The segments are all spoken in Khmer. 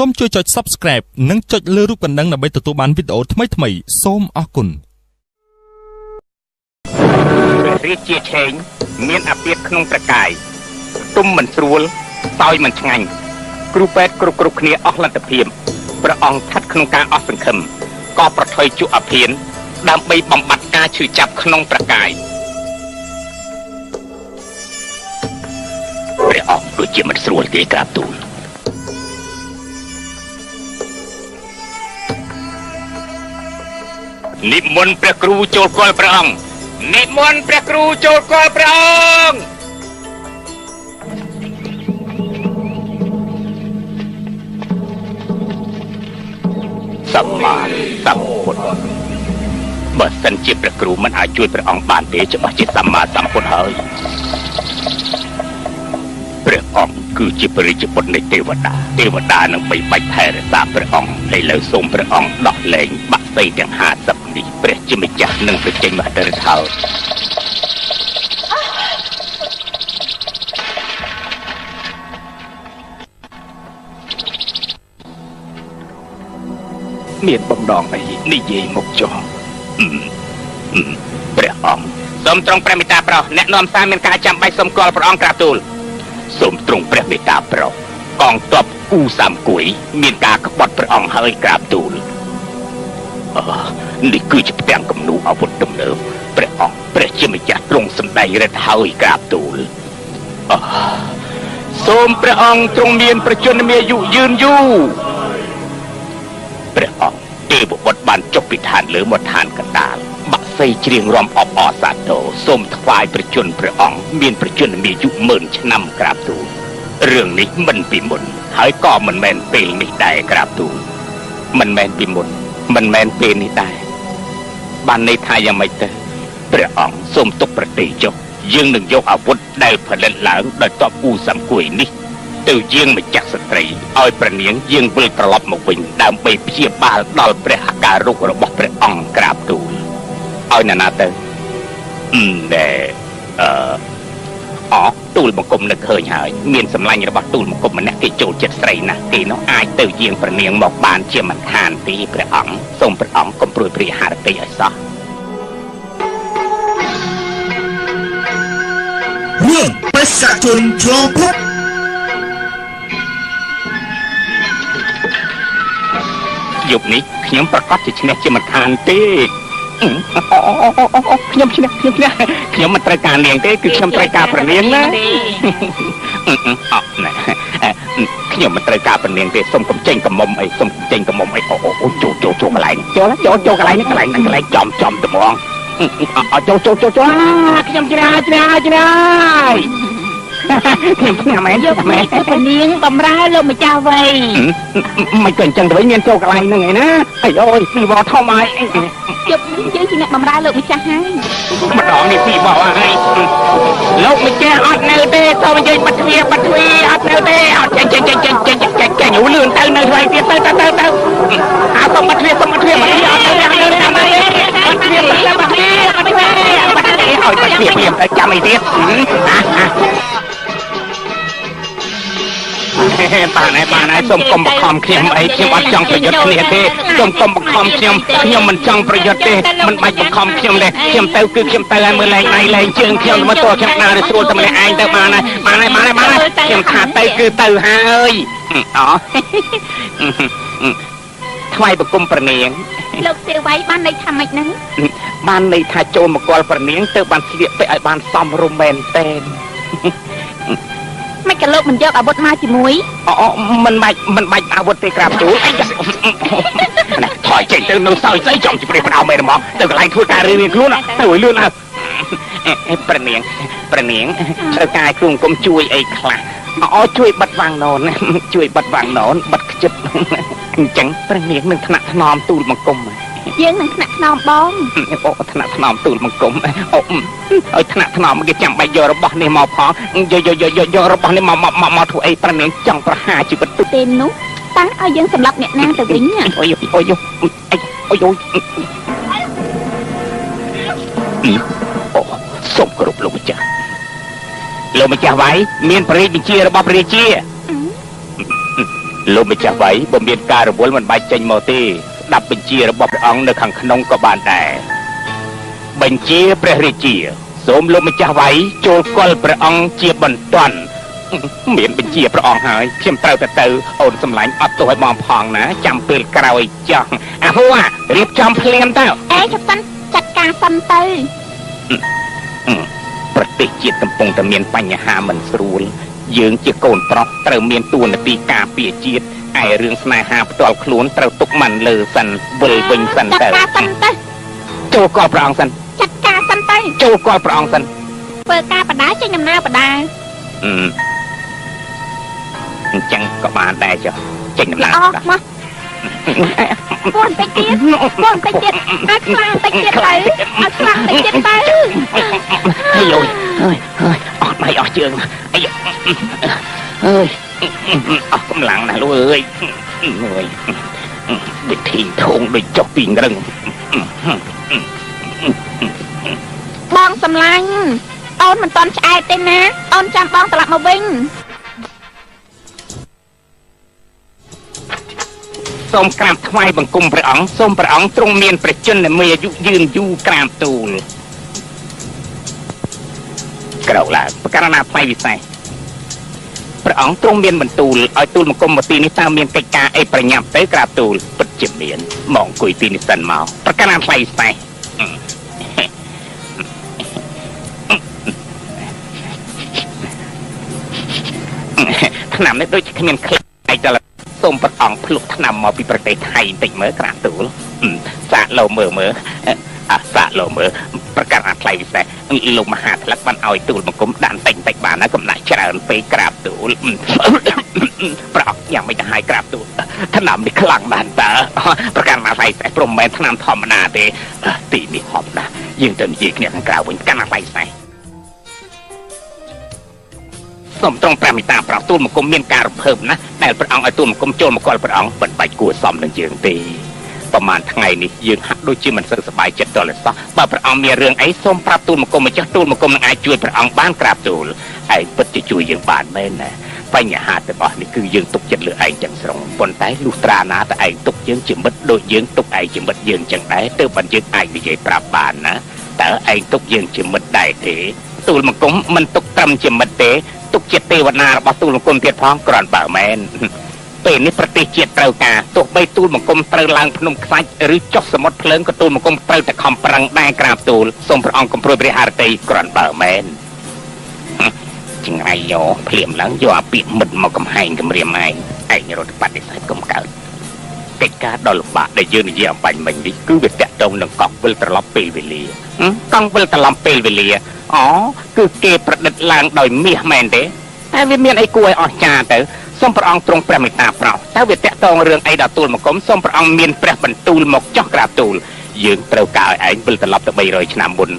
សូមជួយចុច Subscribe និងចុចលើរូបកណ្ដឹងដើម្បីទទួលបានវីដេអូថ្មីៗសូមអរគុណព្រះរាជាឆេងមានអាពាធក្នុងប្រកាយទុំមិនស្រួលសោយមិនឆ្ងាញ់គ្រូពេទ្យគ្រប់គ្រប់គ្នាអស់លទ្ធភាពព្រះអង្គស្ថិតក្នុងការអស់សង្ឃឹមក៏ប្រថុយជក់អភិនដើម្បីបំបត្តិការឈឺចាប់ក្នុងប្រកាយព្រះអង្គដូចជាមិនស្រួលទេក្រាបទូល និមន្តព្រះគ្រូចូលគាល់ព្រះអង្គនិមន្តព្រះគ្រូចូលគាល់ព្រះអង្គសម្មាសម្ពុទ្ធបើសិនជាព្រះគ្រូមិនអាចជួយព្រះអង្គបានទេច្បាស់ជាសម្មាសម្ពុទ្ធហើយព្រះអង្គគឺជាព្រះរាជបុត្រនៃទេវតាទេវតានឹងបីបាច់ថែរក្សាព្រះអង្គឥឡូវសូមព្រះអង្គដោះលែងបាក់សីទាំង50 នេះព្រះជាម្ចាស់នឹងប្រជែងមហិទ្ធិឫទ្ធិហើយមានបំដងអីនិយាយមកចុះអឺអឺព្រះអង្គសូមទ្រង់ព្រះមេត្តាប្រោសអ្នកនាំសារមានការចាំបាច់សូមគាល់ព្រះអង្គក្រាបទូលសូមទ្រង់ព្រះមេត្តាប្រោសកងទ័ពគូសាមគួយ មានការក្បត់ព្រះអង្គហើយក្រាបទូលអឺ នេះគឺជាផ្ទាំងគំនូអាវុធទំនើបព្រះអង្គព្រះជាម្ចាស់ទ្រង់សម្ដែងរិទ្ធហើយក្រាបទូលអឺសូមព្រះអង្គទ្រង់មានប្រជញ្ញមាយុយឺនយូរព្រះអង្គទេវបុត្របានចុះពីឋានលើមកឋានកណ្ដាលបាក់សីច្រៀងរាំអបអរសាទរសូមថ្វាយប្រជញ្ញព្រះអង្គមានប្រជញ្ញមាយុម៉ឺនឆ្នាំក្រាបទូលរឿងនេះមិនពីមុន ហើយក៏មិនមែនពេលនេះដែរក្រាបទូលមិនមែនពីមុន មិនមែនពេលនេះដែរបានន័យថាយ៉ាងម៉េចទៅព្រះអង្គសូមទុកប្រតិចុះយើងនឹងយកអាវុធដែលផលិតឡើងដោយតបអ៊ូសំគួយនេះ ទៅយាងម្ចាស់ស្ត្រីឲ្យប្រនាងយាងវិលត្រឡប់មកវិញដើម្បីព្យាបាលដល់ព្រះអាការរុករបស់ព្រះអង្គក្រាបទូលឲ្យណានាទៅអឺណែអឺ អោទូលបង្គំនឹកឃើញហើយមានសម្លាញ់របស់ទូលបង្គំម្នាក់គេចូលចិត្តស្រីណាស់គេនោះអាចទៅយាងប្រនាងមកបានជាមិនខានទេព្រះអង្គសូមព្រះអង្គកុំព្រួយព្រាយហារតីឲ្យសោះរឿងបេសកជនឆ្លងភពយប់នេះខ្ញុំប្រកាសជាឈ្នះជាមិនខានទេអឺ ខ្ញុំឈ្នះខ្ញុំឈ្នះខ្ញុំមិនត្រូវការនាងទេគឺខ្ញុំត្រូវការប្រនាងណាអឺអឺអត់ណែខ្ញុំមិនត្រូវការប្រនាងទេសុំកំចេញកំមុំអីសុំកំចេញកំមុំអីអូអូអូចូលចូលចូលកន្លែងចូលចូលចូលកន្លែងនេះកន្លែងហ្នឹងកន្លែងចំចំត្មងអឺចូលចូលចូលចូលខ្ញុំជ្រះជ្រះជ្រះ ខ្ញុំខ្ញុំមែនយកមែនគឺពនាងបំរើលោកម្ចាស់វ័យមិនក៏អញ្ចឹងទៅវិញមានចូលកន្លែងហ្នឹងឯណាអីអូយពីវធំហើយជប់យើងជាអ្នកបំរើលោកម្ចាស់ហើយម្ដងនេះពីបោហើយលោកម្ចាស់អត់នៅទេសូមអញ្ជើញបាត់ទ្វាបាត់ទ្វាអត់នៅទេអត់ចេញចេញចេញចេញចេញចេញចេញលឿនទៅនៅថ្លៃទៀតទៅទៅទៅអាសូមបាត់ទ្វាសូមបាត់ទ្វាបាត់ទ្វាអត់ទៅអត់ទៅតាមទេបាត់ទ្វាបាត់ទ្វាបាត់ទ្វាបាត់ទ្វាឲ្យបាត់ទ្វាចាំអីទៀតអា បានហើយបានហើយសូមកុំបង្ខំខ្ញុំអីខ្ញុំអត់ចង់ប្រយុទ្ធគ្នាទេសូមកុំបង្ខំខ្ញុំខ្ញុំមិនចង់ប្រយុទ្ធទេមិនបាច់បង្ខំខ្ញុំទេខ្ញុំទៅគឺខ្ញុំទៅហើយមើលលែងដៃលែងជើងខ្ញុំមកតោះខ្ញុំដើរទៅស្រួលតែម្នាក់ឯងទៅបានហើយបានហើយបានហើយបានហើយខ្ញុំថាទៅគឺទៅហើយអូថ្វាយបង្គំប្រនាងលោកទេវ័យបានន័យថាម៉េចហ្នឹងបានន័យថាចូលមកគាល់ប្រនាងទៅបានស្លៀកពាក់ឲ្យបានសមរម្យមែនតើ មិនក៏លោកមិនយកអាវុធមកជាមួយអូមិនបាច់មិនបាច់អាវុធទេក្រាបទូលអីយ៉ាណាថយចេញទៅនៅសោយស្អីចំជម្រាបផ្ដោមែនហ្មងទៅកន្លែងធ្វើការរឿងខ្លួនទៅឲ្យលឿនហើយអេប្រនាងប្រនាងត្រូវការឲ្យគ្រូអង្គមជួយអីខ្លះអូជួយបិទវាំងណូនជួយបិទវាំងណូនបិទខ្ជិតអញ្ចឹងប្រនាងនឹងថ្នាក់ថ្នមទូលបង្គំ យើងនឹងថ្នាក់ថ្នមបងអូថ្នាក់ថ្នមទូលបង្គំអូឲ្យថ្នាក់ថ្នមគេចាំបាច់យករបស់នេះមកផងយកយកយកយករបស់នេះមកមកមកធ្វើអីប្រនាងចង់ប្រហារជីវិតទូទេនោះតាំងឲ្យយើងសម្លាប់អ្នកណាទៅវិញណាអូយអូយអីអូយអូយអូសូមគោរពលោកម្ចាស់លោកម្ចាស់វាយមានព្រះរាជបញ្ជារបស់ព្រះរាជាលោកម្ចាស់វៃបើមានការរវល់មិនបាច់ចេញមកទេ ស្ដាប់បញ្ជារបស់ព្រះអង្គនៅខាងក្នុងក៏បានដែរបញ្ជាព្រះរាជាសូមលោកម្ចាស់វៃចូលគល់ព្រះអង្គជាបន្ទាន់មានបញ្ជាព្រះអង្គហើយខ្ញុំត្រូវទៅទៅអូនសម្លាញ់អត់ទោះឲ្យបងផងណាចាំពេលក្រោយចោះអាហួររៀបចំភ្លាមទៅអេចាប់សិនចាត់ការសិនទៅប្រទេសជាតិកំពុងតែមានបញ្ហាមិនស្រួលយើងជាកូនប្រុសត្រូវមានតួនាទីការពារជាតិ ឯរឿងស្នេហាផ្ទាល់ខ្លួនត្រូវទុកមិនលើសិនវិលវិញសិនចាត់ទៅការសិនទៅចូលកល់ព្រះអង្គសិនចាត់ការសិនទៅចូលកល់ព្រះអង្គសិនធ្វើការបដាចេញដំណើរបដាអឺអញ្ចឹងក៏បានដែរចុះចេញដំណើរល្អដល់មកពួនតិចទៀតពួនតិចទៀតឲ្យខ្លាំងតិចទៀតទៅឲ្យខ្លាំងតិចទៀតទៅអាយយអើយអើយអត់ដៃអស់ជើងអាយអើយ អស់កម្លាំងណាស់លោកអើយអើយវិធីធងដូចចុះពីងរឹងបងសំឡាញ់អូនមិនតន់ឆ្អែតទេណា អូនចាំបងត្រឡប់មកវិញសូមក្រាបថ្វាយបង្គំព្រះអង្គសូមព្រះអង្គទ្រង់មានព្រះជន្មាអាយុយឺនយូរក្រាបទូលក្រោកឡើងប្រការណាថ្វាយវិសេស ព្រះអង្គទ្រង់មានបន្ទូលឲ្យទូលបង្គំមកទីនេះតើមានកិច្ចការអីប្រញាប់ទៅក្រាបទូលពិតជាមានមកអង្គុយទីនេះសិនមកប្រការណាថ្វាយវិសេសឆ្នាំនេះដូចជាគ្មានខ្លាចដល់សូមព្រះអង្គភ្លុកឆ្នាំមកពីប្រទេសថៃបន្តិចមើលក្រាទូលអឺសាកលោមើលមើល អឺអាសាកលោមើលប្រកាសអាថ្លៃពិសេសលោកមហាថ្លឹកបានឲ្យទូលបង្គំដាក់បន្តិចបន្តិចបានណាកំណាក់ច្រើនពេកក្រាបទូលអឺព្រះអង្គយ៉ាងមិនទៅឲ្យក្រាបទូលឆ្នាំនេះខ្លាំងណាស់តើប្រកាសអាថ្លៃពិសេសព្រមមិនមែនឆ្នាំធម្មតាទេអឺទីនេះហប់ណាស់យើងទៅនិយាយគ្នាខាងក្រៅវិញប្រកាសអាថ្លៃពិសេសសូមត្រង់ព្រះមេត្តាប្រោសទូលបង្គំមានការរំភើបណាស់ដែលព្រះអង្គឲ្យទូលបង្គំចូលមកកល់ព្រះអង្គមិនបាច់គួរសមនឹងយើងទេ ប្រហែលថ្ងៃនេះយើងហាក់ដូចជាមិនសូវសប្បាយចិត្តដល់សោះបើព្រះអង្គមានរឿងអីសូមប្រាប់ទូលបង្គំម្ចាស់ទូលបង្គំនឹងអាចជួយព្រះអង្គបានក្រាបទូលឯងពិតជាជួយយើងបានមែនណាបញ្ហាទាំងអស់នេះគឺយើងទុកចិត្តលើឯងទាំងស្រុងប៉ុន្តែលុះត្រាណាតែឯងទុកយើងជាមិត្តដូចយើងទុកឯងជាមិត្តយើងចឹងដែរទើបបានយើងអាចនិយាយប្រាប់បានណាតើឯងទុកយើងជាមិត្តដែរទេទូលបង្គំមិនទុកត្រឹមជាមិត្តទេទុកជាទេវតារបស់ទូលបង្គំទៀតផងគ្រាន់បើមែន ពេលនេះប្រទេសជាតិត្រូវការទោះបីទូលបង្គំត្រូវឡើងភ្នំខ្សាច់ឬចុះសមុទ្រភ្លើងក៏ទូលបង្គំត្រូវតែខំប្រឹងដែរក្រាបទូលសូមព្រះអង្គគំព្រួយព្រះハរតីគ្រាន់បើមែនចង្រៃយោភ្លាមឡើងយកអាពាកមិត្តមកកំហែងគម្រាមឯងឯងរត់បដិសេធកុំកើតកិច្ចការដ៏លំបាកដែលយើងនិយាយអំបញ្ញមិញនេះគឺវាតាក់ទងនឹងកង់វិលត្រឡប់ពេលវេលាហឹមកង់វិលត្រឡប់ពេលវេលាអូគឺគេប្រឌិតឡើងដោយមាសមែនទេតែវាមានអីគួរឲ្យអស្ចារ្យទៅ សូមព្រះអង្គទ្រង់ព្រះមេត្តាប្រោសតើវាតាក់ទងរឿងអីដល់ទូលមកគុំសូមព្រះអង្គមានព្រះបន្ទូលមកចោះក្រាបទូលយើងត្រូវការឲ្យឯងវិលត្រឡប់ទៅ300ឆ្នាំមុន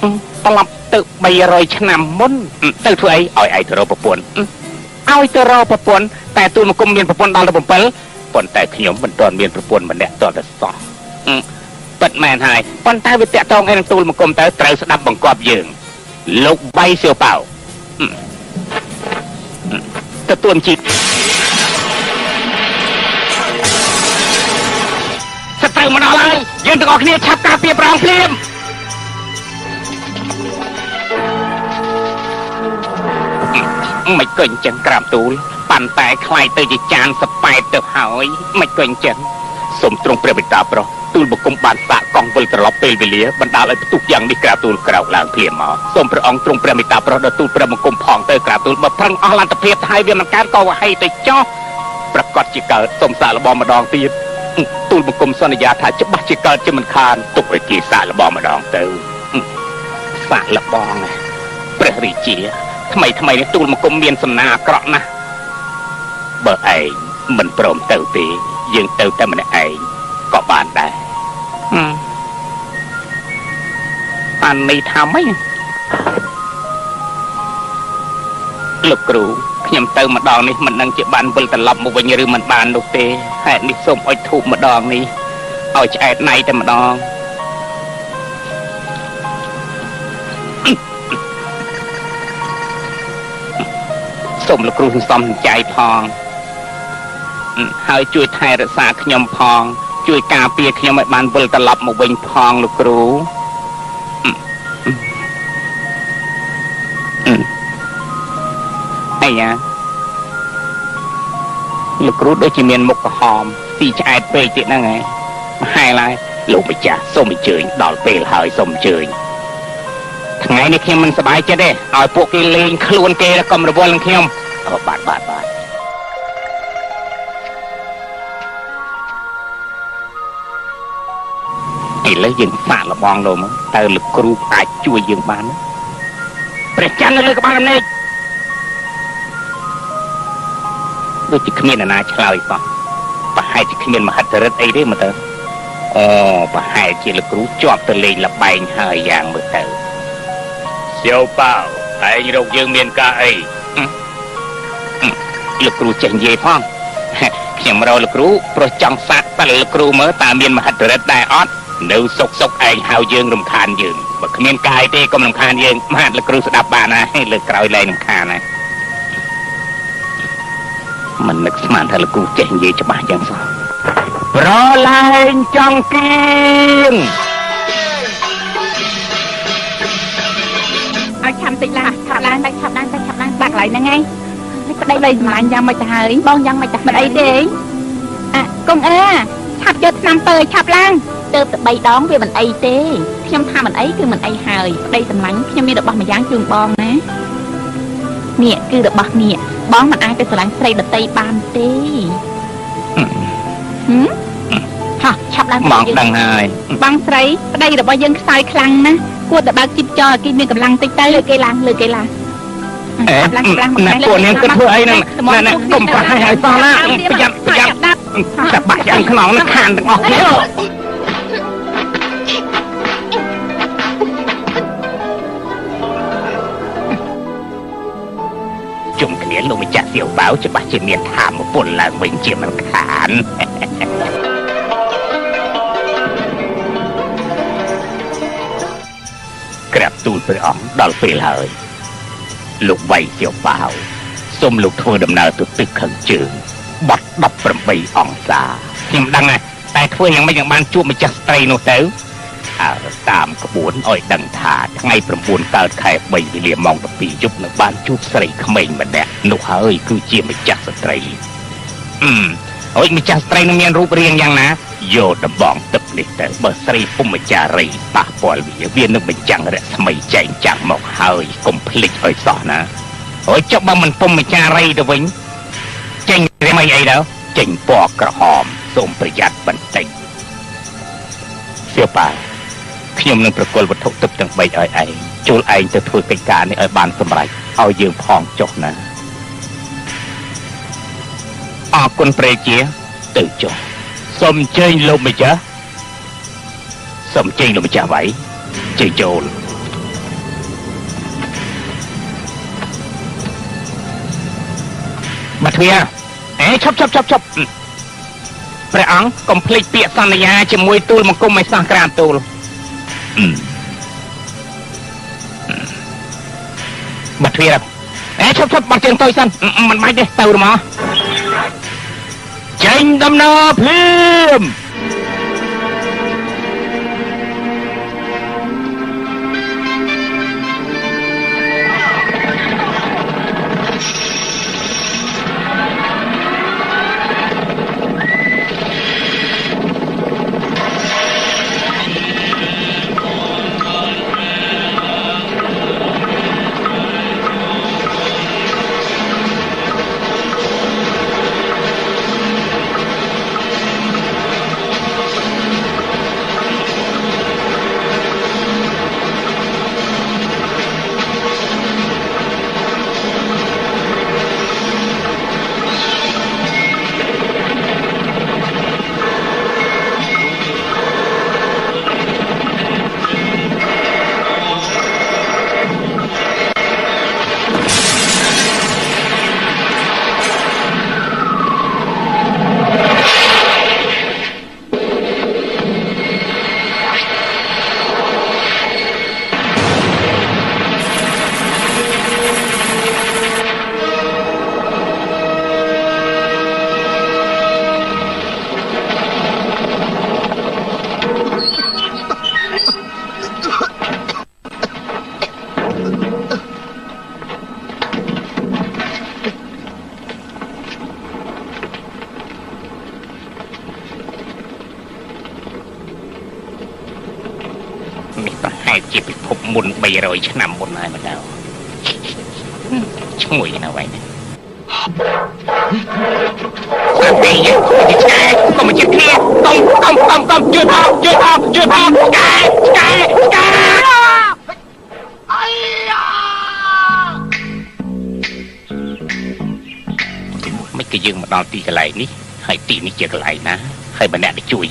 ហឹមត្រឡប់ទៅ300ឆ្នាំមុនហឹមទៅធ្វើអីឲ្យឯងទៅរកប្រពន្ធហឹមឲ្យទៅរកប្រពន្ធតែទូលមកគុំមានប្រពន្ធដល់ទៅ7ប៉ុន្តែខ្ញុំមិនទាន់មានប្រពន្ធម្នាក់តទៅសោះហឹមពិតមែនហើយប៉ុន្តែវាតាក់ទងឯនឹងទូលមកគុំទៅត្រូវស្ដាប់បង្គាប់យើងលោកបៃសៀវប៉ៅហឹមហឹម ទទួលជីពសត្រូវមកដល់ហើយយើងទាំងអស់គ្នាឆាប់ការពារប្រងភ្លាមហឹមមិនក៏អញ្ចឹងក្រាបទូលប៉ាន់តែខ្លាយទៅជាចានសប៉ែតទៅហើយមិនក៏អញ្ចឹងសូមទ្រង់ព្រះបិតាប្រុស ទូលបង្គំបានសាកកង់វិលត្រឡប់ពេលវេលាបណ្ដាលឲ្យផ្ទុះយ៉ាងនេះក្រាបទូលក្រោកឡើងភ្លាមមកសូមព្រះអង្គទ្រង់ព្រះមេត្តាប្រុសដល់ទូលព្រះបង្គំផងទៅក្រាបទូលបើប្រឹងអស់លទ្ធភាពហើយវាមិនកើតក៏វហីទៅចោះប្រកាសជាកើតសូមសាកល្បងម្ដងទៀតទូលបង្គំសន្យាថាច្បាស់ជាកើតជាមិនខានទុកឲ្យគេសាកល្បងម្ដងទៅសាកល្បងព្រះរាជា ថ្មីថ្មីនេះទូលបង្គំមានសំណាងអាក្រក់ណាស់បើឯងមិនព្រមទៅទេយើងទៅតែម្នាក់ឯងក៏បានដែរ ហឹមអានេះថាម៉េចលោកគ្រូខ្ញុំទៅម្ដងនេះមិនដឹងជាបានវិលត្រឡប់មកវិញឬមិនបាននោះទេហេតុនេះសូមអុជធូបម្ដងនេះឲ្យឆ្អែតណៃតែម្ដងសូមលោកគ្រូសន្សំសំចៃផងហើយជួយថែរក្សាខ្ញុំផង ជួយការពារខ្ញុំឲ្យបានវិលត្រឡប់មកវិញផងលោកគ្រូអីយ៉ាលោកគ្រូដូចជាមានមុខក្រហមទីឆ្អែតពេកទៀតហ្នឹងហ៎ប្រហែលហើយលោកម្ចាស់សូមអញ្ជើញដល់ពេលហើយសូមអញ្ជើញថ្ងៃនេះខ្ញុំមិនសប្បាយចិត្តទេឲ្យពួកគេលេងខ្លួនគេកុំរវល់នឹងខ្ញុំអឺបាទបាទបាទ ឥឡូវយើងសាកលបងលោមើលតើលោកគ្រូអាចជួយយើងបានទេព្រះច័ន្ទនៅលើក្បាលអំណេកដូចជាគ្មានអ្នកណាឆ្លើយសោះប្រហែលជាគ្មានមហិទ្ធិឫទ្ធិអីទេមើលទៅអូប្រហែលជាលោកគ្រូជាប់ទៅលេងលបែងហើយយ៉ាងមើលទៅសៀវប៉ាវឯងរកយើងមានការអីលោកគ្រូចេះនិយាយផងខ្ញុំរកលោកគ្រូព្រោះចង់សាកតើលោកគ្រូមើលតើមានមហិទ្ធិឫទ្ធិដែរអត់ នៅសុកសុកឯងហៅយើងរំខានយើងបើគ្មានកាយទេកុំរំខានយើងមហាត់លោកគ្រូស្ដាប់បានណាលើកក្រោយលែងរំខានណាមិននឹកស្មានថាលោកគ្រូចេះនិយាយច្បាស់យ៉ាងសោះប្រឡែងចង់គៀងឲ្យឆាំតិចឡាឆាប់ឡើងទៅឆាប់ឡើងទៅឆាប់ឡើងបាក់កន្លែងហ្នឹងឯងប្តីលៃសម្លាញ់យ៉ាងមិនទៅហើយបងយ៉ាងមិនទៅមិនអីទេអាកងអើ ឆាប់យកឆ្នាំទៅឆាប់ឡើងទៅទៅ3ដងវាមិនអីទេខ្ញុំថាមិនអីគឺមិនអីហើយប្តីសម្លាញ់ខ្ញុំមានរបស់មួយយ៉ាងជូនបងណានេះគឺរបស់នេះបងមិនអាចទៅស្រឡាញ់ស្រីដតីបានទេហឹមហោះឆាប់ឡើងបងដឹងហើយបងស្រីប្តីរបស់យើងខ្សោយខ្លាំងណាស់គួរតែបើកជីបចោលគេមានកម្លាំងតិចទៅលើគេឡើងលើគេឡើងអេឡើងឡើងមកពួកនាងគិតធ្វើអីហ្នឹងណែកុំប្រហែលឲ្យសោះណាប្រយ័ត្នប្រយ័ត្ន តែបាក់យ៉ាងខ្នងនឹងខានទាំងអស់គ្នាជុំគ្នាលោកម្ចាស់សៀវបាវច្បាស់ជាមានធម៌ពលឡើងវិញជាមិនខានក្រាបទូលព្រះអង្គដល់ពេលហើយ លោកវៃសៀវបាវសូមលោកធ្វើដំណើរទៅទឹកខាងជើង បត់18អង្សាខ្ញុំដឹងហើយតែធ្វើយ៉ាងម៉េចយ៉ាងបានជួបម្ចាស់ស្ត្រីនោះទៅអើតាមក្បួនឲ្យដឹងថាថ្ងៃ9កើតខែ3វេលាម៉ោង12យប់នឹងបានជួបស្រីក្មេងម្នាក់នោះហើយគឺជាម្ចាស់ស្ត្រីអឺអុយម្ចាស់ស្ត្រីនឹងមានរូបរាងយ៉ាងណាយកដំបងទឹកនេះទៅបើស្រីពុំចារីប៉ះពាល់វាវានឹងបញ្ចាំងរស្មីចែងចាំងមកហើយកុំភ្លេចឲ្យសោះណាអុយចុះបើមិនពុំចារីទៅវិញ ចេញរស្មីអីទៅចេញពណ៌ក្រហមសូមប្រយ័ត្នបន្តិចសៀវប៉ាខ្ញុំនឹងប្រគល់វត្ថុទឹកទាំង3ឲ្យឯងចូលឯងទៅធ្វើកិច្ចការនេះឲ្យបានសម្រេចឲ្យយើងផងចុះណាអរគុណព្រះជាទៅចុះសូមអញ្ជើញលោកម្ចាស់សូមអញ្ជើញលោកម្ចាស់ໄວជើញចូលមកទ្វា អេឈប់ឈប់ឈប់ឈប់ព្រះអង្គកុំភ្លេចពាក្យសន្យាជាមួយទូលមង្គមឲ្យសោះក្រានទូលបាត់ទ្វារអេឈប់ឈប់បាត់ជើងទៅសិនមិនបាច់ទេទៅមកចេញដំណើរភ្លាម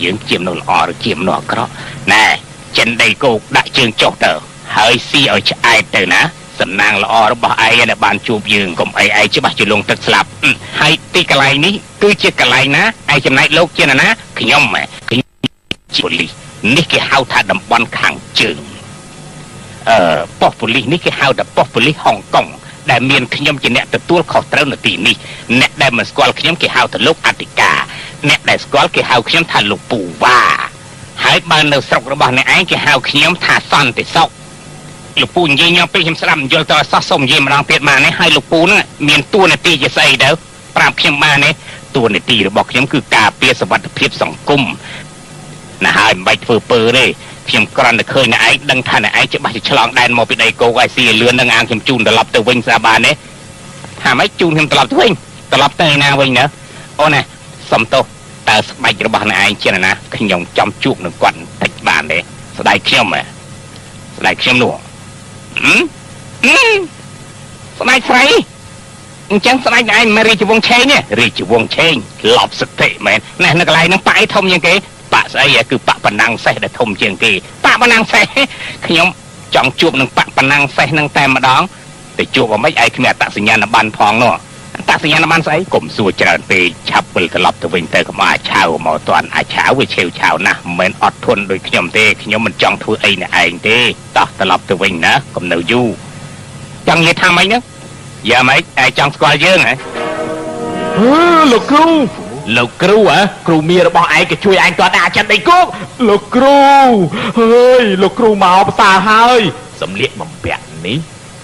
យយើងជាមនុស្សល្អឬជាមនុស្សអាក្រក់ណែចិនដីគោកដាក់ជើងចុះទៅហើយស៊ីឲ្យឆ្អែតទៅណាសំណាងល្អរបស់ឯងដែលបានជួបយើងកុំអីឯងច្បាស់ជាលងទឹកស្លាប់ហើយទីកន្លែងនេះគឺជាកន្លែងណាឯងចំណែកលោកជាណាខ្ញុំខ្ញុំជាប៉ូលីសនេះគេហៅថាតំបន់ខាងជើងអឺប៉ុស្តិ៍ប៉ូលីសនេះគេហៅថាប៉ុស្តិ៍ប៉ូលីសហុងកុងដែលមានខ្ញុំជាអ្នកទទួលខុសត្រូវនៅទីនេះអ្នកដែលមិនស្គាល់ខ្ញុំគេហៅថាលោកអធិការ អ្នកដែលស្គាល់គេហៅខ្ញុំថាលោកពូវ៉ាហើយបើនៅស្រុករបស់អ្នកឯងគេហៅខ្ញុំថាសន្តិសុខលោកពូនិយាយញ៉ាំពេកខ្ញុំស្ដាប់មិនយល់តើសោះសូមនិយាយម្ដងទៀតមកនេះហើយលោកពូហ្នឹងមានតួនាទីជាស្អីទៅប្រាប់ខ្ញុំបានទេតួនាទីរបស់ខ្ញុំគឺការពារសុវត្ថិភាពសង្គមណាហើយមិនបាច់ធ្វើពើទេខ្ញុំគ្រាន់តែឃើញអ្នកឯងដឹងថាអ្នកឯងច្បាស់ជាឆ្លងដែនមកពីដីគោកឲ្យស៊ីលឿននឹងអាងខ្ញុំជូនត្រឡប់ទៅវិញស្អាបានទេថាម៉េចជូនខ្ញុំត្រឡប់ទៅវិញត្រឡប់ទៅណាវិញណាអូនណា សំទោសតើស្បែករបស់អ្នកឯងជាណាខ្ញុំចំជួបនឹងគាត់បន្តិចបានទេស្បែកខ្ញុំហ៎ស្បែកខ្ញុំនោះហឹមហឹមស្បែកស្រីអញ្ចឹងស្បែកឯងមិនរាជវង្សឆេងទេរាជវង្សឆេងលប់សតិមែនណែនៅកន្លែងហ្នឹងប៉ៃធំជាងគេប៉ស្អីគឺប៉ប៉ណាំងសេះដែលធំជាងគេប៉ប៉ណាំងសេះខ្ញុំចង់ជួបនឹងប៉ប៉ណាំងសេះនឹងតែម្ដងទៅជួបអ្មិនឯងគ្មានអត្តសញ្ញាណប័ណ្ណផងនោះអ ត្តសញ្ញាណប័ណ្ណស្អីកុំសួរច្រើនពេកឆាប់វិលត្រឡប់ទៅវិញទៅកុំអាចឆាវមកតាន់អាចឆាវវាឆេវឆាវណាស់មិនមែនអត់ធន់ដូចខ្ញុំទេខ្ញុំមិនចង់ធ្វើអីអ្នកឯងទេតោះត្រឡប់ទៅវិញណាកុំនៅយូរចង់និយាយថាម៉េចហ្នឹងយ៉ាម៉េចឯងចង់ស្គាល់យើងហ៎អឺលោកគ្រូលោកគ្រូហ៎គ្រូមីរបស់ឯងក៏ជួយឯងទាត់ដាក់ចិត្តដីគោកលោកគ្រូអើយលោកគ្រូមកផ្សារហើយសម្លៀកបំពាក់នេះ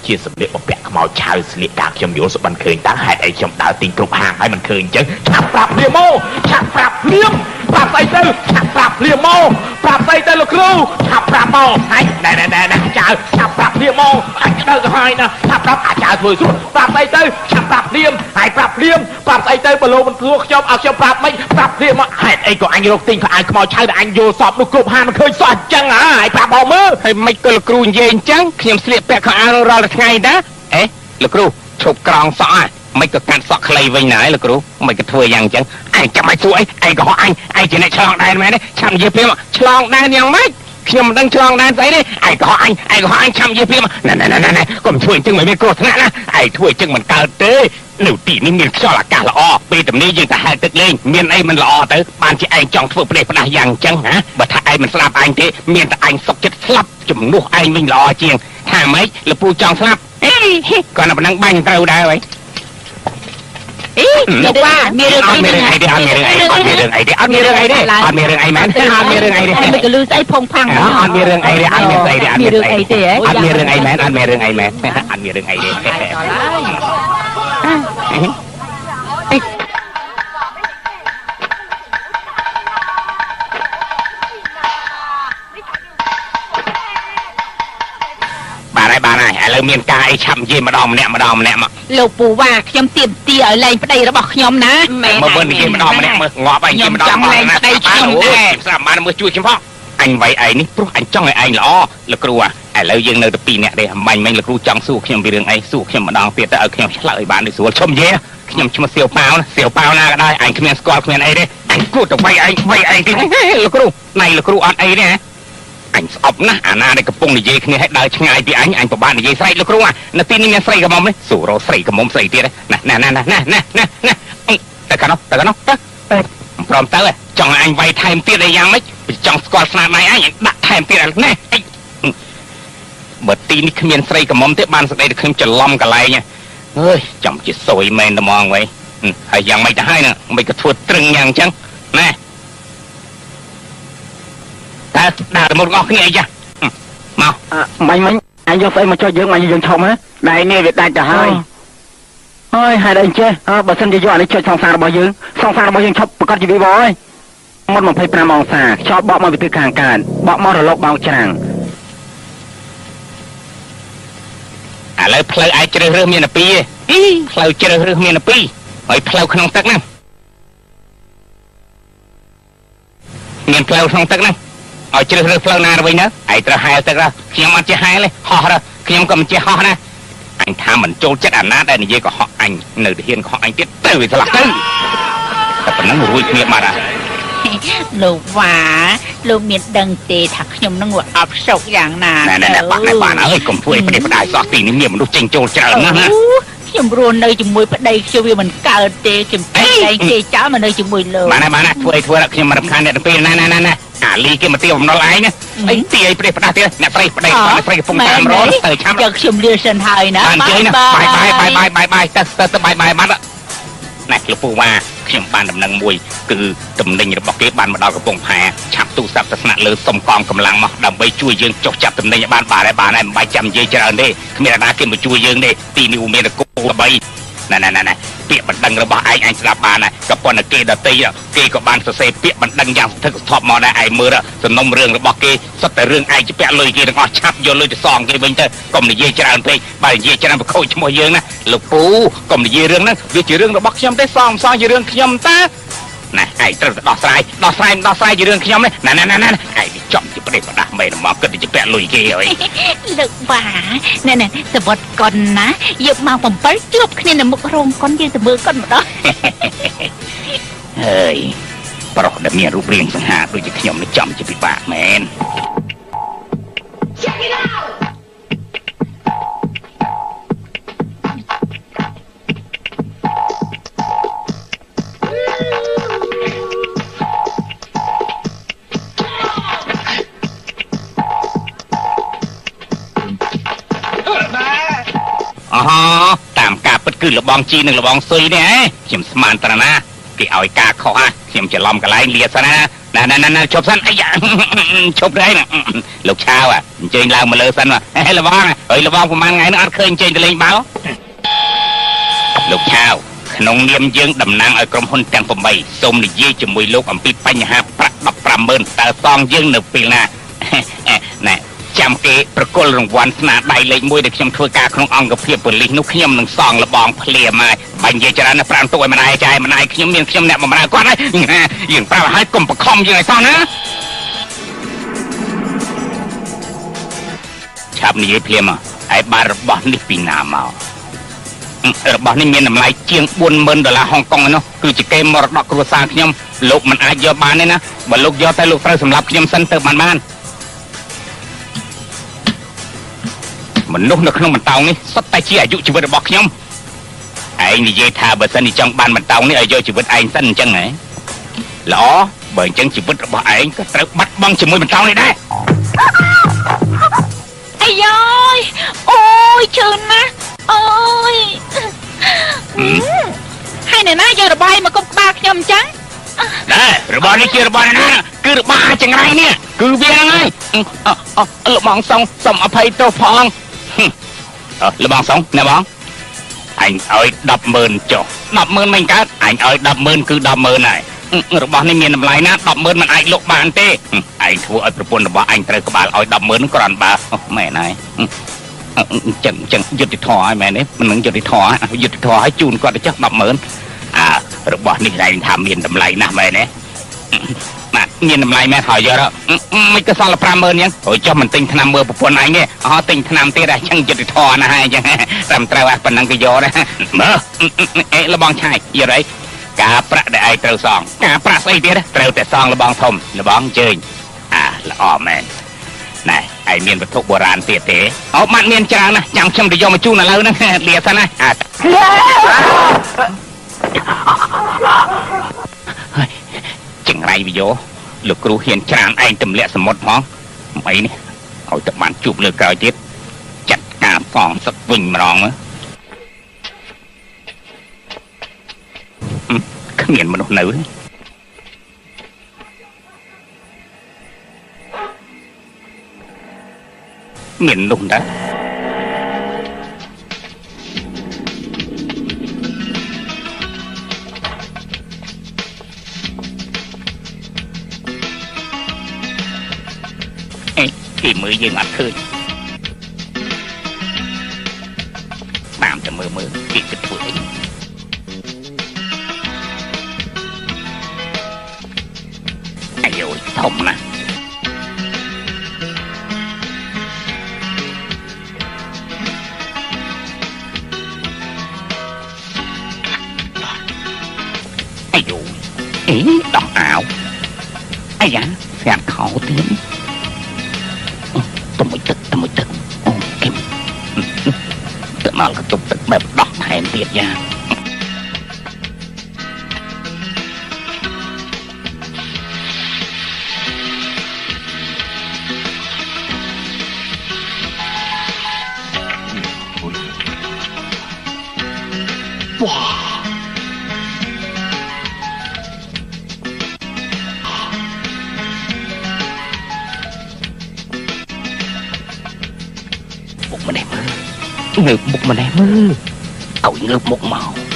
ជាសម្លៀកបំពាក់ខ្មោចឆៅស្លៀកការខ្ញុំយល់សុបិនឃើញតាំងហេតុអីខ្ញុំដើរទិញគ្រប់ហាងហើយមិនឃើញអញ្ចឹងឆាប់ប្រាប់ព្រាមមកឆាប់ប្រាប់ព្រាម ប្រាប់ស្អីទៅឆាប់ប្រាប់ព្រាមមកប្រាប់ស្អីទៅលោកគ្រូឆាប់ប្រាប់មកហើយណែណែណែណែចៅឆាប់ប្រាប់ព្រាមមកអាចក្តៅទៅហើយណាឆាប់ប្រាប់អាចៅធ្វើស្រួលប្រាប់ស្អីទៅឆាប់ប្រាប់ព្រាមហើយប្រាប់ព្រាមប្រាប់ស្អីទៅបើលោកមិនធ្វើខ្ញុំឲ្យខ្ញុំប្រាប់មិនប្រាប់ព្រាមមកហេតុអីក៏អញរកទិញខោអាវខ្មោចឆៅដែលអញយល់សពនោះគ្រប់ហាងមិនឃើញសោះអញ្ចឹងហ่าហើយប្រាប់មកមើលហើយមិនក៏លោកគ្រូនិយាយអញ្ចឹងខ្ញុំស្លៀកពាក់ខោអាវរាល់ថ្ងៃណាអេលោកគ្រូឈប់ក្រងសក់ហ៎ មិនក៏កាត់សក់ខ្លីវិញណាលោកគ្រូមិនក៏ធ្វើយ៉ាងអញ្ចឹងឯងចាំឲ្យសួរអីឯងក៏ហោះអញឯងជាអ្នកឆ្លងដែនមែនទេឆាំនិយាយព្រាមឆ្លងដែនយ៉ាងម៉េចខ្ញុំមិនដឹងឆ្លងដែនស្អីទេឯងក៏ហោះអញឯងក៏ហោះអញឆាំនិយាយព្រាមណែណែណែណែកុំធ្វើអញ្ចឹងមិនមានគ្រោះថ្នាក់ណាឯងធ្វើអញ្ចឹងមិនកើតទេនៅទីនេះមានខ្យល់អាកាសល្អពេលទំនេរយើងទៅហែលទឹកលេងមានអីមិនល្អទៅបានជាឯងចង់ធ្វើផ្ដេសផ្ដាស់យ៉ាងអញ្ចឹងហ៎បើថាឯងមិនស្លាប់ឯងទេមានតែឯងសុកចិត្តស្លាប់ជំនួសឯងវិញល្អជាងថាម៉េចលពូចង់ស្លាប់អេគាត់តែប៉ុណ្ណឹងបាញ់ត្រូវដែរហើយ มีว่องอมีเรื่องไอเดีม่เมีเรื่องไอเดอไม่เดีรื่องไอเดมีเรื่องไอเม่ไเรื่องไอเดีอไมีเรื่องอเรื่องไอเดรอไดีม่อเมีเรื่องไอเดอไม่เดีรื่องไอเดมีเรื่องไอเม่ไเรื่องไอเดมีองไมีเรื่องอเรื่องไอเดรอไดีม่เรื่องไอเดองไอม่งอเรื่องไอเดมีเรื่องไอเม่ไเรื่องไอเดีองมีเรื่องอเไรดีอมีเรื่องอเไรดีองมีเรื่องอเไรื่มีองมีเรื่องอเไรื่มีองมีเรื่องอเไรดี បាទហើយបាទហើយឥឡូវមានការអីឆាប់និយាយម្ដងម្នាក់ម្ដងម្នាក់មកលោកពូវ៉ាខ្ញុំទៀមទាឲ្យលែងប្តីរបស់ខ្ញុំណាមែនមកមើលនិយាយម្ដងម្នាក់មើលងាប់ហើយនិយាយម្ដងខ្ញុំចង់លែងប្តីខ្ញុំដែរស្រាប់បានមើលជួយខ្ញុំផងអញវាយឯងនេះព្រោះអញចង់ឲ្យឯងល្អលោកគ្រូឥឡូវយើងនៅតែពីរនាក់ទេអំបញ្ញមិញលោកគ្រូចង់សួរខ្ញុំពីរឿងអីសួរខ្ញុំម្ដងទៀតទៅឲ្យខ្ញុំឆ្លើយឲ្យបានដូចស្រួលឈុំយេខ្ញុំឈ្មោះសៀវប៉ាវណាសៀវប៉ាវណាក៏ដោយអញគ្មានស្គាល់គ្មានអីទេអញគួរតែវាយឯងវាយឯងទីលោកគ្រូណៃលោកគ្រូអត់អីទេហ៎ អញស្អប់ណាស់អាណាដែលកំពុងនិយាយគ្នាឲ្យដើរឆ្ងាយពីអញអញពិបាកនិយាយស្រែកលោកគ្រូណានៅទីនេះមានស្រីកមុំនេះសួររកស្រីកមុំស្រីទៀតណាណាណាណាណាណាណាណាទៅកណោះទៅកណោះទៅព្រមទៅចង់ឲ្យអញវាយថែមទៀតអីយ៉ាងម៉េចចង់ស្គាល់ស្នាដៃអញដាក់ថែមទៀតណែអីបើទីនេះគ្មានស្រីកមុំទេបានស្ដីទៅខ្ញុំច្រឡំកន្លែងអើយចំជាសួយមែនត្មងវ៉ៃហើយយ៉ាងម៉េចទៅហើយណាមិនក៏ធ្វើត្រឹងយ៉ាងអញ្ចឹងណែ តើដើរទៅមុខរបស់គ្នាអីចាមកមាញ់មាញ់អញយកស្អីមកចុចយើងមាញ់យើងឈប់ហ៎ដៃនេះវាដាច់ទៅហើយហើយហេតុអីចេះអើបើសិនជាយកអានេះចុចសង្សាររបស់យើងសង្សាររបស់យើងឈប់ប្រកាសជីវិតបងអើយមុន25អង្សាខ្យល់បក់មកពីទិសខាងកើតបក់មករលកបោកច្រាំងឥឡូវផ្លូវឯងជ្រើសរើសមានតែពីរទេផ្លូវជ្រើសរើសមានតែពីរហើយផ្លូវក្នុងទឹកហ្នឹងមានផ្លូវក្នុងទឹកហ្នឹង ឲ្យជ្រើសរើសផ្លូវណាទៅវិញទៅឯងត្រូវហែលទឹកទៅខ្ញុំអត់ចេះហែលទេហោះទៅខ្ញុំក៏មិនចេះហោះណាអញថាមិនចូលចិត្តអាណាដែលនិយាយកុហកអញនៅទៅហ៊ានកុហកអញទៀតទៅវាឆ្លាស់ទៅតែប៉ុណ្ណឹងរួចគ្នាបាត់ហើយលោកវ៉ាលោកមានដឹងទេថាខ្ញុំនឹងអបសុកយ៉ាងណាណែណែណែបាត់ណែបាត់ហើយកុំធ្វើឲ្យប្រទេសផ្ដាយសោះទីនេះមានមនុស្សចេញចូលច្រើនណាស់ណាអូខ្ញុំរស់នៅជាមួយប្តីខ្ញុំវាមិនកើតទេខ្ញុំតែងគេចោលមកនៅជាមួយលោកបានហើយបានហើយធ្វើឲ្យធ្វើឲ្យខ្ញុំមិនរំខានអ្នកទាំងពីរណាណាណាណា អាលីគេមកទៀបំណុលឯងណាអីទីឲ្យប្រទេសផ្ដាស់ទៀតអ្នកប្រទេសប្តីប្តីកំពុងតាមរត់ទៅឆាប់យកខ្ញុំលាសិនហើយណាបានជ័យណាបាយបាយបាយបាយបាយបាយទៅទៅទៅបាយបាយបាត់ណែលោកពូវ៉ាខ្ញុំបានដំណឹងមួយគឺតំណែងរបស់គេបានមកដល់កំពង់ផែឆាប់ទូរស័ព្ទទៅស្នាក់លើសុំកងកម្លាំងមកដើម្បីជួយយើងចុះចាប់តំណែងឲ្យបានបានហើយបានហើយមិនបាច់ចាំនិយាយច្រើនទេគ្មានអ្នកណាគេមកជួយយើងទេទីនេះមានតែគោល្បី ណែណែណែណែពាក្យបណ្ដឹងរបស់ឯងឯងស្ដាប់បានហើយក៏ប៉ុន្តែគេដតីគេក៏បានសរសេរពាក្យបណ្ដឹងយ៉ាងស្ថិតស្ថប់មកដែរឯងមើលសំណុំរឿងរបស់គេសុទ្ធតែរឿងឯងជាពាក់លុយគេទាំងអស់ឆាប់យកលុយទៅសងគេវិញទៅកុំនិយាយច្រើនពេកបើនិយាយច្រើនប្រខូចឈ្មោះយើងណាលោកពូកុំនិយាយរឿងហ្នឹងវាជារឿងរបស់ខ្ញុំទេសងសងជារឿងខ្ញុំតា ណាឯងត្រូវតែដោះស្រាយដោះស្រាយមិនដោះស្រាយជារឿងខ្ញុំទេណាណាណាណាឯងវាចំជាប្រទេសប្រដាស់មែនមកគិតតែជាពាក់លុយគេហើយលោកវ៉ាណែណែសវត្តកុនណាយកម៉ោង7ជួបគ្នានៅមុខរោងកុនយើងទៅមើលកុនម្ដងហើយប្រុសដែលមានរូបរាងសង្ហាដូចជាខ្ញុំនេះចំជាពិបាកមែនអ ហតាមការពិតគឺលបងជីនិងលបងស៊ុយនេះហ៎ខ្ញុំស្មានត្រណាគេឲ្យការខុសហ่ะខ្ញុំច្រឡំកន្លែងលាសិនណាណាណាណាជប់សិនអាយ៉ាជប់ដែរណាលោកឆាវអញ្ជើញឡើងមកលើសិនមកហេលបងហើយលបងប្រហែលថ្ងៃនោះអត់ឃើញអញ្ជើញទៅលេងបាល់លោកឆាវក្នុងនាមយើងតំណាងឲ្យក្រុមហ៊ុនទាំង8សូមនិយាយជាមួយលោកអំពីបញ្ហាប្រាក់150,000តើសងយើងនៅពេលណាណែ ចាំគេប្រគល់រង្វាន់ស្នាដៃលេខ1ដែលខ្ញុំធ្វើការក្នុងអង្គភាពប៉ូលីសនោះខ្ញុំនឹងសងលបងភ្លាមហើយបាញ់និយាយច្រើនណាស់ប្រាំទុកឲ្យម្ដាយចាយម្ដាយខ្ញុំមានខ្ញុំអ្នកបម្រើគាត់ហើយយើងប្រាប់ឲ្យកុំបខំយើងឲ្យសោះណាឆាប់និយាយភ្លាមមកហើយបានរបស់នេះពីណាមកអឺរបស់នេះមានតម្លៃជាង40000ដុល្លារហុងកុងឯនោះគឺជាកេរមរតកគ្រួសារខ្ញុំលោកមិនអាចយកបានទេណាបើលោកយកតែលោកត្រូវសម្រាប់ខ្ញុំសិនទៅបានបាន មនុស្សនៅក្នុងបន្តោងនេះសុទ្ធតែជាអាយុជីវិតរបស់ខ្ញុំឯងនិយាយថាបើសិនជាចង់បានបន្តោងនេះឲ្យយកជីវិតឯងសិនអញ្ចឹងហ៎ល្អបើអញ្ចឹងជីវិតរបស់ឯងក៏ត្រូវបាត់បង់ជាមួយបន្តោងនេះដែរអាយ៉យអូយជឿនណាស់អូយហើយអ្នកណាយករបាយមកគប់ក្បាលខ្ញុំអញ្ចឹងដែររបស់នេះជារបស់អ្នកណាគឺរបស់អាចង្រៃនេះគឺវាហ្នឹងហើយអឺអឺអឺលោកបងសុងសុំអភ័យទោសផងហឹមអឺ លោកបងសុងណែបងអញឲ្យ100000ចុះ100000មិនកើតអញឲ្យ100000គឺ100000ហើយអឺរបស់នេះមានតម្លៃណា100000មិនអាចលក់បានទេហឹមឯងធ្វើឲ្យប្រពន្ធរបស់អញត្រូវក្បាលឲ្យ100000នឹងគ្រាន់បើអូមែនហើយហឹមអឺអញ្ចឹងអញ្ចឹងយុទ្ធធរហើយមែនទេមិននឹងយុទ្ធធរយុទ្ធធរឲ្យជូនគាត់ទៅចុះ100000អារបស់នេះឯងថាមានតម្លៃណាស់មែនទេ បាទមានតម្លៃមែនហើយយកទៅមិនក៏សល់តែ50000អញ្ចឹងអូយចុះមិនទិញថ្នាំមើលប្រពន្ធឯងទេអស់ទិញថ្នាំទៀតអញ្ចឹងយុទ្ធធរណាស់ហើយអញ្ចឹងត្រឹមត្រូវអាប៉ុណ្ណឹងក៏យកដែរមើលអេលបងឆាយយកអីការប្រាក់ដែលឯងត្រូវសង ការប្រាក់ស្អីទៀតត្រូវតែសងលបងធំលបងអញ្ជើញអាល្អមែនណែឯងមានវត្ថុបុរាណទៀតទេអូម៉ាត់មានច្រើនណាស់ចាំខ្ញុំទៅយកមកជូនឥឡូវហ្នឹងលាសិនណាអាហើយចង្រៃវិយោលោកគ្រូហ៊ានច្រានឯងទម្លាក់សមុទ្រហ្មងអីនេះឲ្យតែបានជួបលើក្រោយទៀតចាត់ការសងសឹកវិញម្ដងមើលហឹមគ្មានមនុស្សនៅទេមានមនុស្សដែរ អេគេមើលយើងអត់ឃើញមើលមើលគេគិតធ្វើអីអាយយធំណាស់អា ទៀតទៅមួយទឹកទៅមួយទឹកអូគឹមទៅមកកជប់ទឹកបែបដោះថែមទៀតយ៉ាមុខ ងើបមុខម្នេះមើលឲ្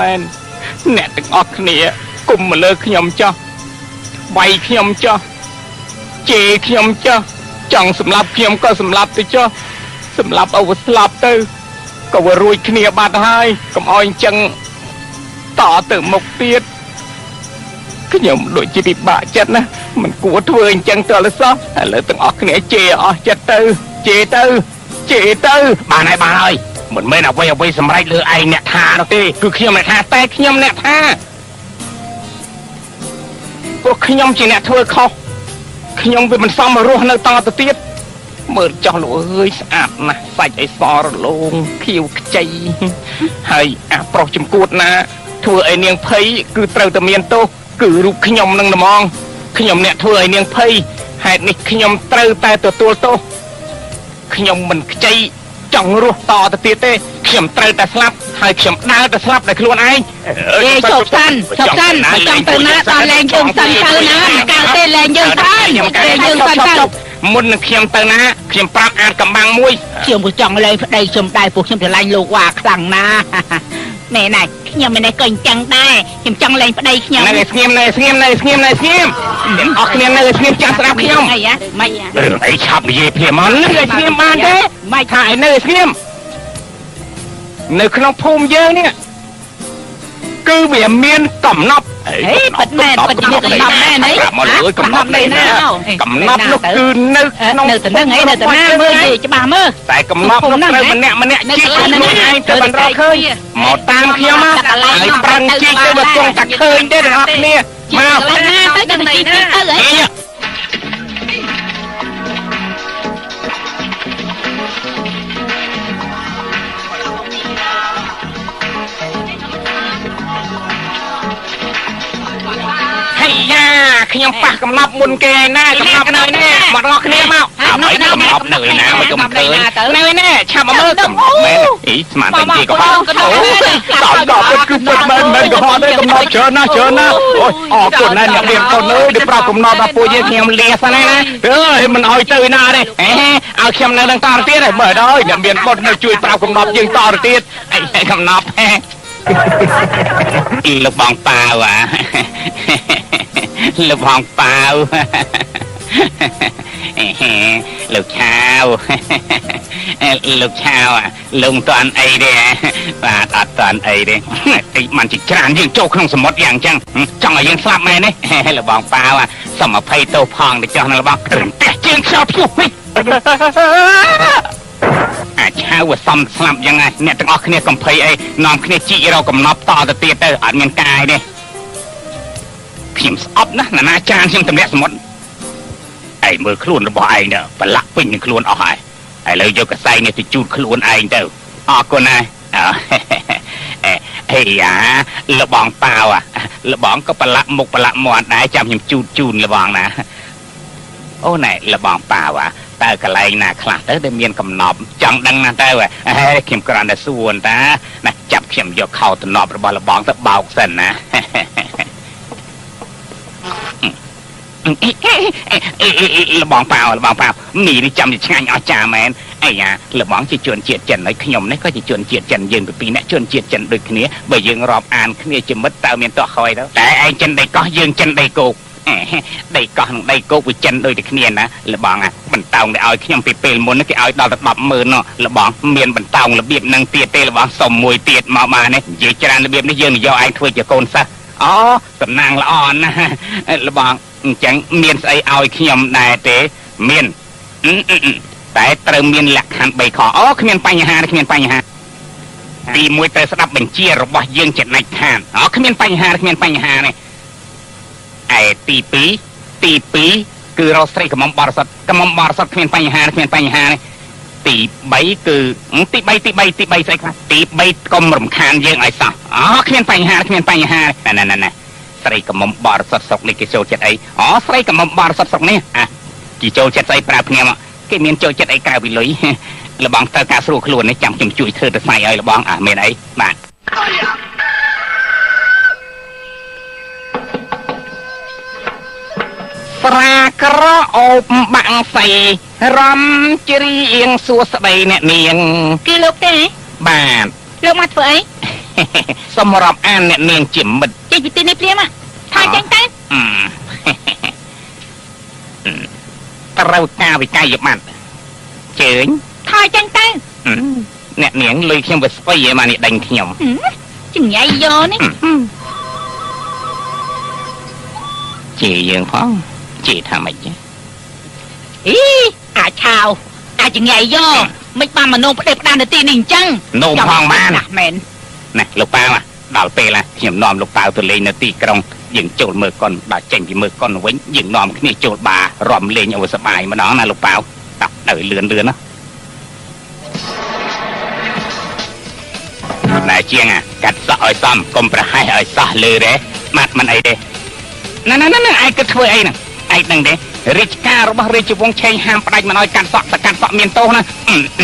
មែនអ្នកទាំងអស់គ្នាគុំមកលើខ្ញុំចោះវាយខ្ញុំចោះជេរខ្ញុំចោះចង់សម្លាប់ខ្ញុំក៏សម្លាប់ទៅចោះសម្លាប់ឲ្យវាស្លាប់ទៅក៏វារួចគ្នាបាត់ហើយកុំឲ្យអញ្ចឹងតទៅមុខទៀតខ្ញុំដូចជាពិបាកចិត្តណាមិនគួរធ្វើអញ្ចឹងទៅលសោះឥឡូវទាំងអស់គ្នាជេរអស់ចិត្តទៅជេរទៅជេរទៅបានហើយបានហើយ មិនមែនអ្វីអ្វីសម្រេចលើឯងអ្នកថានោះទេគឺខ្ញុំអ្នកថាតែខ្ញុំអ្នកថាពួកខ្ញុំជាអ្នកធ្វើខុសខ្ញុំវាមិនសមមករស់នៅតទៅទៀតមើលចោះលោកអើយស្អាតណាស់សាច់អីសរលោងខៀវខ្ចីហើយអាប្រុសចំគួតណា ធ្វើឲ្យនាងភ័យគឺត្រូវតែមានទោសគឺរូបខ្ញុំនឹងត្មងខ្ញុំអ្នកធ្វើឲ្យនាងភ័យហេតុនេះខ្ញុំត្រូវតែទទួលទោសខ្ញុំមិនខ្ចី ចង់រស់តទៅទៀតទេខ្ញុំត្រូវតែស្លាប់ហើយខ្ញុំដើរទៅស្លាប់ដោយខ្លួនឯងអេជប់សិនជប់សិនបើចង់ទៅណាដល់លែងយើងសិនទៅណាកាលទេលែងយើងសិនទេយើងសិនទៅមុននឹងខ្ញុំទៅណាខ្ញុំប្រាប់អាតកំបាំងមួយខ្ញុំក៏ចង់លែងប្តីខ្ញុំដែរពួកខ្ញុំឆ្លាញ់លោកវ៉ាខ្លាំងណាស់ណែណា ខ្ញុំមិនក៏អញ្ចឹងដែរខ្ញុំចង់លែងប្តីខ្ញុំនៅស្ងៀមនៅស្ងៀមនៅស្ងៀមនៅស្ងៀមអ្នកអស់គ្នានៅស្ងៀមចាំស្ដាប់ខ្ញុំអីហ៎មិនរឿងអីឆាប់និយាយភ្លាមមកនៅស្ងៀមបានទេមិនថាឲ្យនៅស្ងៀមនៅក្នុងភូមិយើងនេះគឺវាមានកំណប់អី ហេប៉ិតមែនប៉ិតជាកំណត់មែនអីប្រាប់មកលើកំណប់នេះណាកំណប់នោះគឺនៅក្នុងនៅទៅនឹងអីនៅទៅណាមើលនិយាយច្បាស់មើលតែកំណប់នោះត្រូវម្នាក់ម្នាក់ជីកខ្លួនឯងទៅបន្តឃើញមកតាមខ្ញុំមកហើយប្រឹងជីកទៅបើគង់តែឃើញទេទាំងអស់គ្នាមកទៅណាទៅទៅទីទៅអីហេ ខ្ញុំប៉ះកំណប់មុនគេឯណាកំណប់នៅនេះមកដល់គ្នាមកអើយកំណប់នៅឯណាមកខ្ញុំឃើញនៅឯនេះឆាប់មកមើលកំណប់មែនអីស្មានតែគេក៏ហត់អូដល់ដល់ពិតគឺពិតមែនមែនក៏ហត់ដែរកំណប់ច្រើនណាស់ច្រើនណាស់អូយអរគុណណាស់អ្នករៀនកូនអើយដែលប្រាប់កំណប់ដល់ពួកយើងខ្ញុំលាសិនណាអើយមិនអោយទៅណាទេហេឲ្យខ្ញុំនៅនឹងតទៅទៀតហើយមើលដល់អ្នកមានបុតនៅជួយប្រាប់កំណប់យើងតទៅទៀតអីកំណប់ហេលោកបងប៉ាវអា លោកបងប៉ាវលោកឆាវលោកឆាវអាលោកមិនតាន់អីទេបាទអត់តាន់អីទេតិចมันជាច្រើនយើងចូលក្នុងសមុទ្រយ៉ាងអញ្ចឹងចង់ឲ្យយើងស្លាប់មែនទេលោកបងប៉ាវអាសុំអភ័យទោសផងទៅចោះណាលោកបងរំទះជើងខ្យល់ភ្យុះវិញអាឆាវវាសំស្លាប់យ៉ាងណាអ្នកទាំងអស់គ្នាកំភៃអីនាំគ្នាជីករកកំណប់តទៅទៀតទៅអត់មានកាយទេ ខ្ញុំស្អប់ណាស់ណានាចានខ្ញុំទម្លាក់សមុទ្រឯងមើលខ្លួនរបស់ឯងទៅប្រឡាក់ពេញនឹងខ្លួនអស់ហើយឥឡូវយកកសែងនេះទៅជូតខ្លួនឯងទៅអរគុណណាស់អើហេយ៉ាលបងប៉ាវអាលបងក៏ប្រឡាក់មុខប្រឡាក់មាត់ដែរចាំខ្ញុំជូតជូនលបងណាអូណែលបងប៉ាវ៉ាតើកន្លែងណាខ្លះទៅដែលមានកំណប់ចង់ដឹងណាស់ទៅអេខ្ញុំគ្រាន់តែសួរតាណាចាប់ខ្ញុំយកខោតំណប់របស់លបងទៅបោកសិនណា លបងប៉ាវលបងប៉ាវមីនេះចាំជាឆ្ងាញ់អស្ចារ្យមែនអីយ៉ាលបងជាជនជាតិចិនហើយខ្ញុំនេះក៏ជាជនជាតិចិនយើងពីពីរអ្នកជនជាតិចិនដូចគ្នាបើយើងរាប់អានគ្នាជាមិត្តតើមានតោះខ້ອຍទៅតែឯងចិនដីកោះយើងចិនដីគោកអេដីកោះនិងដីគោកវាចិនដូចតែគ្នាណាលបងអាបន្តោងដែលឲ្យខ្ញុំពីពេលមុននេះគេឲ្យដល់ទៅ100000ណោះលបងមានបន្តោងរបៀបនឹងទៀតទេលបងសុំមួយទៀតមកបាននេះនិយាយច្រើនរបៀបនេះយើងនិយកឯងធ្វើជាកូនសិស្ស អូសំណាងល្អណាស់លបងអញ្ចឹងមានស្អីឲ្យខ្ញុំដែរទេមានអឺអឺអឺតែត្រូវមានលក្ខខណ្ឌ3ខអូគ្មានបញ្ហាទេគ្មានបញ្ហាទីមួយត្រូវស្ដាប់បញ្ជារបស់យើងជាដាច់ខាតអូគ្មានបញ្ហាទេគ្មានបញ្ហាទេឯទី2ទី2គឺរកស្រីកំមុំបរិសុទ្ធកំមុំបរិសុទ្ធគ្មានបញ្ហាគ្មានបញ្ហាទេ ទី3គឺអឺទី3ទី3ទី3ស្អីខ្លះទី3កុំរំខានយើងឲ្យសោះអូគ្មានបញ្ហាគ្មានបញ្ហាណែណែណែណែស្រីកំមុំបរិសុទ្ធស្រុកនេះគេចូលចិត្តអីអូស្រីកំមុំបរិសុទ្ធស្រុកនេះអាគេចូលចិត្តស្អីប្រើភ្នែកមកគេមានចូលចិត្តអីក្រៅពីលុយលបងត្រូវការស្រួលខ្លួននេះចាំខ្ញុំជួយធ្វើទៅស្អីឲ្យលបងអាមានអីបាទ ស្រាក្រអូបបាក់សៃរំជ្រៀងសួស្ដីអ្នកនាងគឺលោកទេបាទលោកមកធ្វើអីសម្រាប់អានអ្នកនាងជាមិត្តចេញពីទីនេះព្រាមថយចេញទៅអឺត្រូវការវិក័យប័ត្រជើញថយចេញទៅអឺអ្នកនាងលុយខ្ញុំវាស្ពៃឯមកនេះដេញខ្ញុំហឹមចង្ញៃយកនេះហឹមជាយើងផង ជាថាម៉េចទេអីអាចឆាវអាចចង្ញៃយកមិនបានមនុស្សផ្ដេសផ្ដាននៅទីនេះអញ្ចឹងនោមផងបានណាស់មែនណាលោកប៉ាវ៉ាដល់ពេលណាខ្ញុំនាំលោកប៉ាវទៅលេងនៅទីក្រុងយើងចូលមើលកុនដល់ចេញពីមើលកុនវិញយើងនាំគ្នាចូលបាររំលេងឲ្យសប្បាយម្ដងណាលោកប៉ាវតាប់ទៅលឿនលឿនណាណែជាងអាកាត់សក់ឲ្យសមកុំប្រហែសឲ្យសោះលឺទេម៉ាត់មិនអីទេណែណែណែឯងគិតធ្វើអីហ្នឹង ឯងដឹងទេរាជការរបស់រាជវង្សឆេងហាមផ្ដាច់មិនឲ្យកាត់សក់តែកាត់សក់មានទោសណា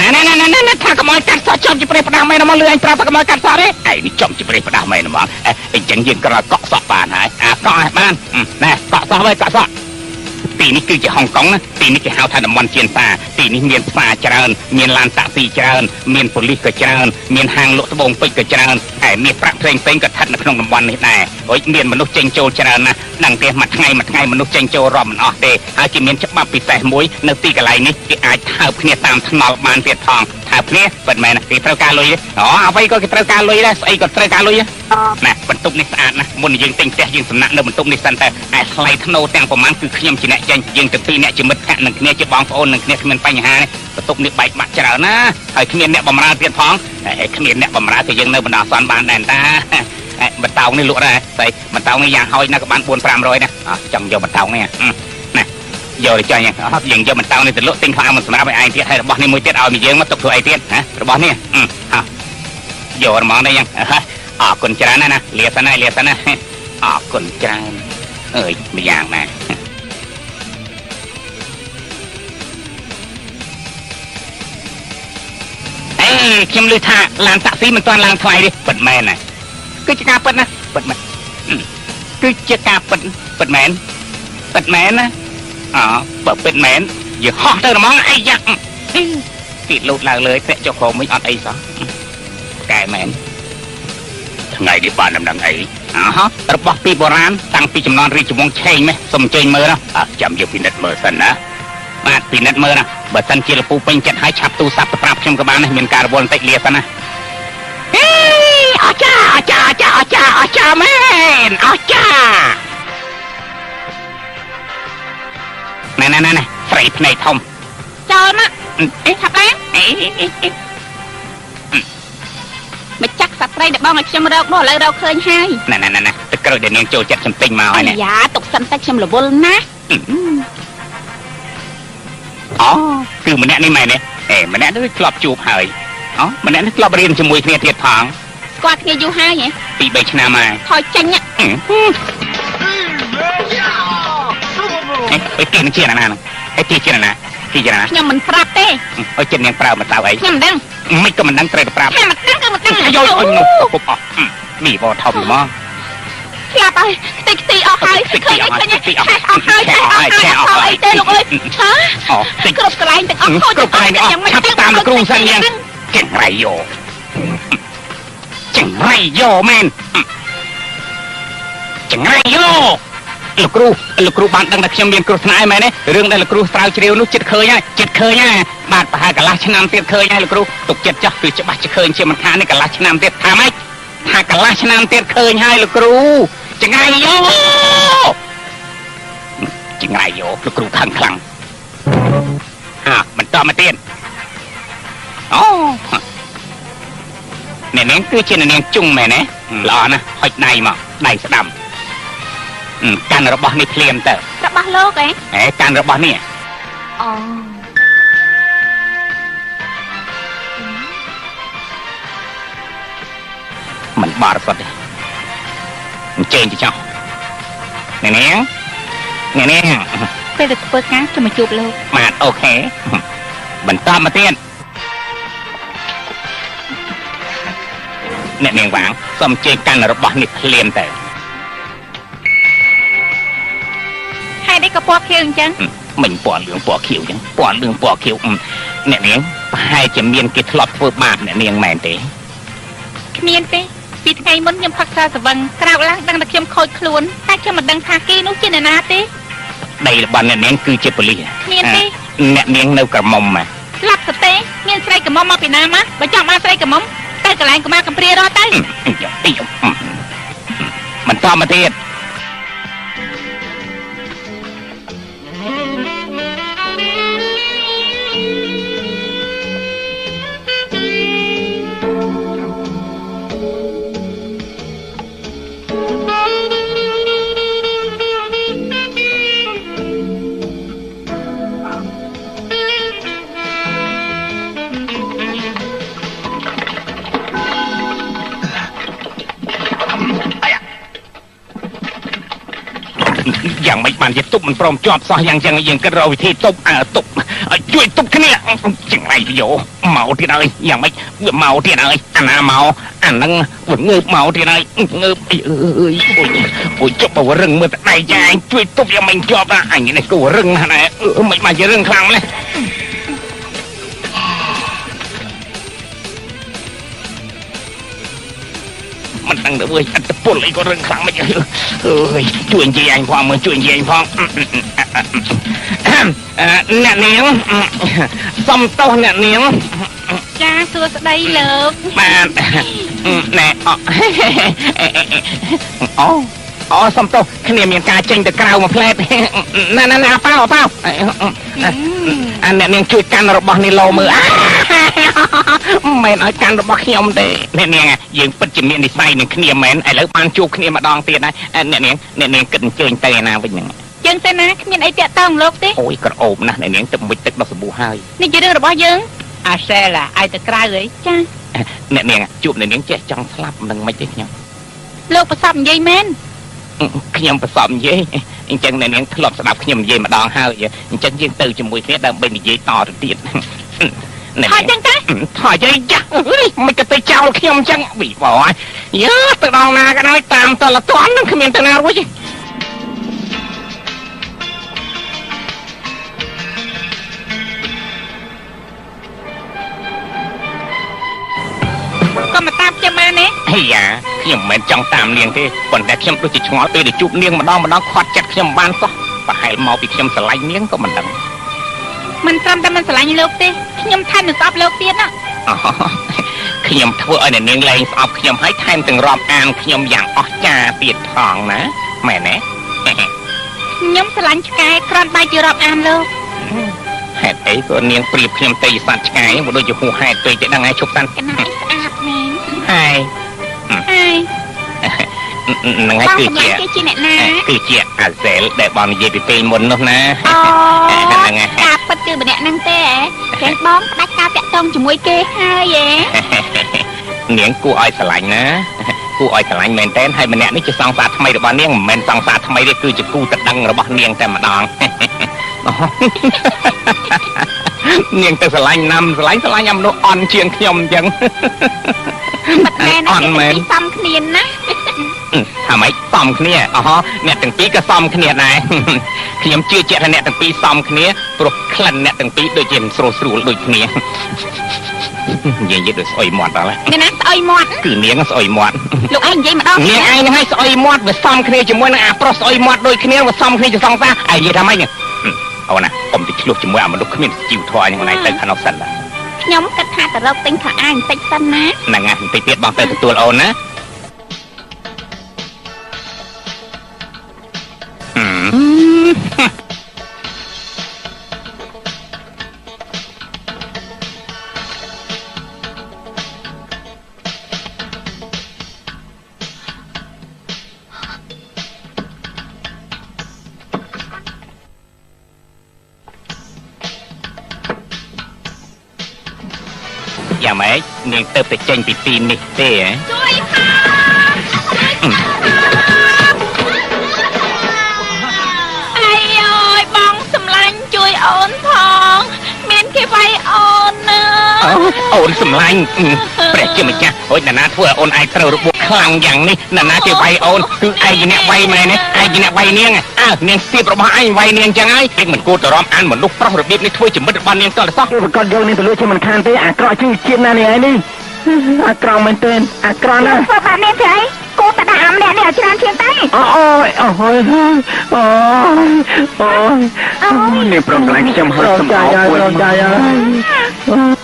ណែណែណែណែណែថាកុំឲ្យកាត់សក់ចំជាព្រះផ្ដាស់មែនមកលឺឯងប្រាប់ថាកុំឲ្យកាត់សក់ទេឯងនេះចំជាព្រះផ្ដាស់មែនហ្មងអញ្ចឹងយើងក្រោយកក់សក់បានហើយអាកក់ឲ្យបានណែកក់សក់ហើយកក់សក់ ទីនេះគឺជាហុងកុងណាទីនេះគេហៅថាតំបន់ជៀនសាទីនេះមានផ្សារច្រើនមានឡានតាក់ស៊ីច្រើនមានប៉ូលីសក៏ច្រើនមានហាងលក់ត្បូងពេជ្រក៏ច្រើនហើយមានប្រាក់ផ្សេងផ្សេងក៏ស្ថិតនៅក្នុងតំបន់នេះដែររួចមានមនុស្សចេញចូលច្រើនណាស់ដឹងទេមួយថ្ងៃមួយថ្ងៃមនុស្សចេញចូលរាប់មិនអស់ទេហើយគេមានច្បាប់ពិសេសមួយនៅទីកន្លែងនេះគេអាចថើបគ្នាតាមថ្នល់បានទៀតផងថើបគ្នាពិតមែនគេត្រូវការលុយទេអូអ្វីក៏គេត្រូវការលុយដែរស្អីក៏ត្រូវការលុយដែរណាបន្ទប់នេះស្អាតណាស់មុនយើងទិញផ្ទះយើងសំណាក់នៅបន្ទប់នេះសិនតែឯថ្លៃធ្នូទាំងប្រមាណគឺខ្ញុំជាអ្នកចេញយើងទាំងពីរអ្នកជាមិត្តភក្តិនឹងគ្នាជាបងប្អូននឹងគ្នាគ្មានបញ្ហាទេបន្ទប់នេះបែកបាក់ច្រើនណាហើយគ្មានអ្នកបម្រើទៀតផងហើយគ្មានអ្នកបម្រើក៏យើងនៅបណ្ដោះអាសន្នបានដែរតាអេបន្តោងនេះលក់ដែរស្អីបន្តោងនេះយ៉ាងហោចណាស់ក៏បាន4 500ណាអស់ចង់យកបន្តោងនេះណាយកទៅចាញ់អត់យើងយកបន្តោងនេះទៅលក់ទិញខ្លាំងមកសម្រាប់ឲ្យឯងទៀតហើយរបស់នេះមួយទៀតឲ្យមកយើងមកទុកធ្វើអីទៀតណារបស់នេះហ៎យកហ្មងដែរយ៉ាងអរគុណច្រើនណាស់ណាលាសិនណាលាសិនណាអរគុណច្រើនអើយម្យ៉ាងណា ខ្ញុំឮថាឡានតាក់ស៊ីមិនទាន់ឡើងថ្លៃទេពិតមែនណាគឺជាការពិតណាពិតមែនអឺគឺជាការពិតពិតមែនពិតមែនណាអើបើពិតមែនយើងហោះទៅហ្មងអីយ៉ាក់ទីលូតឡើងលើធ្លាក់ចុះក្រោមវិញអត់អីសោះកែមែនថ្ងៃនេះបានដំណឹងអីអើហ៎របស់ពីបុរាណតាំងពីចំនួនរាជវង្សឆេងម៉េះសុំចេញមើលណាអើចាំយកពិនិត្យមើលសិនណា បាទពិនិត្យមើលណាបើសិនជាលពូពេញចិត្តឲ្យឆាប់ទូរស័ព្ទទៅប្រាប់ខ្ញុំក៏បានដែរមានការរវល់បន្តិចលាសិនណាហេអស្ចារ្យអស្ចារ្យអស្ចារ្យអស្ចារ្យអស្ចារ្យមែនអស្ចារ្យណែណែណែណែស្រីភ្នែកធំចូលមកអេឆាប់ឡើងអេអេអេអេមកចាក់សត្រីដែលបងឲ្យខ្ញុំរកនោះឥឡូវរកឃើញហើយណែណែណែណែទឹកក្រូចដែលនាងចូលចិត្តខ្ញុំទិញមកហើយនេះយ៉ាទុកសិនតែខ្ញុំរវល់ណាស់ អូគឺម្នាក់នេះមែនទេអេម្នាក់នេះធ្លាប់ជួបហើយអូម្នាក់នេះធ្លាប់រៀនជាមួយគ្នាទៀតផងស្គាល់គ្នាយូរហើយហ៎ពីរ3ឆ្នាំហើយថយចេញណាអឺអេទៅគេនឹងជាណាណាហ្នឹងអីទីជាណាទីជាណាខ្ញុំមិនប្រាប់ទេអើចិត្តនាងប្រើមិនទៅអីខ្ញុំមិនដឹងមិនក៏មិនដឹងត្រូវតែប្រាប់ខ្ញុំមិនដឹងគឺមិនដឹងអាយអុយនោះពុកអស់មីបោធំហ្មងស្លាប់ហើយ ខ្ទេចខ្ទីអស់ហើយខ្ទេចឃើញខ្ទីអស់ឃើញខ្ទេចខ្ទីអស់ឆេះអស់ហើយឆេះអស់ហើយឆេះអស់ហើយអីទេលោកអើយហ៎អូតិចគ្រប់កន្លែងទាំងអស់ខូចគ្រប់កន្លែងទាំងអស់ឆាប់តាមលោកគ្រូសិននាងចង្រៃយោចង្រៃយោមែនចង្រៃយោលោកគ្រូលោកគ្រូបានដឹងថាខ្ញុំមានគ្រោះថ្នាក់ឯមែនទេរឿងដែលលោកគ្រូស្រាវជ្រាវនោះចិត្តឃើញហើយចិត្តឃើញហើយបាទប្រហែលកន្លះឆ្នាំទៀតឃើញហើយលោកគ្រូទុកចិត្តចោះគឺច្បាស់ជាឃើញជាមិនខាននេះកន្លះឆ្នាំទៀតថាម៉េចថាកន្លះឆ្នាំទៀតឃើញហើយលោកគ្រូ ចង្រៃយោចង្រៃយោលោកគ្រូខឹងខ្លាំងអាបន្តមកទៀតអូអ្នកនាងគឺជាអ្នកនាងជុងមែនទេល្អណាស់ហុចដៃមកដៃស្ដាំអឺកាន់របស់នេះភ្លាមទៅរបស់លោកឯងហេកាន់របស់នេះអូមិនបរិសុទ្ធទេ អញ្ជើញទៅចោះអ្នកនាងអ្នកនាងពេលទៅធ្វើការខ្ញុំមកជួបលោកបាទអូខេបន្តមកទៀតអ្នកនាងវាងសូមជើញកាន់របស់នេះភ្លាមទៅហេតុអីក៏ពណ៌ខៀវអញ្ចឹងមិញពណ៌លឿងពណ៌ខៀវចឹងពណ៌លឿងពណ៌ខៀវអឺអ្នកនាងប្រហែលជាមានគេធ្លាប់ធ្វើបាបអ្នកនាងមែនទេគ្មានទេ ពីថ្ងៃមុនខ្ញុំផឹកស្រាស្វឹងក្រោកឡើងដឹងថាខ្ញុំខូចខ្លួនតែខ្ញុំមិនដឹងថាគេនោះជាអ្នកណាទេដីរបស់អ្នកនាងគឺជាប៉ូលីសគ្មានទេអ្នកនាងនៅក្រមុំមកស្លាប់ទៅទេមានស្រីកមុំមកពីណាមកបើចង់បានស្រីកមុំទៅកន្លែងកុមារកំព្រារត់ទៅយកទីបន្តមកទៀត យ៉ាងមិនបានជាទប់មិនព្រមជាប់សោះយ៉ាងចឹងយើងគិតរកវិធីទប់អើទប់ឲ្យជួយទប់គ្នាចឹងហើយយោមកទៀតហើយយ៉ាងមិនវាមកទៀតហើយអាណាមកអានឹងវាងើបមកទៀតហើយងើបអីអើយអូយអូយជប់បើរឹងមើលតែដៃចាអញជួយទប់យ៉ាងមិនជាប់ណាអញនេះគូរឹងណាស់ណែអឺមិនបានជារឹងខ្លាំងម្ល៉េះ មិនដឹងទៅវើយអត្តពលអីក៏រឹងខ្លាំងមិនអើយជួយនិយាយអញផងមើលជួយនិយាយអញផងអឺអ្នកនាងសំទោសអ្នកនាងចាសួស្ដីលោកបាទណែអូអូអូសំទោសគ្នាមានការចេញទៅក្រៅមួយផ្លែតណាណាណាប៉ៅប៉ៅអាអ្នកនាងជួយកាន់របស់នេះលោមើល មិនឲ្យកាន់របស់ខ្ញុំទេអ្នកនាងយើងពិតជាមាននិស័យនឹងគ្នាមែនឥឡូវបានជួបគ្នាម្ដងទៀតហើយអ្នកនាងអ្នកនាងគិតអញ្ជើញទៅឯណាវិញហ្នឹងយើងទៅណាគ្មានអីតាក់តងលោកទេអូយក្រអូបណាស់អ្នកនាងទឹកមុជទឹកដល់សាប៊ូហើយនេះជារឿងរបស់យើងអាសែឡាឲ្យទៅក្រៅអីចាអ្នកនាងជួបអ្នកនាងចេះចង់ស្លាប់មិនមិនទេខ្ញុំលោកប្រសពនិយាយមែនខ្ញុំប្រសំនិយាយអញ្ចឹងអ្នកនាងធ្លាប់ស្ដាប់ខ្ញុំនិយាយម្ដងហើយអញ្ចឹងយើងទៅជាមួយគ្នាដើម្បីនិយាយតទៅទៀត អ្នកហើយចឹងតាថយយាយចាស់អើយមិនក៏ទៅចោលខ្ញុំអញ្ចឹងវិបោយើទៅដល់ណាក៏ដោយតាមតលតន់នឹងគ្មានទៅណារួចទេក៏មកតាមខ្ញុំមកណាហីយ៉ាខ្ញុំមិនមែនចង់តាមនាងទេប៉ុន្តែខ្ញុំដូចជាឆ្ងល់ពេលដែលជួបនាងម្ដងម្ដងខាត់ចិត្តខ្ញុំបានសោះប្រហែលមកពីខ្ញុំស្រឡាញ់នាងក៏មិនដឹង មិនត្រឹមតែមិនស្រឡាញ់លោកទេខ្ញុំថែមនឹងស្អប់លោកទៀតណាអូខ្ញុំធ្វើឲ្យអ្នកនាងលែងស្អប់ខ្ញុំហើយថែមទាំងរាប់អានខ្ញុំយ៉ាងអស្ចារ្យទៀតផងណាមែនទេខ្ញុំស្រឡាញ់ឆ្កែគ្រាន់តែជារាប់អានលោកហេតុអីក៏នាងប្រៀបខ្ញុំទៅសត្វឆ្កែមកដូចជាហួសហេតុពេកទៅដឹងហើយឈប់សិនកណាស់ស្អាតមែនហើយហើយ នឹងហើយបងគឺសម្លាជាញ់គេជាអ្នកណាគឺជាអាសែលដែលបងនិយាយពីពេលមុននោះណាអូហ្នឹងហើយការពិតគឺម្នាក់ហ្នឹងទេហ៎ចេះបងផ្ដាច់ការតាក់ទងជាមួយគេហើយហ៎នាងគួរឲ្យស្រឡាញ់ណាគួរឲ្យស្រឡាញ់មែនតើហើយម្នាក់នេះជាសង្សារថ្មីរបស់នាងមិនមែនសង្សារថ្មីទេគឺជាគូតដឹងរបស់នាងតែម្ដងអូនាងទៅស្រឡាញ់ណាំស្រឡាញ់ស្រឡាញ់អាមនុស្សអន់ជាងខ្ញុំអញ្ចឹងបាត់មែនអន់មែនទីសំគ្នាណា ថាម៉េចសំគ្នាអោះអ្នកទាំងពីរក៏សំគ្នាដែរខ្ញុំជឿជាក់ថាអ្នកទាំងពីរសំគ្នាព្រោះក្លិនអ្នកទាំងពីរដូចជាមិនស្រួលស្រួលដូចគ្នានិយាយដូចស្អុយមាត់ដល់ហើយអ្នកណាស្អុយមាត់គឺនាងស្អុយមាត់លោកឯងនិយាយម្ដងនាងឯងហ្នឹងឲ្យស្អុយមាត់វាសំគ្នាជាមួយនឹងអាប្រុសស្អុយមាត់ដូចគ្នាវាសំគ្នាជាសងសាឯងនិយាយថាម៉េចហ្នឹងហឹមអូនណាកុំទៅឆ្លោះជាមួយអាមនុស្សគ្មានជីវធម៌ហ្នឹងអូនឯងទៅខាងនោះសិនបាទខ្ញុំគិតថាទៅរកទិញខោអាវបន្តិចសិនណាហ្នឹងហើយបន្តិចទៀតបងទៅទទួលអូនណា នេះទេហ៎ជួយខាអីអើយបងសម្លាញ់ជួយអូនផងមានគេវាយអូនណាអូអូនសម្លាញ់អឺព្រះជាម្ចាស់អុយណានាធ្វើឲ្យអូនឯងត្រូវរបួសខ្លាំងយ៉ាងនេះណានាគេវាយអូនគឺឯងជាអ្នកវាយមែនទេឯងជាអ្នកវាយនាងអើនាងសៀបរបស់ឯងវាយនាងចឹងហើយឯងមិនគួរទៅរំអានមនុស្សប្រុសរបៀបនេះធ្វើជាមិត្តរបស់នាងតលសោះគេប្រកាសយកនេះទៅលួចជាមិនខានទេអាក្រក់ជាងជាតិណានេះឯងនេះ អាក្រក់មែនទែនអាក្រក់ណាស់ធ្វើបាបនេះទៅអីគូតដាក់អាំអ្នកនេះឲ្យច្រើនជាងទៅអូយអូយអូយអូយអូយនេះប្រំឡាញខ្ញុំហើយសម្អោពួយចាយហើយ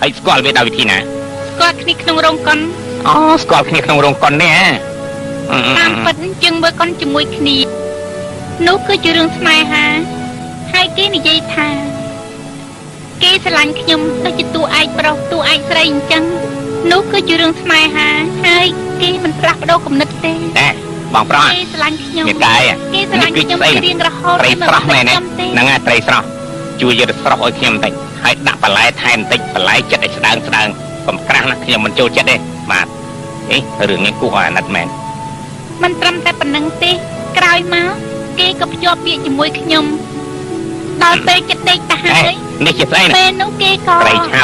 ហើយស្គាល់វាដោយវិធីណាស្គាល់គ្នាក្នុងរោងកុនអូស្គាល់គ្នាក្នុងរោងកុននេះហ៎អឺអឺតាមពិតជាងមើលកុនជាមួយគ្នានោះគឺជារឿងស្នេហាហើយគេនិយាយថា គេស្រឡាញ់ខ្ញុំដូចជាតួឯកប្រុសតួឯកស្រីអញ្ចឹងនោះគឺជារឿងស្នេហាហើយគេមិនផ្លាស់ប្ដូរគំនិតទេតែបងប្រុសគេស្រឡាញ់ខ្ញុំមានកាយគេស្រឡាញ់ខ្ញុំជារៀងរហូតត្រីស្រស់មែនទេខ្ញុំទេហ្នឹងហើយត្រីស្រស់ជួយយកទៅស្រស់ឲ្យខ្ញុំបន្តិចហើយដាក់បន្លែថែមបន្តិចបន្លែចិត្តឲ្យស្ដើងស្ដើងកុំក្រាស់ណាខ្ញុំមិនចូលចិត្តទេបាទអេរឿងនេះគួរឲ្យអាណិតមែនមិនត្រឹមតែប៉ុណ្្នឹងទេក្រោយមកគេក៏ភ្ជាប់ពាក្យជាមួយខ្ញុំ ដល់ពេលចិត្តដេកទៅហើអេយនេះជាស្អីណាពេលនោះគេក៏ត្រីឆៅ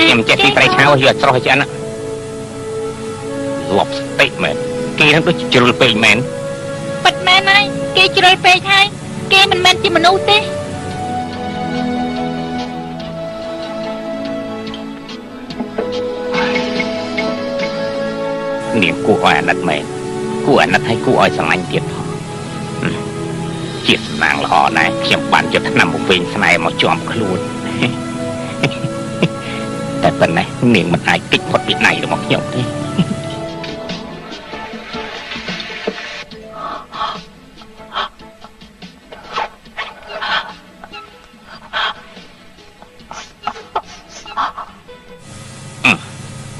ខ្ញុំចេះពីត្រីឆៅយកស្រស់ឲ្យឆ្អិនណាលប់ស្តិចមែនគេហ្នឹងដូចជ្រុលពេកមែនពិតមែនហើយគេជ្រុលពេកហើយគេមិនមែនជាមនុស្សទេនាងគួរឲ្យអាណិតមែនគួរអាណិតហើយគួរឲ្យស្រឡាញ់ទៀតផងហឹម ជាសំណាងល្អណាស់ខ្ញុំបានយកឆ្នាំវង្វេងស្នេហ៍មកជាប់ខ្លួនតែប៉ុណ្ណេះនាងមិនអាចគេចផុតពីដៃរបស់ខ្ញុំទេ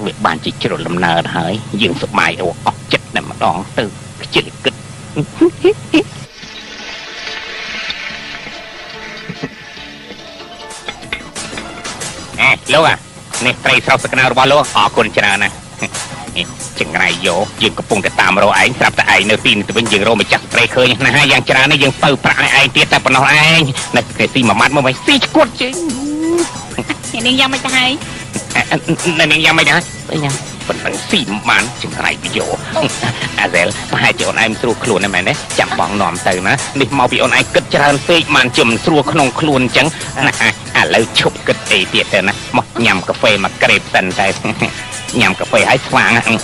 វាបានជាជ្រុលដំណើរហើយយើងសប្បាយអូអស់ចិត្តតែម្ដងទៅ នេះត្រីស្រស់សក្តារបស់លោកអរគុណច្រើនណាស់នេះចង្រៃយកយើងកំពុងតែតាមរកឯងស្រាប់តែឯងនៅទីនេះទៅវិញយើងរកម្ចាស់ត្រីឃើញណាស់ហើយយ៉ាងច្រើននេះយើងទៅប្រាក់ឲ្យឯងទៀតតែប៉ុណ្ណោះឯងនៅគេស៊ីមួយម៉ាត់មកវិញស៊ីឈួតជិញអ្នកនាងយ៉ាងមិនទៅហើយនៅនាងយ៉ាងម៉េចដែរអីយ៉ាងប៉ុណ្ណឹងស៊ីមិនបានចង្រៃវាយកអាសែលប្រហែលជាអូនឯងស្រួលខ្លួនដែរមែនទេចាំបងនាំទៅណានេះមកពីអូនឯងគិតច្រើនពេកបានជាមិនស្រួលក្នុងខ្លួនអញ្ចឹងណា ឥឡូវឈប់គិតអីទៀតទៅណាមកញ៉ាំកាហ្វេមកក្រេបសិនតែញ៉ាំកាហ្វេឲ្យស្វាងហ្នឹង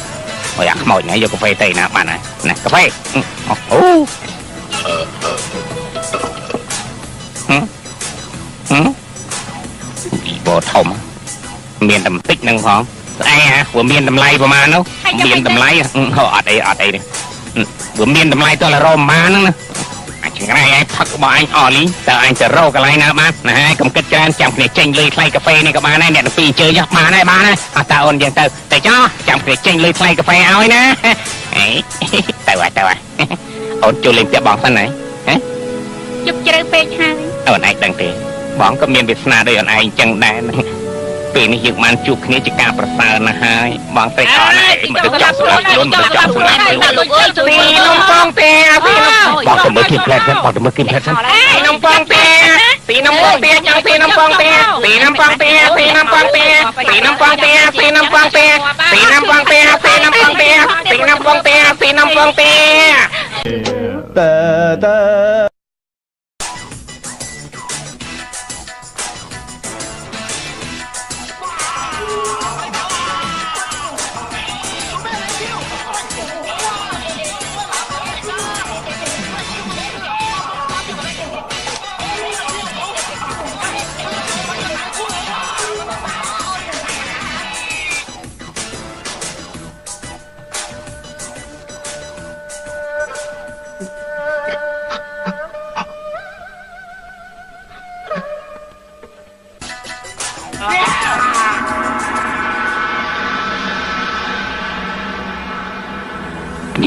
អើយអាខ្មោចហ្នឹងយកកាហ្វេទៅណាបានហើយណាកាហ្វេអូហឹមហឹមពីបោធំមានតែបន្តិចហ្នឹងផងស្អែហ៎វាមានតម្លៃប្រហែលនោះមានតម្លៃហឹមអត់អីអត់អីទេហឹមវាមានតម្លៃតលរមបានហ្នឹងណាអា ចចង្រៃឯងផឹករបស់អញអស់លីតើអញទៅរកកន្លែងណាបានណាហើយកុំគិតច្រើនចាំគ្នាចេញលុយថ្លៃកាហ្វេនេះក៏បានដែរអ្នកទាំងពីរអញ្ជើញចុះបានហើយបានហើយអត់តើអូនយើងទៅទៅចុះចាំគ្នាចេញលុយថ្លៃកាហ្វេឲ្យណាអេទៅហើយទៅហើយអូនចូលលេងផ្ទះបងសិនហើយជប់ជ្រៅពេកហើយអូនឯងដឹងទេបងក៏មានវាសនាដូចអូនឯងអញ្ចឹងដែរ ពេលនេះយើងបានជួបគ្នាជាការប្រសើរណាស់ហើយបងស្រីអរណាស់មិនទៅចាប់ស្លាប់ខ្លួនមិនទៅចាប់ស្លាប់ខ្លួនលោកអើយជួយពីនំពងទេពីនំបងទៅមើលគីផ្លែសិនបងទៅមើលគីផ្លែសិនពីនំពងទេពីនំពងទេចង់ពីនំពងទេពីនំពងទេពីនំពងទេពីនំពងទេពីនំពងទេពីនំពងទេពីនំពងទេពីនំពងទេពីនំពងទេ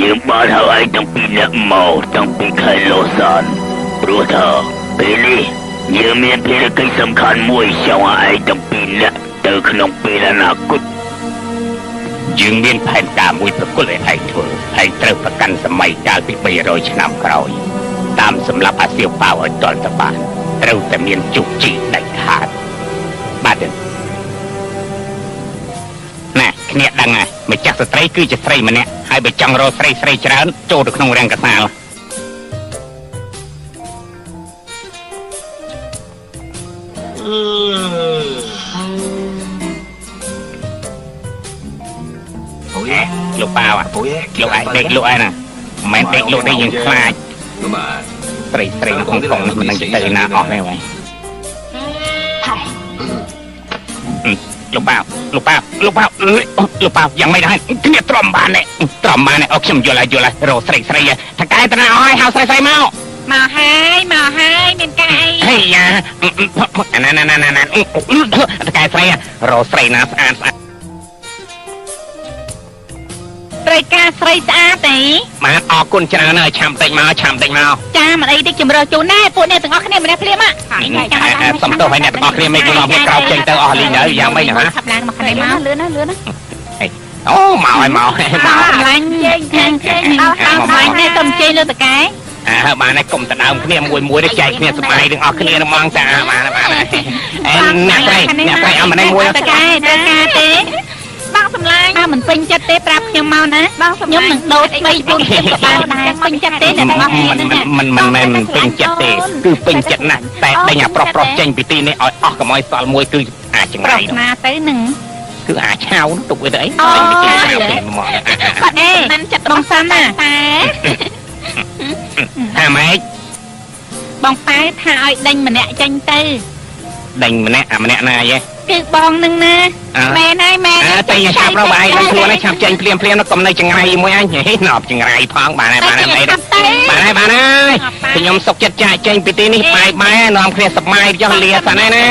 យើងបានហៅឯងទាំងពីរនាក់មកតាំងពីខែឡូសានព្រោះថាពេលនេះយើងមានភារកិច្ចសំខាន់មួយចង់ឲ្យឯងទាំងពីរនាក់ទៅក្នុងពេលអនាគតយើងមានផែនការមួយប្រគល់ឲ្យឯងធ្វើឯងត្រូវប្រកាន់សម័យកាលពី300ឆ្នាំក្រោយតាមសម្រាប់អាសៀវប៉ាវឲ្យទាល់ទៅបានត្រូវតែមានជោគជ័យដាច់ខាតបាទទេណែ គ្នាដឹងហើយម្ចាស់ស្ត្រីគឺជាស្រីម្នាក់ហើយបើចង់រកស្រីស្រីច្រើនចូលទៅក្នុងរាំងកសាលអូយលោកប៉ាវអាអូយលោកឯងដេកលោកឯណាមិនមែនដេកលោកនេះយើងខ្លាចបាទស្រីស្រីនៅក្នុងកងនេះមិនដឹងទៅណាអស់ទេវ៉ៃ លោកប៉ាវលោកប៉ាវលោកប៉ាវអើយលោកប៉ាវយ៉ាងមិនដែរគ្នាទ្រាំបានទេទ្រាំបានទេអត់ខ្ញុំយល់ហើយយល់ហើយរកស្រីស្រីថាកែតាណាអស់ហើយហៅស្រីស្រីមកមកហើយមកហើយមានការអីហេយ៉ាណាណាណាណាណាថាកែស្រីរកស្រីណាស្អាតស្អាត ត្រូវការស្រីស្អាតទេបានអរគុណច្រើនហើយឆាំតិចមកឆាំតិចមកចាមិនអីតិចជំរឿជូនដែរពួកអ្នកទាំងអស់គ្នាម្នាក់ភ្លាមហ่ะសំទោសឲ្យអ្នកទាំងអស់គ្នាមិនគង់មកក្រោកចេញទៅអស់លីងទៅយ៉ាងម៉េចណាខាប់ឡើងមកខាងនេះមកលឿនណាលឿនណាអូមកហើយមកហើយមកកម្លាញ់ជេងជេងជេងអស់តាមកម្លាញ់នេះទុំជេងលើតកែអើបានហើយកុំដណ្ដើមគ្នាមួយមួយទៅចែកគ្នាសុបាយទាំងអស់គ្នាហ្មងតាបានហើយបានហើយអេអ្នកស្រីអ្នកស្រីអមនេះមួយតកែត្រូវការទេបង សម្លាញ់បើមិនពេញចិត្តទេប្រាប់ខ្ញុំមកណាបងខ្ញុំនឹងដូរថ្មីជូនខ្ញុំក៏បានដែរពេញចិត្តទេអ្នកទាំងអស់គ្នាមិនហ្នឹងមិនមិនមែនមិនពេញចិត្តទេគឺពេញចិត្តណាស់តែដេញអាប្រុសប្រុសចេញពីទីនេះឲ្យអស់កុំឲ្យសល់មួយគឺអាចចង្ប្រុរៃសនោះណាទៅនឹងគឺអាចឆាវនោះទុកវាទៅអីអូពេញពីឆាវទេមកបាត់អេមិនចិត្តបងសាន់ណាតែថាម៉េចបងប៉ែថាឲ្យដេញម្នាក់ចេញទៅដេញម្នាក់អាម្នាក់ណាយេ គឺបងនឹងណាអើមែនហើយមែនអើតែឆាប់រកបាយដល់ខ្លួនឲ្យឆាប់ចេញភ្លាមភ្លាមនោះកុំនៅចង្រៃមួយអញហេណប់ចង្រៃផងបានហើយបានហើយអីដល់បានហើយបានហើយខ្ញុំសុកចិត្តចាកចេញពីទីនេះបាយបាយនាំគ្នាសប្បាយចុះលាសិនហើយណា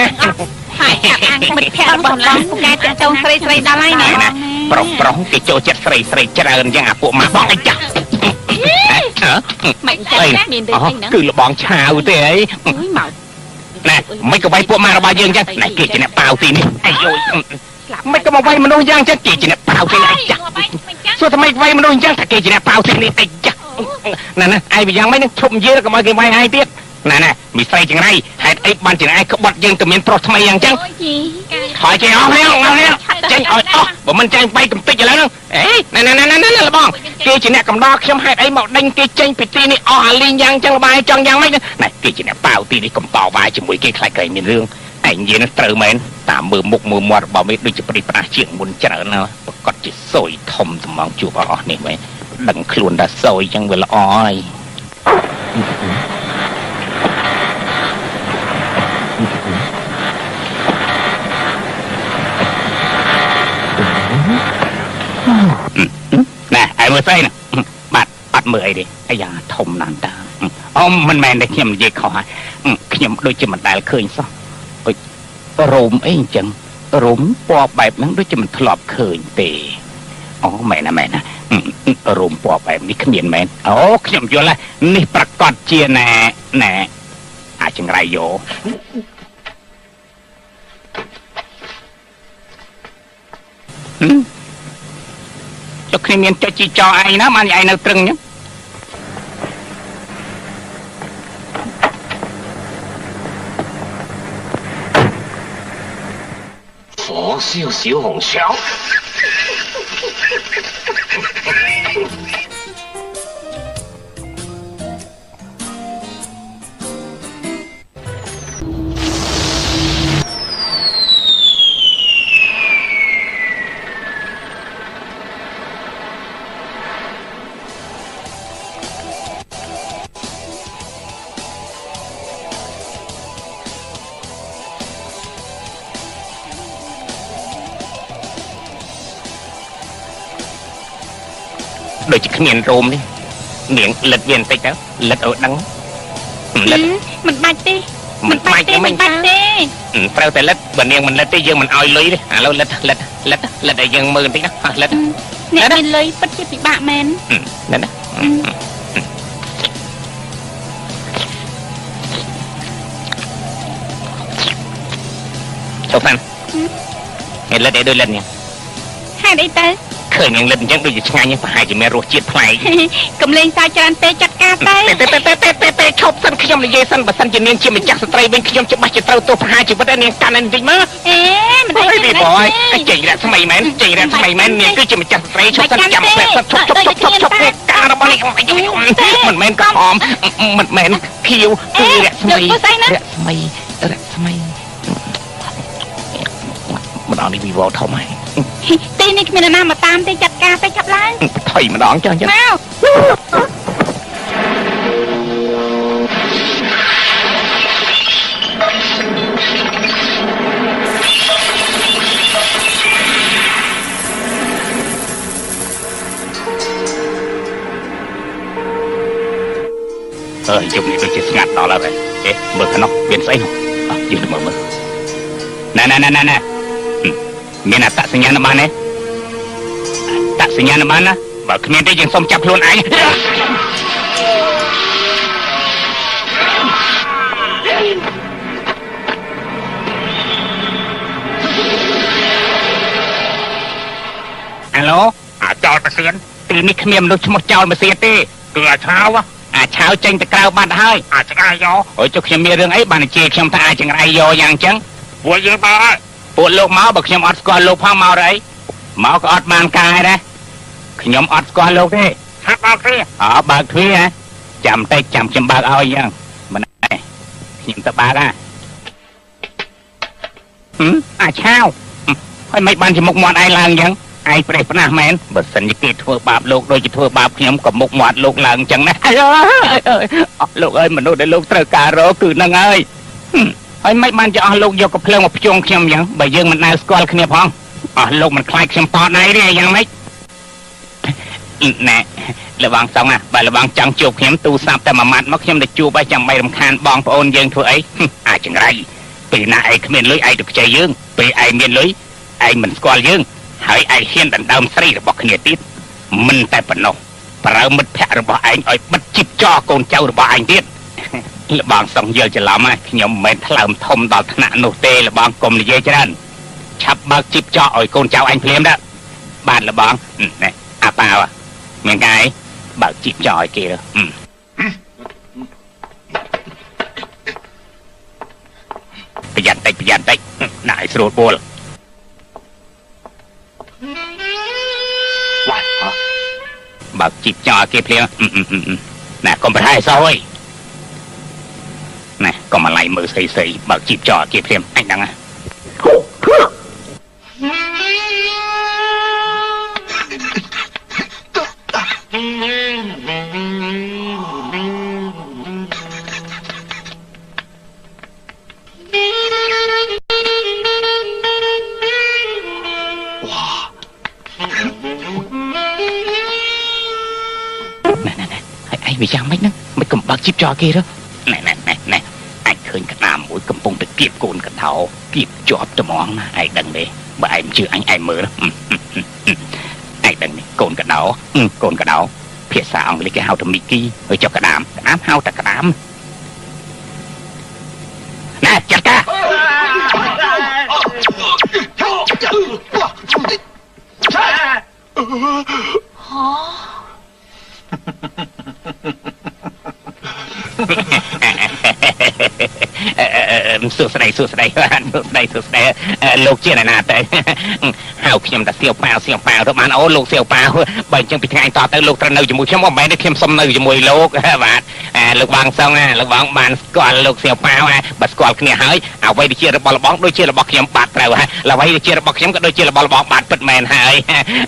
ហើយចាប់អានមិត្តភក្តិរបស់បងពូកែតាចូលស្រីស្រីដល់ហើយណាណាប្រុសប្រុសគេចូលចិត្តស្រីស្រីច្រើនយ៉ាងអាពួកម៉ាក់បងអីចាស់អើមិនចាស់មានទេអូហ្នឹងគឺលបងឆាវទេអីអើយមក ណែមិនក៏វាយពួកម៉ាក់របស់យើងចឹងណែគេជាអ្នកប៉ាវទីនេះអាយយមិនក៏មកវាយមនុស្សយ៉ាងចឹងគេជាអ្នកប៉ាវទីនេះអីចាស់សួរថាមិនវាយមនុស្សចឹងថាគេជាអ្នកប៉ាវទីនេះអីចាស់ណែណាឯងយ៉ាងម៉េចនឹងឈប់និយាយកុំឲ្យគេវាយឯងទៀត ណែណែមីស្រីចង្រៃហេតុអីបានចង្រៃក្បត់យើងទៅមានប្រុសថ្មីយ៉ាងចឹងអូយជីថយចេញអស់នេះអស់នេះចេញឲ្យអស់បើមិនចេញបីកំតិចឥឡូវហ្នឹងអេណែណែណែណែណែលបងគេជាអ្នកកំដរខ្ញុំហេតុអីមកដេញគេចេញពីទីនេះអស់អាលីងយ៉ាងចឹងបាយចង់យ៉ាងម៉េចណែគេជាអ្នកប៉ាវទីនេះកំតបាយជាមួយគេខ្លាចគេមានរឿងឯងនិយាយនឹងត្រូវមែនតាមមើលមុខមើលមាត់របស់មេដូចជាព្រីប្រាស់ជាងមុនច្រើនណាស់ប្រកាសជាសយធំត្មងជួបអស់នេះមែនដឹងខ្លួនថាសយចឹងវាល្អហើយ ណែឯ មើលស្អីណាបាទអត់មើលអីទេអាយ៉ាធំណាស់តាអូមិនមែនតែខ្ញុំនិយាយខុសហើយខ្ញុំដូចជាមិនដែលឃើញសោះអុយរោមអីអញ្ចឹងរោមពណ៌បែបហ្នឹងដូចជាមិនធ្លាប់ឃើញទេអូមែនណាមែនណារោមពណ៌បែបនេះគ្មានមែនអូខ្ញុំយល់ហើយនេះប្រកាសជាណែណែអាចចង្រៃយោ ចុះគ្នាមានចុចជីចោឯងណាបានឯងនៅត្រឹងអញ្ចឹង 火烧小红肠。 ដូចជាគ្មានរោមនេះនាងលិតវាបន្តិចទៅលិតឲ្យដឹងលិតមិនបាច់ទេមិនបាច់ទេមិមិននបាច់ទេត្រូវតែលិតបើនាងមិនលិតទេយើងមិនឲ្យលុយទេឥឡូវលិតលិតលិតលិតឲ្យយើងមើលបន្តិចណាអស់លិតអ្នកមានលុយពិតជាពិបាកមែនណែណាចូលហ្វាន់ហេតុលិតឲ្យដូចលិតនេះហេតុអីទៅ ឃើញនាងលិតអញ្ចឹងដូចជាឆ្ងាញ់ប្រហែលជាមានរសជាតិប្លែកកំលេងសើចច្រើនពេកចាត់ការទៅតែតែតែតែតែតែឈប់សិនខ្ញុំនិយាយសិនបើសិនជានាងជាម្ចាស់ស្ត្រីវិញខ្ញុំច្បាស់ជាត្រូវទោសប្រហារជីវិតហើយនាងកាន់តែបន្តិចមើលអេមិនអើ thấy យពីបយចេញរស្មីមែនចេញរស្មីមែននាងគឺជាម្ចាស់ស្ត្រីឈប់សិនចាំស្លាប់សិនឈប់ឈប់ឈប់ឈប់ឈប់ការរបស់នេះមិនមែនក្រហមមិនមែនខៀវគឺរស្មីរស្មីរស្មីម្ដងនេះវិវល់ធំហើយ ទីនេះគ្មាននរណាមកតាមទេចាត់ការទៅចាប់ឡើងថុយម្ដងចុះអញ្ចឹងមកអើយជុំនេះដូចជាស្ងាត់ដល់ហើយអេមើលខាងនោះមានស្អីនោះអើយើងទៅមើលមើលណែណែណែណែណែ មានអត្តសញ្ញាណប័ណ្ណទេអត្តសញ្ញាណប័ណ្ណណាបើគ្មានទេយើងសុំចាប់ខ្លួនឯងអាឡូអាចោលប្រសៀនទីនេះគ្មានមនុស្សឈ្មោះចោលប្រសៀនទេគឺអាឆាវអាឆាវចេញទៅក្រៅបាត់ហើយអាចង្រៃយោអើយចុះខ្ញុំមានរឿងអីបាននិយាយខ្ញុំថាអាចចង្រៃយោយ៉ាងអញ្ចឹងពួកយើងមកហើយ ពួកលោកមកបើខ្ញុំអត់ស្គាល់លោកផងមករអីមកក៏អត់បានការដែរខ្ញុំអត់ស្គាល់លោកទេហាត់បើកទ្វារអើបើកទ្វារហ៎ចាំតិចចាំខ្ញុំបើកឲ្យអញ្ចឹងមិនទេខ្ញុំទៅបើកហ่ะហឹមអាឆាវហើយមិនបានជាមុខមាត់ឯងឡើងអញ្ចឹងឯងប្រេះផ្នះមែនបើសិនជាគេធ្វើបាបលោកដូចជាធ្វើបាបខ្ញុំក៏មុខមាត់លោកឡើងអញ្ចឹងណាអើយអើយអស់លោកអើយមនុស្សដែលលោកត្រូវការរកគឺនឹងហើយហឹម ហើយមិនបានជាអស់លោកយកកំភ្លើងមកភ្ជង់ខ្ញុំអញ្ចឹងបើយើងមិនដែលស្គាល់គ្នាផងអស់លោកមិនខ្លាចខ្ញុំតដៃទេយ៉ាងម៉េចណែលបងសងណាបើលបងចង់ជួបខ្ញុំទូរស័ព្ទតែមួយម៉ាត់មកខ្ញុំទៅជួបឲ្យចាំបីរំខានបងប្អូនយើងធ្វើអីហឹមអាចចង្រៃពេលណាឯងគ្មានលុយឯងទៅខ្ចីយើងពេលឯងមានលុយឯងមិនស្គាល់យើងហើយឯងហ៊ានដណ្ដើមស្រីរបស់គ្នាទៀតមិនតែប៉ុណ្ណោះប្រើមិត្តភ័ក្តិរបស់ឯងឲ្យបិទជីបចោកូនចៅរបស់ឯងទៀត លបងសង្យល់ច្រឡំហ៎ខ្ញុំមិនមែនថ្លើមធំដល់ថ្នាក់នោះទេលបងកុំនិយាយច្រើនឆាប់បើកជីបចោឲ្យកូនចៅឯងភ្លាមដែរបាទលបងណែអាប៉ាវមានកាយបើកជីបចោឲ្យគេទៅហឹមប្រយ័ត្នតិចប្រយ័ត្នតិចហឹមដាក់ឲ្យស្រួលពួលបើកជីបចោលគេភ្លាមអឺអឺអឺអឺណែកុំប្រហែសោះអើយ ណែកុំអាឡៃមើលស្អីស្អីបើកជីបចោលគេភ្លាមអញដឹងហ៎ណែណែណែហើយឯង ឃើញក្តាមមួយកំពុងតែគៀបកូនកដោគៀបជាប់ត្មងណាឯងដឹងទេបើឯងមិនជឿអញឯងមើលហឹមហឹមហឹមហឹមឯងដឹងនេះកូនកដោហឹមកូនកដោភាសាអង់គ្លេសគេហៅថាមីគីហើយចុះក្តាមក្តាមហៅតែក្តាមណែចាត់ការអឺ អឺសួស្ដីសួស្ដីបានសួស្ដីសួស្ដីអឺលោកជាអ្នកណាទៅហៅខ្ញុំតាសៀវប៉ាវសៀវប៉ាវទៅបានអូលោកសៀវប៉ាវបើអញ្ចឹងពីថ្ងៃតទៅលោកត្រូវនៅជាមួយខ្ញុំមិនមែនទេខ្ញុំសុំនៅជាមួយលោកបាទអឺលោកបងសងណាលោកបងបានស្គាល់លោកសៀវប៉ាវបើស្គាល់គ្នាហើយអ្វីដែលជារបស់លបងដូចជារបស់ខ្ញុំបាទត្រូវហើយអ្វីដែលជារបស់ខ្ញុំក៏ដូចជារបស់លបងបាទពិតមែនហើយ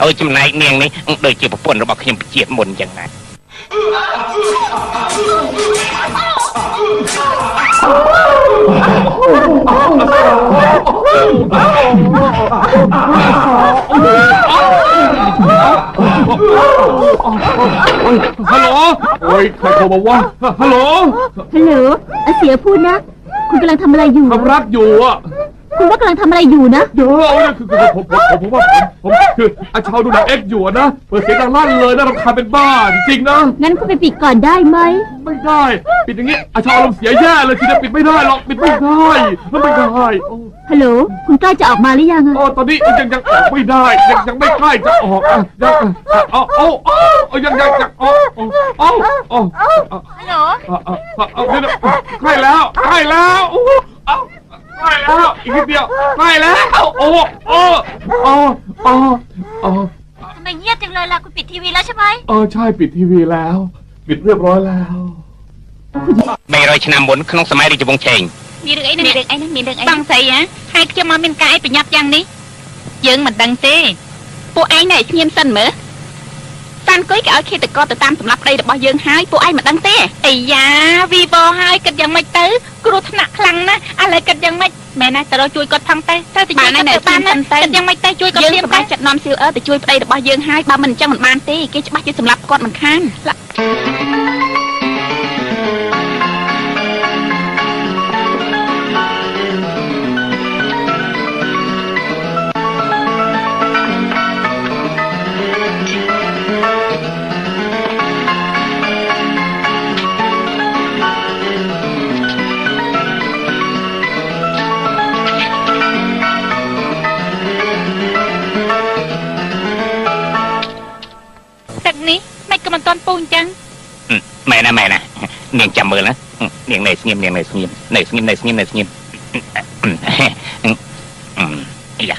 អូចំណែកនាងនេះដូចជាប្រពន្ធរបស់ខ្ញុំជាតិមុនអញ្ចឹងណា ฮัลโหล โอ้ยใครโทรมาวะ ฮัลโหลฮัลโหลอาเสียพูดนะ คุณกำลังทำอะไรอยู่ ทำรักอยู่อะ คุณว่ากำลังทำอะไรอยู่นะ เดี๋ยวเอาเนี่ยคือคือผมผมผมผมว่าผมผมคืออาชาวดูหนังเอ็กซ์อยู่อะนะเปิดเสียงดังลั่นเลยนะรำคาญเป็นบ้าจริงๆนะ งั้นคุณไปปิดก่อนได้ไหม ไม่ได้ ปิดอย่างงี้อาชาวอารมณ์เสียแย่เลยทีเดียวปิดไม่ได้หรอกปิดไม่ได้แล้วไม่ได้โอ้ฮัลโหล คุณใกล้จะออกมาหรือยังอะโอ้ตอนนี้ยังยังออกไม่ได้ ยังยังไม่ใกล้จะออกอะยังเอาเอาเอาเอายังยังยังเอาเอาเอาเอาฮัลโหลเอาเอาเอาเอาเดี๋ยวใกล้แล้วใกล้แล้วโอ้เอา ใกล้แล้วอีกนิดเดียวใกล้แล้วโอ้โอ้โอ้โอ้โอ้ ทำไมเงียบจังเลยล่ะ คุณปิดทีวีแล้วใช่ไหม เออใช่ปิดทีวีแล้ว ปิดเรียบร้อยแล้ว 300ឆ្នាំមុនក្នុងសម័យរាជវង្សឆេង មានរឿងអីណាមានរឿងអីណាមានរឿងអីបងស្រីហ៎ហើយខ្ញុំមកមានការអីប្រញាប់យ៉ាងនេះយើងមិនដឹងទេពួកឯងណែស្ងៀមសិនមើល តាន់គុយគេឲ្យឃាតករទៅតាមសម្លាប់ប្តីរបស់យើងហើយពួកឯងមិនដឹងទេអាយ៉ាវីវហើយគិតយ៉ាងម៉េចទៅគ្រោះថ្នាក់ខ្លាំងណាស់ឥឡូវគិតយ៉ាងម៉េចមែនណាទៅរកជួយគាត់ផងទេទៅទៅជួយគាត់ទៅបានណាគិតយ៉ាងម៉េចទៅជួយគាត់ព្រាមតែចាត់នាំស៊ីលអឺទៅជួយប្តីរបស់យើងហើយបើមិនអញ្ចឹងមិនបានទេគេច្បាស់ជាសម្លាប់គាត់មិនខាន ក៏មិនតន់ពូអញ្ចឹងមែនណាមែនណានាងចាំមើលណានាងនៅស្ងៀមនាងនៅស្ងៀមនៅស្ងៀមនៅស្ងៀមនៅស្ងៀមយ៉ា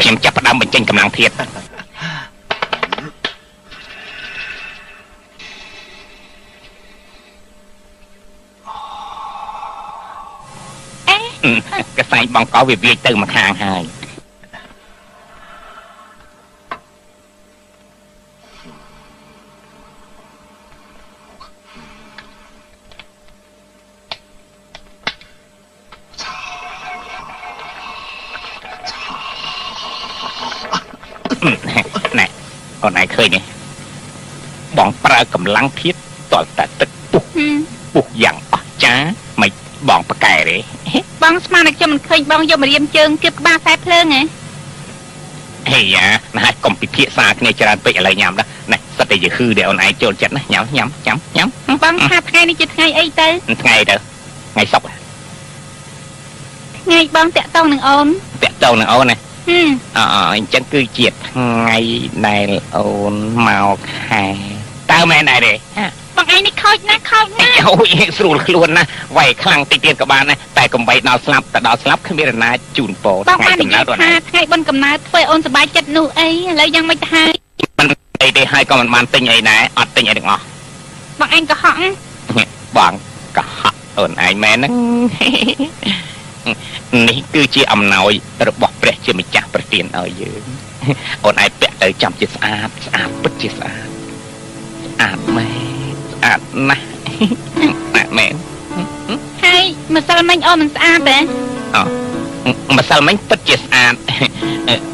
ខ្ញុំចាប់ផ្ដើមបញ្ចេញកម្លាំងធាតុអេកសែងបងកោវាវាយទៅមួយខាងហើយ លាំងធាតុតលតែទឹកពុះហឹមពុះយ៉ាងអស្ចារ្យមិនបងប្រកែទេបងស្មានតែខ្ញុំមិនឃើញបងយកមករៀមជើងគៀបក្បាលខ្សែភ្លើងហ៎ហេយ៉ាណាស់កុំពិភាក្សាគ្នាច្រើនពេកឥឡូវញ៉ាំណាណែសិតតែជាហឺដែលអូនឯងចូលចិត្តណាញ៉ាំញ៉ាំញ៉ាំញ៉ាំបងថាថ្ងៃនេះជាថ្ងៃអីទៅថ្ងៃទៅថ្ងៃសុកថ្ងៃបងតាក់តងនឹងអូនតាក់តងនឹងអូនណាហឹមអអអញ្ចឹងគឺជាថ្ងៃដែលអូនមកខែតើ មែនដែរទេបងឯងនេះខូចណាស់ខូចណាស់អូយស្រួលខ្លួនណាវាយខ្លាំងតិចទៀតក៏បានដែរតែកំបីដល់ស្លាប់តែដល់ស្លាប់គ្មានរណាជូនពរបងបាននិយាយអូនថាឯងថ្ងៃបុណ្យកំណើតធ្វើឲ្យអូនសប្បាយចិត្តនោះអីឥឡូវយ៉ាងមិនទៅហើយមិនអីទេហើយក៏មិនបានទិញអីដែរអត់ទិញអីទាំងអស់បងឯងក៏ហក់បងកុហកអូនឯងមែនហ្នឹងនេះគឺជាអំណោយរបស់ព្រះជាម្ចាស់ប្រទានឲ្យយើងអូនឯងពាក់ទៅចាំជាស្អាតស្អាតពិតជាស្អាតស្អាតមែនស្អាតណាស់ស្អាតមែនហើយម្សិលមិញអូនមិនស្អាតទេម្សិលមិញពិតជាស្អាត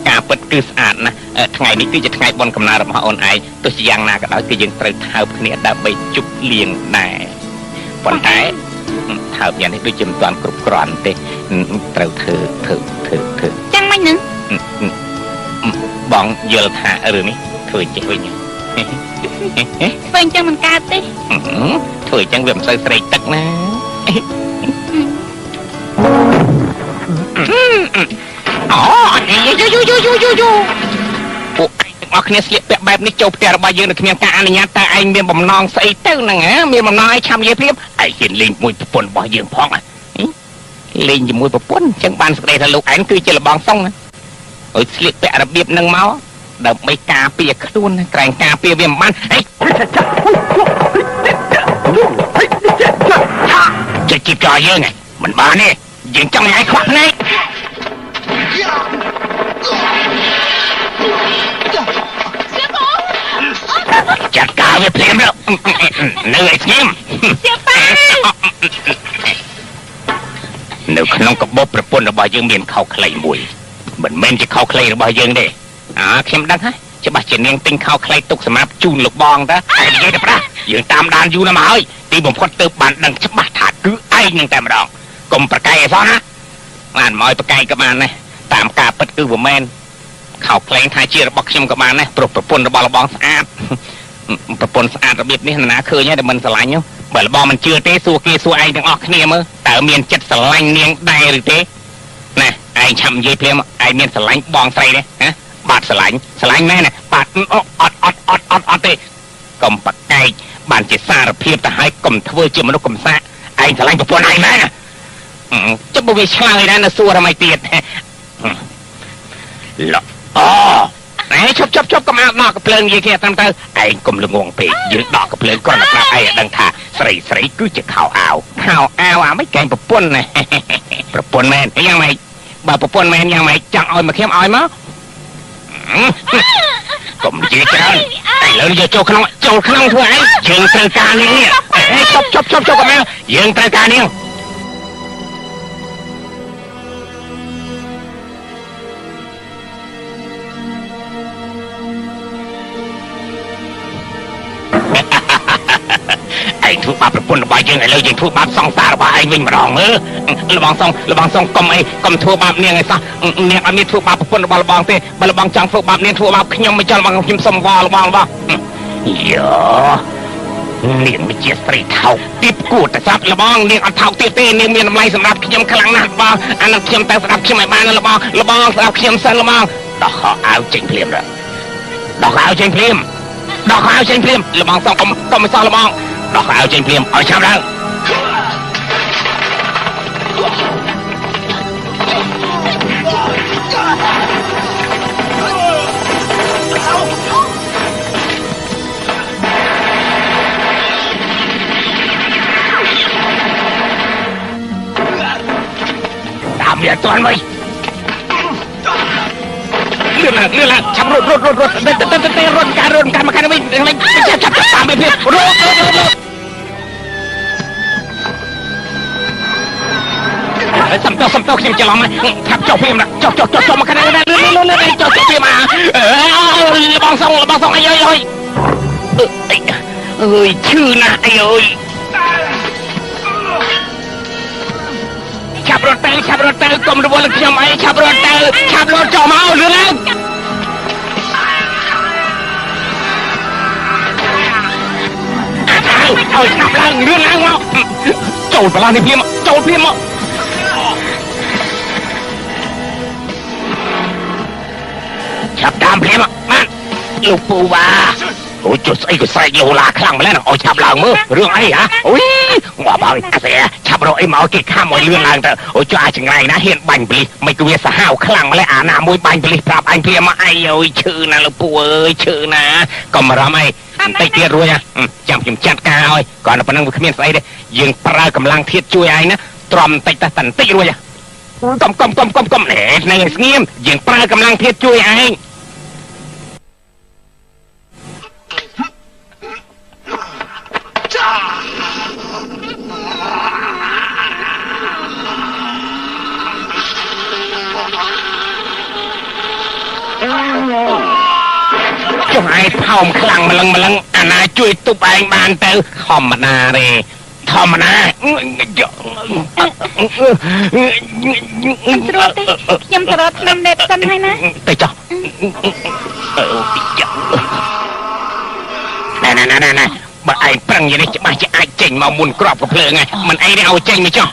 ការពិតគឺស្អាតណាស់ថ្ងៃនេះគឺជាថ្ងៃបុណ្យកំណើតរបស់អូនឯងទោះជាយ៉ាងណាក៏ដោយគឺយើងត្រូវថើបគ្នាដើម្បីជប់លៀងដែរប៉ុន្តែថើបយ៉ាងនេះដូចជាមិនទាន់គ្រប់គ្រាន់ទេត្រូវធ្វើធ្វើធ្វើធ្វើចាំមិញហ្នឹងបងយល់ថារឿងនេះធ្វើចេះវិញ ធ្វើអញ្ចឹងមិនកើតទេធ្វើអញ្ចឹងវាមិនសូវស្រេកទឹកណាអូយូយូយូយូយូយូពួកឯងទាំងអស់គ្នាស្លៀកពាក់បែបនេះចូលផ្ទះរបស់យើងនៅគ្មានការអនុញ្ញាតតើឯងមានបំណងស្អីទៅហ្នឹងហ៎មានបំណងឲ្យឆាំយាយព្រៀបឯងហ៊ានលេងមួយប្រពន្ធរបស់យើងផងលេងជាមួយប្រពន្ធអញ្ចឹងបានសេចក្តីថាលោកឯងគឺជាលបងសុងអើស្លៀកពាក់របៀបហ្នឹងមក ដើម្បីការពារខ្លួនណាក្រែងការពារវាមិនបានហេចេះជីបចោលយើងហ៎មិនបានទេយើងចង់ឲ្យឯងខ្វាក់ភ្នែកចាត់ការវាភ្លាមទៅនៅឲ្យស្ងៀមជាប៉ានៅក្នុងកបបប្រពន្ធរបស់យើងមានខោខ្លីមួយមិនមែនជាខោខ្លីរបស់យើងទេ អើខ្ញុំដឹងហើយច្បាស់ជានាងទិញខោខ្លីទុកសម្រាប់ជូនលោកបងតាតែនិយាយទៅប្រាស់យើងតាមដានយូរណាស់មកហើយទីបំផុតទៅបានដឹងច្បាស់ថាគឺឯងនឹងតែម្ដងកុំប្រកែកអីសោះណាបានមកឲ្យប្រកែកក៏បានដែរតាមការពិតគឺមិនមែនខោខ្លីថាជារបស់ខ្ញុំក៏បានដែរព្រោះប្រពន្ធរបស់លោកបងស្អាតប្រពន្ធស្អាតរបៀបនេះនរណាឃើញហើយតែមិនស្រឡាញ់ហ៎បើលោកបងមិនជឿទេសួរគេសួរឯងទាំងអស់គ្នាមើលតើមានចិត្តស្រឡាញ់នាងដែរឬទេណាឯងឆាប់និយាយភ្លាមឯងមានស្រឡាញ់បងស្រីទេហ៎ បាទស្រឡាញ់ស្រឡាញ់មែនណាបាទអត់អត់អត់អត់អត់អត់ទេកុំប្រកែកបានជាសារភាពទៅហើយកុំធ្វើជាមនុស្សកំសាកឯងស្រឡាញ់ប្រពន្ធឯងមែនណាអឺចុះបើវាឆ្លើយដែរនៅសួររំៃទៀតឡអូណែឈប់ឈប់ឈប់កុំអោបមកកំភ្លើងនិយាយគ្នាត្រឹមទៅឯងកុំល្ងងពេកយើងដកកំភ្លើងគ្រាន់តែប្រាប់ឯងឲ្យដឹងថាស្រីស្រីគឺជាខោអាវខោអាវអាមិនកែងប្រពន្ធណាប្រពន្ធមែនយ៉ាងម៉េចបើប្រពន្ធមែនយ៉ាងម៉េចចង់ឲ្យមកខ្ញុំឲ្យមកអឺ កុំនិយាយច្រើនឥឡូវយកចូលក្នុងចូលក្នុងធ្វើអីយើងត្រូវការនាងនេះអេឈប់ឈប់ឈប់ឈប់កុំមកយើងត្រូវការនាង ឯងធ្វើបាបប្រពន្ធរបស់យើងឥឡូវយើងធ្វើបាបសង្សាររបស់ឯងវិញម្ដងមើលលបងសងលបងសងកុំអីកុំធ្វើបាបនាងឯសោះនាងអត់មានធ្វើបាបប្រពន្ធរបស់លបងទេបើលបងចង់ធ្វើបាបនាងធ្វើបាបខ្ញុំមិនចង់លបងខ្ញុំសុំវល់លបងលបងយោនាងមិនជាស្រីថោកទីបគួរតែស្ដាប់លបងនាងអត់ថោកទៀតទេនាងមានតម្លៃសម្រាប់ខ្ញុំខ្លាំងណាស់បងអានឹងខ្ញុំតែស្ដាប់ខ្ញុំឲ្យបានលបងលបងស្ដាប់ខ្ញុំសិនលបងដោះខោអាវចេញភ្លាមទៅដោះខោអាវចេញភ្លាមដោះខោអាវចេញភ្លាមលបងសងកុំកុំមិនសោះលបង ដោះខោអាវចេញភ្លាមឲ្យឆាប់ឡើងតាមវាអត់ទាន់វិញលឿនឡើងលឿនឡើងឆាប់រត់រត់រត់រត់ទៅទៅទៅរត់ការរត់ការមកខាងនេះវិញចាប់ចាប់តាមវាភាពរត់រត់រត់ សំទោសំទោខ្ញុំច្រឡំថាប់ចុះព្រាមចុះចុះចុះចុះមកខាងនេះលឿនលឿនលឿនចុះចុះព្រាមអាលបងសងលបងសងអីអើយអើយអើយឈឺណាស់អីអើយឆាប់រត់ទៅឆាប់រត់ទៅកុំរវល់នឹងខ្ញុំអីឆាប់រត់ទៅឆាប់រត់ចុះមកលឿនឡើងឲ្យឆាប់ឡើងលឿនឡើងមកចូលបន្លាស់នេះភ្លាមចូលភ្លាមមក ឆាប់តាមភ្លាមមកបានលោកពូវ៉ាអូចុះស្អីក៏ស្រែកលោឡាខ្លាំងម្ល៉េះនឹងឲ្យឆាប់ឡើងមើលរឿងអីហ៎អូយងាប់ហើយអាសេឆាប់រកអីមកគេខំឲ្យលឿនឡើងទៅអូចុះអាចង្រៃណាហ៊ានបាញ់ប៉លិសមិនក៏វាសាហាវខ្លាំងម្ល៉េះអាណាមួយបាញ់ប៉លិសប្រាប់អញព្រាមមកអីអើយឈឺណាស់លោកពូអើយឈឺណាស់កុំបារម្ភអីបន្តិចទៀតរួចហ៎ចាំខ្ញុំចាត់ការឲ្យគាត់តែប៉ុណ្្នឹងវាគ្មានស្អីទេយើងប្រើកម្លាំងធាតជួយឯងណាទ្រាំបន្តិចតែបន្តិចរួចហ៎កុំកុំកុំកុំកុំណែនៅឲ្យស្ងៀមយើងប្រើកម្លាំងធាតជួយឯង ចុះឯងផោមខ្លាំងម្លឹងម្លឹងអាណាជួយទប់ឯងបានទៅធម្មតាទេធម្មតាស្រួលទេខ្ញុំទៅរត់ឆ្នាំនេតសិនហើយណាទៅចុះអូយ៉ាណែណែណែណែណែបើឯងប្រឹងយ៉ាងនេះច្បាស់ជាអាចចេញមកមុនក្របកំភ្លើងហើយមិនអីទេឲ្យចេញមកចុះ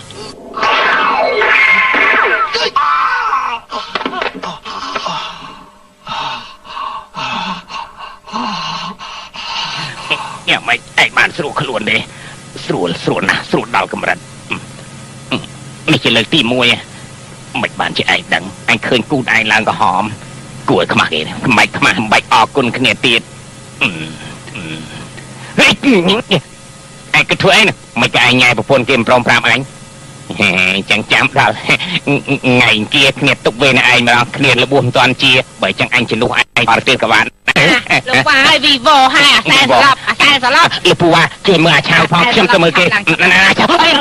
យ៉ាងម៉េចឯងបានស្រួលខ្លួនទេស្រួលស្រួលណាស់ស្រួលដល់កម្រិតនេះជាលើកទី1មិនបានជាឯងដឹងឯងឃើញគូនឯងឡើងក្រហមគួរឲ្យខ្មាស់គេខ្មាច់ខ្មាស់មិនបាច់អរគុណគ្នាទៀតហេឯងគិតធ្វើអីណាមិនក៏ឯងញ៉ែប្រពន្ធគេមិនព្រមប្រាប់ឯងចឹងចាំដល់ថ្ងៃគៀគ្នាទុកវេនឯងម្ដងគ្នាលបួសមិនតាន់ជាបើចឹងអញជំនួសឯងបរទេសក៏បាន លោកវ៉ាហើយវីវ៉ូហើយអាសែសឡប់អាសែសឡប់អីពូវ៉ាគេមើលអាឆៅផងខ្ញុំទៅមើលគេណាអាឆៅអី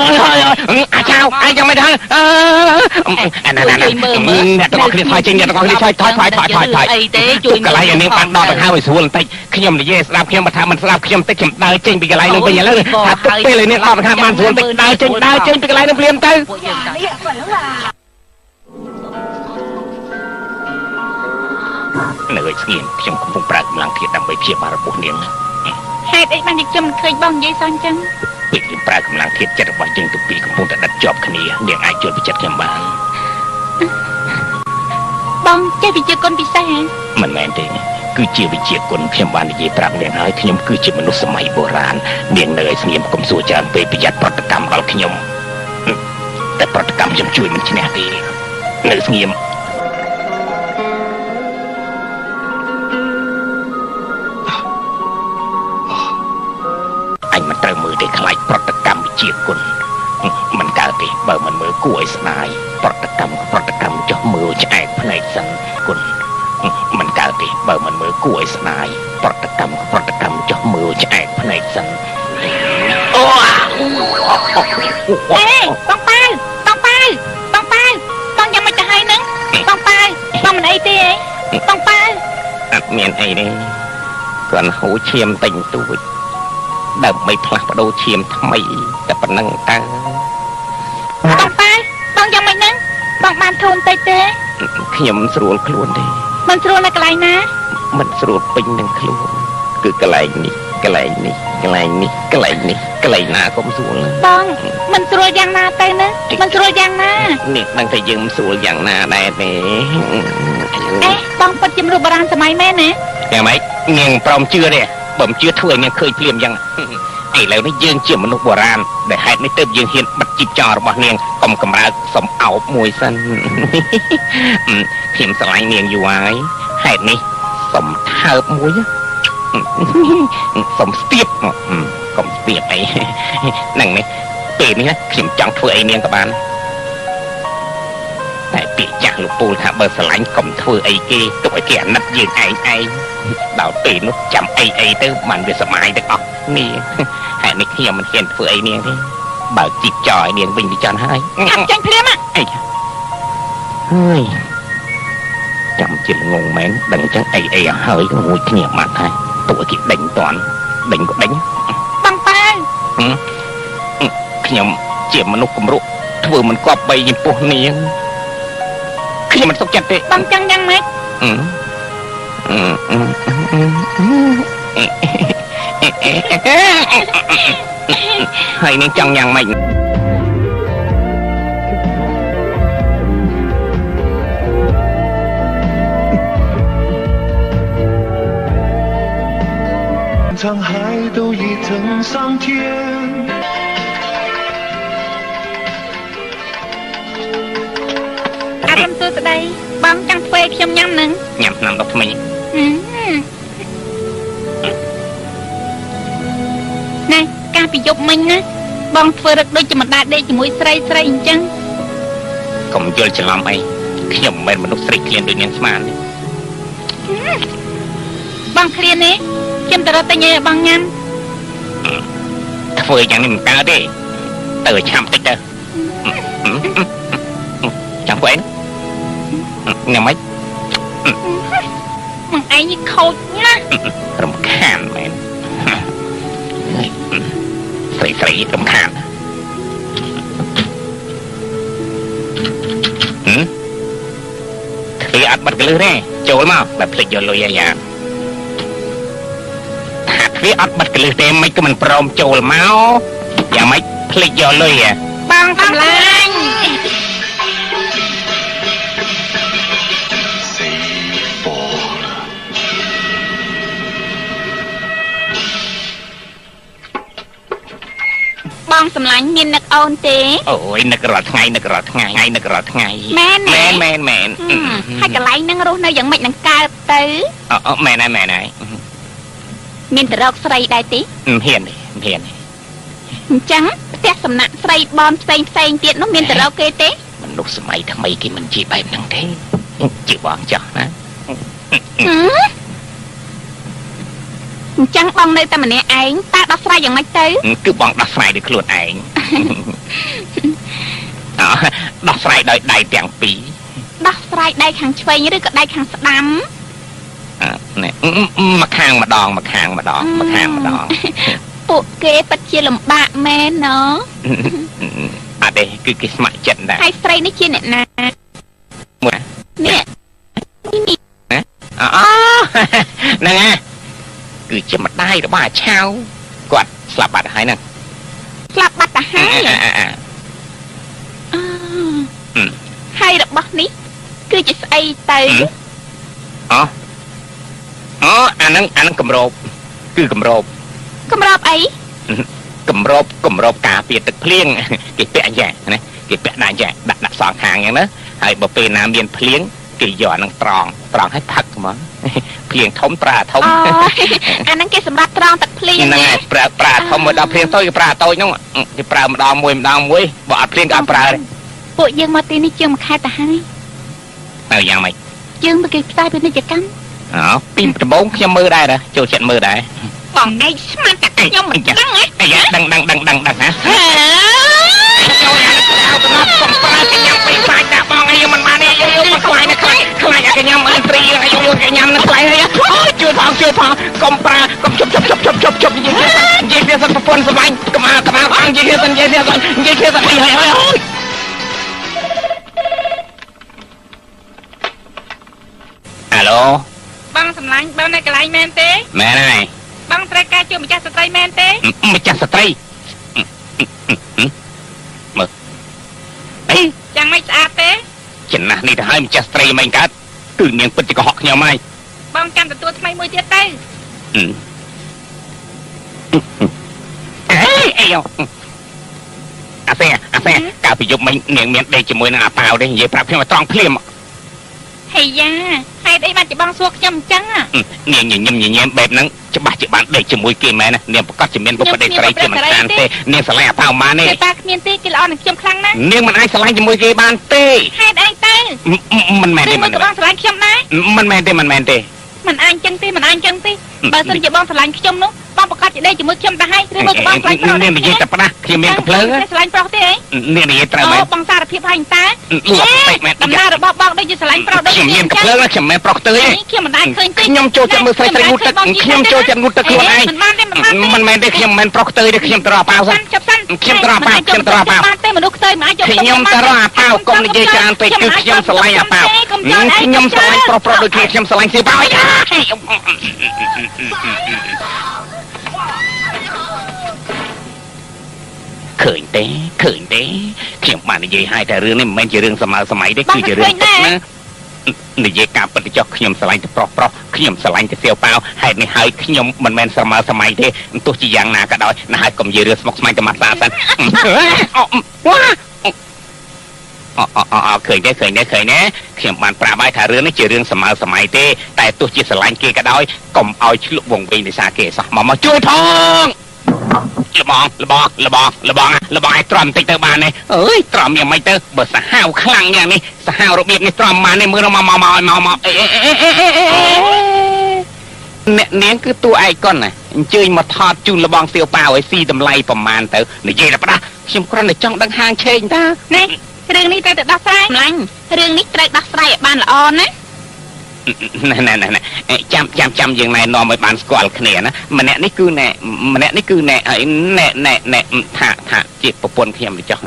អាឆៅអីយ៉ាងមិនដឹងអឺណាណាណាអ្នកទាំងអស់គ្នាថយចេញអ្នកទាំងអស់គ្នាថយថយថយថយថយថយអីទេជួយកន្លែងអានាងបានដកដង្ហើមឲ្យស្រួលបន្តិចខ្ញុំនិយាយស្ដាប់ខ្ញុំបើថាមិនស្ដាប់ខ្ញុំតិចខ្ញុំដើរចេញពីកន្លែងនោះវិញឥឡូវថាទឹកពេលនេះដកដង្ហើមបានស្រួលបន្តិចដើរចេញដើរចេញពីកន្លែងនោះភ្លាមទៅ នៅឲ្យស្ងៀមខ្ញុំកំពុងប្រើកម្លាំងធាតុដើម្បីព្យាបាលរបួសនាងហេតុអីបានជាខ្ញុំមិនឃើញបងនិយាយសោះអញ្ចឹងពេលយើងប្រើកម្លាំងធាតុចិត្តរបស់យើងទាំងពីរកំពុងតែដិតជាប់គ្នានាងអាចជួយពិចិត្រខ្ញុំបានបងចេះវិជាគុណពិសេសហ៎មិនមែនទេគឺជាវិជាគុណខ្ញុំបាននិយាយប្រាប់នាងហើយខ្ញុំគឺជាមនុស្សសម័យបុរាណនាងនៅឲ្យស្ងៀមកុំសួរច្រើនពេកប្រយ័ត្នប្រតិកម្មដល់ខ្ញុំតែប្រតិកម្មខ្ញុំជួយមិនឈ្នះទេនៅស្ងៀម ជាគុណមិនកើតទេបើមិនមើលគួរឲ្យស្ដាយប្រតិកម្មប្រតិកម្មចុះមើលឆ្អែតភ្នែកសិនគុណមិនកើតទេបើមិនមើលគួរឲ្យស្ដាយប្រតិកម្មប្រតិកម្មចុះមើលឆ្អែតភ្នែកសិនអូអេបងប៉ៅបងប៉ៅបងប៉ៅបងយ៉ាងមិនទៅហើយនឹងបងប៉ៅបងមិនអីទេអីបងប៉ៅអត់មានអីទេគាត់ហូរឈាមតិចតួច ដើម្បីផ្លាស់ប្ដូរឈាមថ្មីតែប៉ុណ្្នឹងតើបងប៉ែបងយ៉ាងម៉េចហ្នឹងបងបានធូនតិចទេខ្ញុំស្រួលខ្លួនទេមិនស្រួលនៅកន្លែងណា មិនស្រួលពេញនឹងខ្លួន គឺកន្លែងនេះកន្លែងនេះកន្លែងនេះកន្លែងនេះកន្លែងណាក៏មិនស្រួលបងមិនស្រួលយ៉ាងណាទៅណាមិនស្រួលយ៉ាងណានេះដឹងតែយើងមិនស្រួលយ៉ាងណាដែរទេអេបងពិតជំរុះបារាណសម័យមែនណាយ៉ាងម៉េចនាងព្រមជឿទេ បើមិនជឿធ្វើឲ្យនាងឃើញភ្លាមយ៉ាងឥឡូវនេះយើងជាមនុស្សបុរាណដែលហេតុនេះទើបយើងហ៊ានបិទជីបចោលរបស់នាងកុំកម្រើកសុំអោបមួយសិនខ្ញុំស្រឡាញ់នាងយូរហើយហេតុនេះសុំថើបមួយសុំស្ទាបកុំស្ទាបអីហ្នឹងនេះពេលនេះខ្ញុំចង់ធ្វើអីនាងក៏បានតែ ពាក្យចាស់លោកពូលថាបើស្រឡាញ់កុំធ្វើអីគេទុកឲ្យគេអាណិតយើងឯងឯងដល់ពេលនោះចាំអីអីទៅมันវាសុបាយទាំងអស់នេះហេតុនេះខ្ញុំមិនហ៊ានធ្វើអីនាងទេបើជីកចោលឲ្យនាងវិញទៅចន់ហើយចាំចាញ់ភ្លាមអីហើយចាំជិលងងមែនដឹងចឹងអីអីហើយមួយគ្នាបាត់ហើយតួគេដេញតន់ដេញក៏ដេញបងប៉ាខ្ញុំជាមនុស្សគំរុកធ្វើមិនគប់បីចំពោះនាង ខ្ញុំមិនសុខចិត្តទេបងចឹងយ៉ាងម៉េចហើយនឹងចង់យ៉ាងម៉េច沧海都已成桑田。 អរុនសួស្ដីបងចង់ធ្វើឲ្យខ្ញុំញ៉ាំនឹងញ៉ាំឆ្នាំដល់ថ្មីណែកាលពីយប់មិញណាបងធ្វើរឹកដូចជាមិនដាដេកជាមួយស្រីស្រីអញ្ចឹងកុំយល់ច្រឡំអីខ្ញុំមិនមែនមនុស្សស្រីក្លៀនដូចនាងស្មានទេបងក្លៀនទេខ្ញុំទៅរត់តែញ៉ៃឲ្យបងញ៉ាំធ្វើយ៉ាងនេះមិនកើតទេទៅឆាប់តិចទៅចាំពួកឯង ញ៉ាំម៉េចមកឯងនេះខូចណារំខានមែនស្រីស្រីរំខានហឹមធ្វើអត់បាត់កលឹះទេចូលមកបើភ្លេចយកលុយអាយ៉ាថាធ្វើអត់បាត់កលឹះទេមិនក៏មិនព្រមចូលមកយ៉ាងម៉េចភ្លេចយកលុយហ៎បងកម្លាញ់ សម្លាញ់មាននឹកអូនទេអូយនឹករាល់ថ្ងៃនឹករាល់ថ្ងៃថ្ងៃនឹករាល់ថ្ងៃមែនទេមែនមែនមែនហឹមហើយកន្លែងហ្នឹងរស់នៅយ៉ាងម៉េចនឹងកើតទៅអូអូមែនហើយមែនហើយមានតរកស្រីដែរទេមិនហ៊ានទេមិនហ៊ានទេអញ្ចឹងផ្ទះសំណាក់ស្រីបនផ្សេងផ្សេងទៀតនោះមានតរកគេទេមនុស្សសម័យថ្មីគេមិនជាបែបហ្នឹងទេជឿបងចោះណាហឹម អញ្ចឹងបងនៅតែម្នាក់ឯងតើដោះស្រាយយ៉ាងម៉េចទៅគឺបងដោះស្រាយដោយខ្លួនឯងអូដោះស្រាយដោយដៃទាំងពីរដោះស្រាយដៃខាងឆ្វេងឬក៏ដៃខាងស្ដាំអ่ะនេះមកខាងម្ដងមកខាងម្ដងមកខាងម្ដងពួកគេពិតជាលំបាកមែនណអត់ទេគឺគេស្ម័គ្រចិត្តដែរហើយស្រីនេះជាអ្នកណាមួយនេះនេះអូហ្នឹងហ่ะ គឺជាម្ដាយរបស់អាឆាវគាត់ស្លាប់បាត់ហើយណាស្លាប់បាត់ទៅហើយហើយរបស់នេះ គឺជាស្អីទៅអូអូអានឹងអានឹងកម្រោបគឺកម្រោបកម្រោបអីកម្រោបកម្រោបការពារទឹកភ្លៀងគេពាក់អញ្ចឹងណាគេពាក់ដាក់អញ្ចឹងដាក់ដាក់សងខាងអញ្ចឹងណាហើយបើពេលណាមានភ្លៀងគេយកអានឹងត្រង់ត្រង់ឲ្យផឹកហ្មង ភ្លៀងធំប្រើធំអូអាហ្នឹងគេសម្រាប់ត្រងទឹកភ្លៀងហ្នឹងហើយប្រើប្រើធំមួយដល់ភ្លៀងតូចគេប្រើតូចហ្នឹងគេប្រើម្ដងមួយម្ដងមួយបើអត់ភ្លៀងក៏អត់ប្រើដែរពួកយើងមកទីនេះជាងមួយខែទៅហើយទៅយ៉ាងម៉េចយើងទៅគេផ្សាយពាណិជ្ជកម្មអូពីដំបូងខ្ញុំមើលដែរណាចូលចិត្តមើលដែរបងឯងស្មានតែខ្ញុំមិនដឹងហ៎អាយ៉ាដឹងដឹងដឹងដឹងដឹងណាចូលយ៉ាងទៅទៅមកកំប្រើកញ្ញាពេញបាច់ដាក់បងអីមិនបានទេយកមក ខ្លាញ់ណាខ្លាញ់ខ្លាញ់អាកញ្ញាអីព្រីអីយកកញ្ញានឹងខ្លាញ់ហើយអូជួយផងជួយផងកុំប្រើកុំជប់ជប់ជប់ជប់ជប់ជប់និយាយនិយាយវាសិនប្រពន្ធសម្លាញ់កុំអាកុំអាអង្គនិយាយវាសិននិយាយវាសិននិយាយវាសិនហើយហើយអូយអាឡូបងសម្លាញ់បងនៅកន្លែងមែនទេមែនហើយបងត្រូវការជួបម្ចាស់ស្ត្រីមែនទេម្ចាស់ស្ត្រីមើលអី យ៉ាងម៉េចស្អាតទេ ចំណាស់ នេះទៅហើយម្ចាស់ស្ត្រីមិនកើតគឺនាងពិតជាកុហកខ្ញុំហើយបងកាន់ទទួលថ្មីមួយទៀតទៅអេអីយោអាសេអាសេកាលពីយប់មិញនាងមានដេកជាមួយនឹងអាប៉ាវទេនិយាយប្រាប់ខ្ញុំឲ្យត្រង់ភ្លាមហេយ៉ា ហេតុអីបានជាបងសួរខ្ញុំអញ្ចឹងនាងញញឹមញញែមបែបហ្នឹងច្បាស់ជាបានដេកជាមួយគេមែនណានាងប្រកាសជាមានបុព្វដេត្រីជាមិនខានទេនាងស្រឡាញ់អាប៉ាវម៉ានេះគេប៉ាគ្មានទេគេល្អនឹងខ្ញុំខ្លាំងណាស់នាងមិនអាចស្រឡាញ់ជាមួយគេបានទេហេតុអីទៅមិនមែនទេទេមើមិនលក៏បងស្រឡាញ់ខ្ញុំដែរមិនមែនទេមិនមែនទេមិនអាចអញ្ចឹងទេមិនអាចអញ្ចឹងទេបើសិនជាបងស្រឡាញ់ខ្ញុំនោះ បងប្រកាសជាដេកជាមួយខ្ញុំដែរហើយឬមើលក៏បងស្រឡាញ់ប្រុសនាងនិយាយតែផ្ដាស់ខ្ញុំមានកំភ្លើងស្រឡាញ់ប្រុសទេអីនាងនិយាយត្រូវមែអូនបងសារភាពហើយតាលក់តិចមែនដំណើររបស់បងដូចជាស្រឡាញ់ប្រុសដូចខ្ញុំមានកំភ្លើងខ្ញុំមិនប្រុសទៅទេខ្ញុំមិនដែរឃើញទេខ្ញុំចូលចិត្តមើលស្រីស្រីងូតទឹកខ្ញុំចូលចិត្តងូតទឹកខ្លួនឯងមិនបានទេមិនបានទេមិនមែនទេខ្ញុំមិនប្រុសទៅទេខ្ញុំទៅរកប៉ាវសិនចាប់សិនខ្ញុំទៅរកប៉ាវខ្ញុំទៅរកប៉ាវបានទេមនុស្សខ្ទើយមិនអាចយកខ្ញុំទៅរកអាប៉ាវកុំនិយាយច្រើនពេកគឺខ្ញុំស្រឡាញ់អាប៉ាវខ្ញុំស្រឡាញ់ប្រុសប្រុសដូចគ្នាខ្ញុំស្រឡាញ់សៀប៉ាវអា ឃើញទេឃើញទេខ្ញុំបាននិយាយឲ្យតែរឿងនេះមិនមែនជារឿងសម័យសម័យទេគឺជារឿងពិតណានិយាយការពិតទៅចុះខ្ញុំស្រឡាញ់តែប្រុសប្រុសខ្ញុំស្រឡាញ់តែសៀវប៉ាវហេតុនេះហើយខ្ញុំមិនមែនសម័យសម័យទេទោះជាយ៉ាងណាក៏ដោយណាហើយកុំនិយាយរឿងស្មុគស្មាញទៅមកសាសិនវ៉ាអអអអឃើញទេឃើញទេឃើញទេខ្ញុំបានប្រាប់ហើយថារឿងនេះជារឿងសម័យសម័យទេតែទោះជាស្រឡាញ់គេក៏ដោយកុំឲ្យឆ្លុះវងវិញដោយសារគេសោះមកមកជួយផង លបងលបងលបងលបងលបងឲ្យត្រំតិចទៅបានទេអើយត្រំយ៉ាងម៉េចទៅបើសាហាវខ្លាំងយ៉ាងនេះសាហាវរបៀបនេះត្រំបានទេមើលមកមកមកមកមកអេអ្នកនាងគឺតួឯកុនណាអញ្ជើញមកថតជូនលបងសៀវប៉ាវឲ្យស៊ីតម្លៃប្រមាណទៅនិយាយតែផ្ដាស់ខ្ញុំគ្រាន់តែចង់ដឹងហាងឆេងតានេះរឿងនេះត្រូវតែដោះស្រាយម្លាញ់រឿងនេះត្រូវដោះស្រាយឲ្យបានល្អណា ណែណែណែណែចាំចាំចាំយើងណែនាំឲ្យបានស្គាល់គ្នាណាម្នាក់នេះគឺណែម្នាក់នេះគឺណែអីណែណែណែថាថាជាប្រពន្ធខ្ញុំទៅចុះ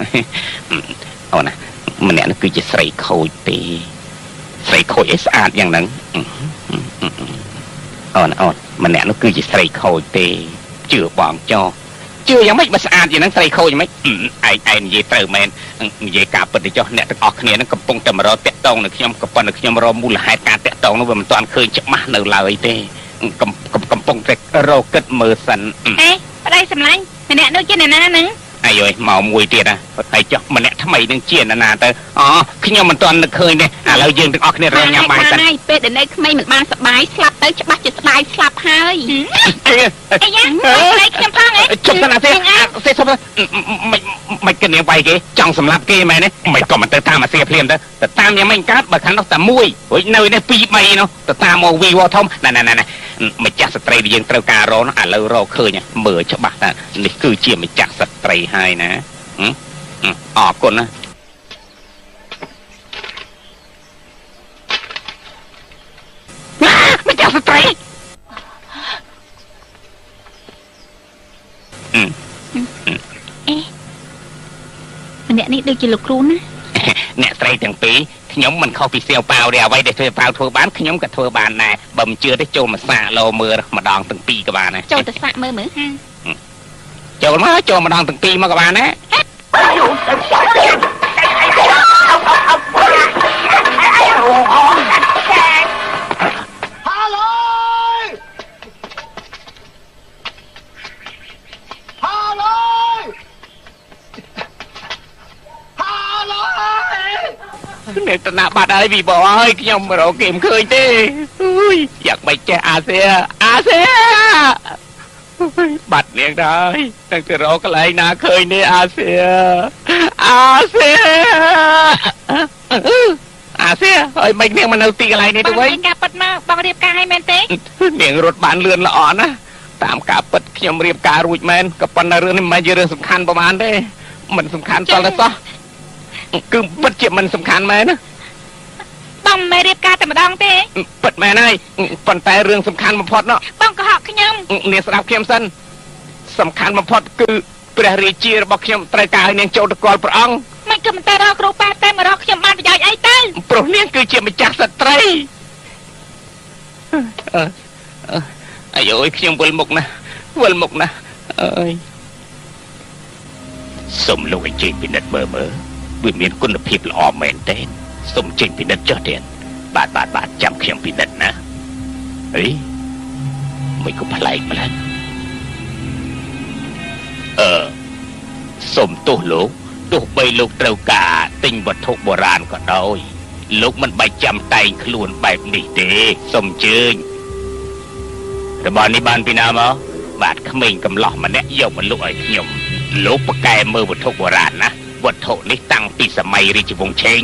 អូនណាម្នាក់នេះគឺជាស្រីខូចទេស្រីខូចអីស្អាតយ៉ាងហ្នឹងអូនអូនម្នាក់នោះគឺជាស្រីខូចទេជឿបងចោ ជឿយ៉ាងម៉េចបើស្អាតយ៉ាងហ្នឹងស្រីខូចយ៉ាងម៉េចឯងឯងនិយាយត្រូវមែននិយាយការពិតទៅចុះអ្នកទាំងអស់គ្នាហ្នឹងកំពុងតែមករកតាក់តងនឹងខ្ញុំក៏ប៉ុន្តែខ្ញុំរកមូលហេតុការតាក់តងនោះវាមិនទាន់ឃើញច្បាស់នៅឡើយទេកំកំកំពុងតែរកគិតមើលសិនអេប្តីសម្លាញ់ម្នាក់នោះជាអ្នកណាហ្នឹង អាយអើយមកមួយទៀតណាហើយចុះម្នាក់ថ្មីនឹងជាណានាទៅអូខ្ញុំមិនទាន់នឹកឃើញទេឥឡូវយើងទាំងអស់គ្នារងញ៉ាំបាយសិនហើយពេលដែលនៅក្មេងមិនបានសបាយស្លាប់ទៅច្បាស់ជាស្ដាយស្លាប់ហើយអីអីយ៉ាងអីខ្ញុំផងអីជប់សិនអាសេអាសេសុំមិន មិនគិតនាងវាយគេចង់សម្លាប់គេមែនទេមិនក៏មិនទៅតាមអាសេភ្លាមទៅទៅតាមយ៉ាងមិនកើតបើខាងនោះតែមួយរួចនៅនេះ2 3នោះទៅតាមមកវីវធំណែណែណែម្ចាស់ស្ត្រីដែលយើងត្រូវការរកនោះឥឡូវរកឃើញមើលច្បាស់ថានេះគឺជាម្ចាស់ស្ត្រីហើយណាអរគុណណាម្ចាស់ស្ត្រី ម្នាក់នេះដូចជាលោកគ្រូណាអ្នកស្រីទាំងពីរខ្ញុំមិនខុសពីសៀវប៉ាវទេអ្វីដែលធ្វើប៉ាវធ្វើបានខ្ញុំក៏ធ្វើបានដែរបើមិនជឿទេចូលមកសាកលោមើលម្ដងទាំងពីរក៏បានដែរចូលទៅសាក់មើលមើលហាចូលមកចូលម្ដងទាំងពីរមកក៏បានដែរ នេះតណាបាត់ហើយវីបអើយខ្ញុំរកគេមិនឃើញទេអើយយ៉ាងមិនចេះអាសៀអាសៀអើយបាត់នាងដែរតែទៅរកកន្លែងណាឃើញទេអាសៀអាសៀអាសៀហើយមិននាងមកនៅទីកន្លែងនេះទៅបងវិញមានការប៉ັດមកបងរៀបការឲ្យមែនទេនាងរត់បានលឿនល្អណាស់តាមការពិតខ្ញុំរៀបការរួចមែនក៏ប៉ុន្តែរឿងនេះមិនមែនជារឿងសំខាន់ប្រហែលទេមិនសំខាន់សោះតែសោះ គឺពិតជាមិនសំខាន់មែនណាបងមិនមែនរៀបការតែម្ដងទេពិតមែនហើយប៉ុន្តែរឿងសំខាន់បំផុតនោះបងកុហកខ្ញុំនាងស្ដាប់ខ្ញុំសិនសំខាន់បំផុតគឺព្រះរាជារបស់ខ្ញុំត្រូវការឲ្យនាងចូលទៅគាល់ព្រះអង្គមិនក៏មិនតែរកគ្រូប៉ែតែមករកខ្ញុំបានប្រយោជន៍អីទៅព្រោះនាងគឺជាម្ចាស់ស្ត្រីអឺអឺអាយអើយខ្ញុំវិលមុខណាស់វិលមុខណាស់អើយសុំលោកឲ្យជិះពិនិត្យមើលមើល វាមានគុណភាពល្អមែនទេសុំជិះពិនិត្យចុះទៀតបាទបាទបាទចាំខ្ញុំពិនិត្យណាអីមិនក៏ប្លែកម្ល៉េះអឺសុំទោសលោកទោះបីលោកត្រូវការទិញវត្ថុបុរាណក៏ដោយលោកមិនបាច់ចាំតែងខ្លួនបែបនេះទេសុំអញ្ជើញរបស់នេះបានពីណាមកបាទក្មេងកំឡោះម្នាក់យកមកលក់ឲ្យខ្ញុំលោកប្រកែមើលវត្ថុបុរាណណា វត្ថុនេះតាំងពីសម័យរាជវង្សឆេង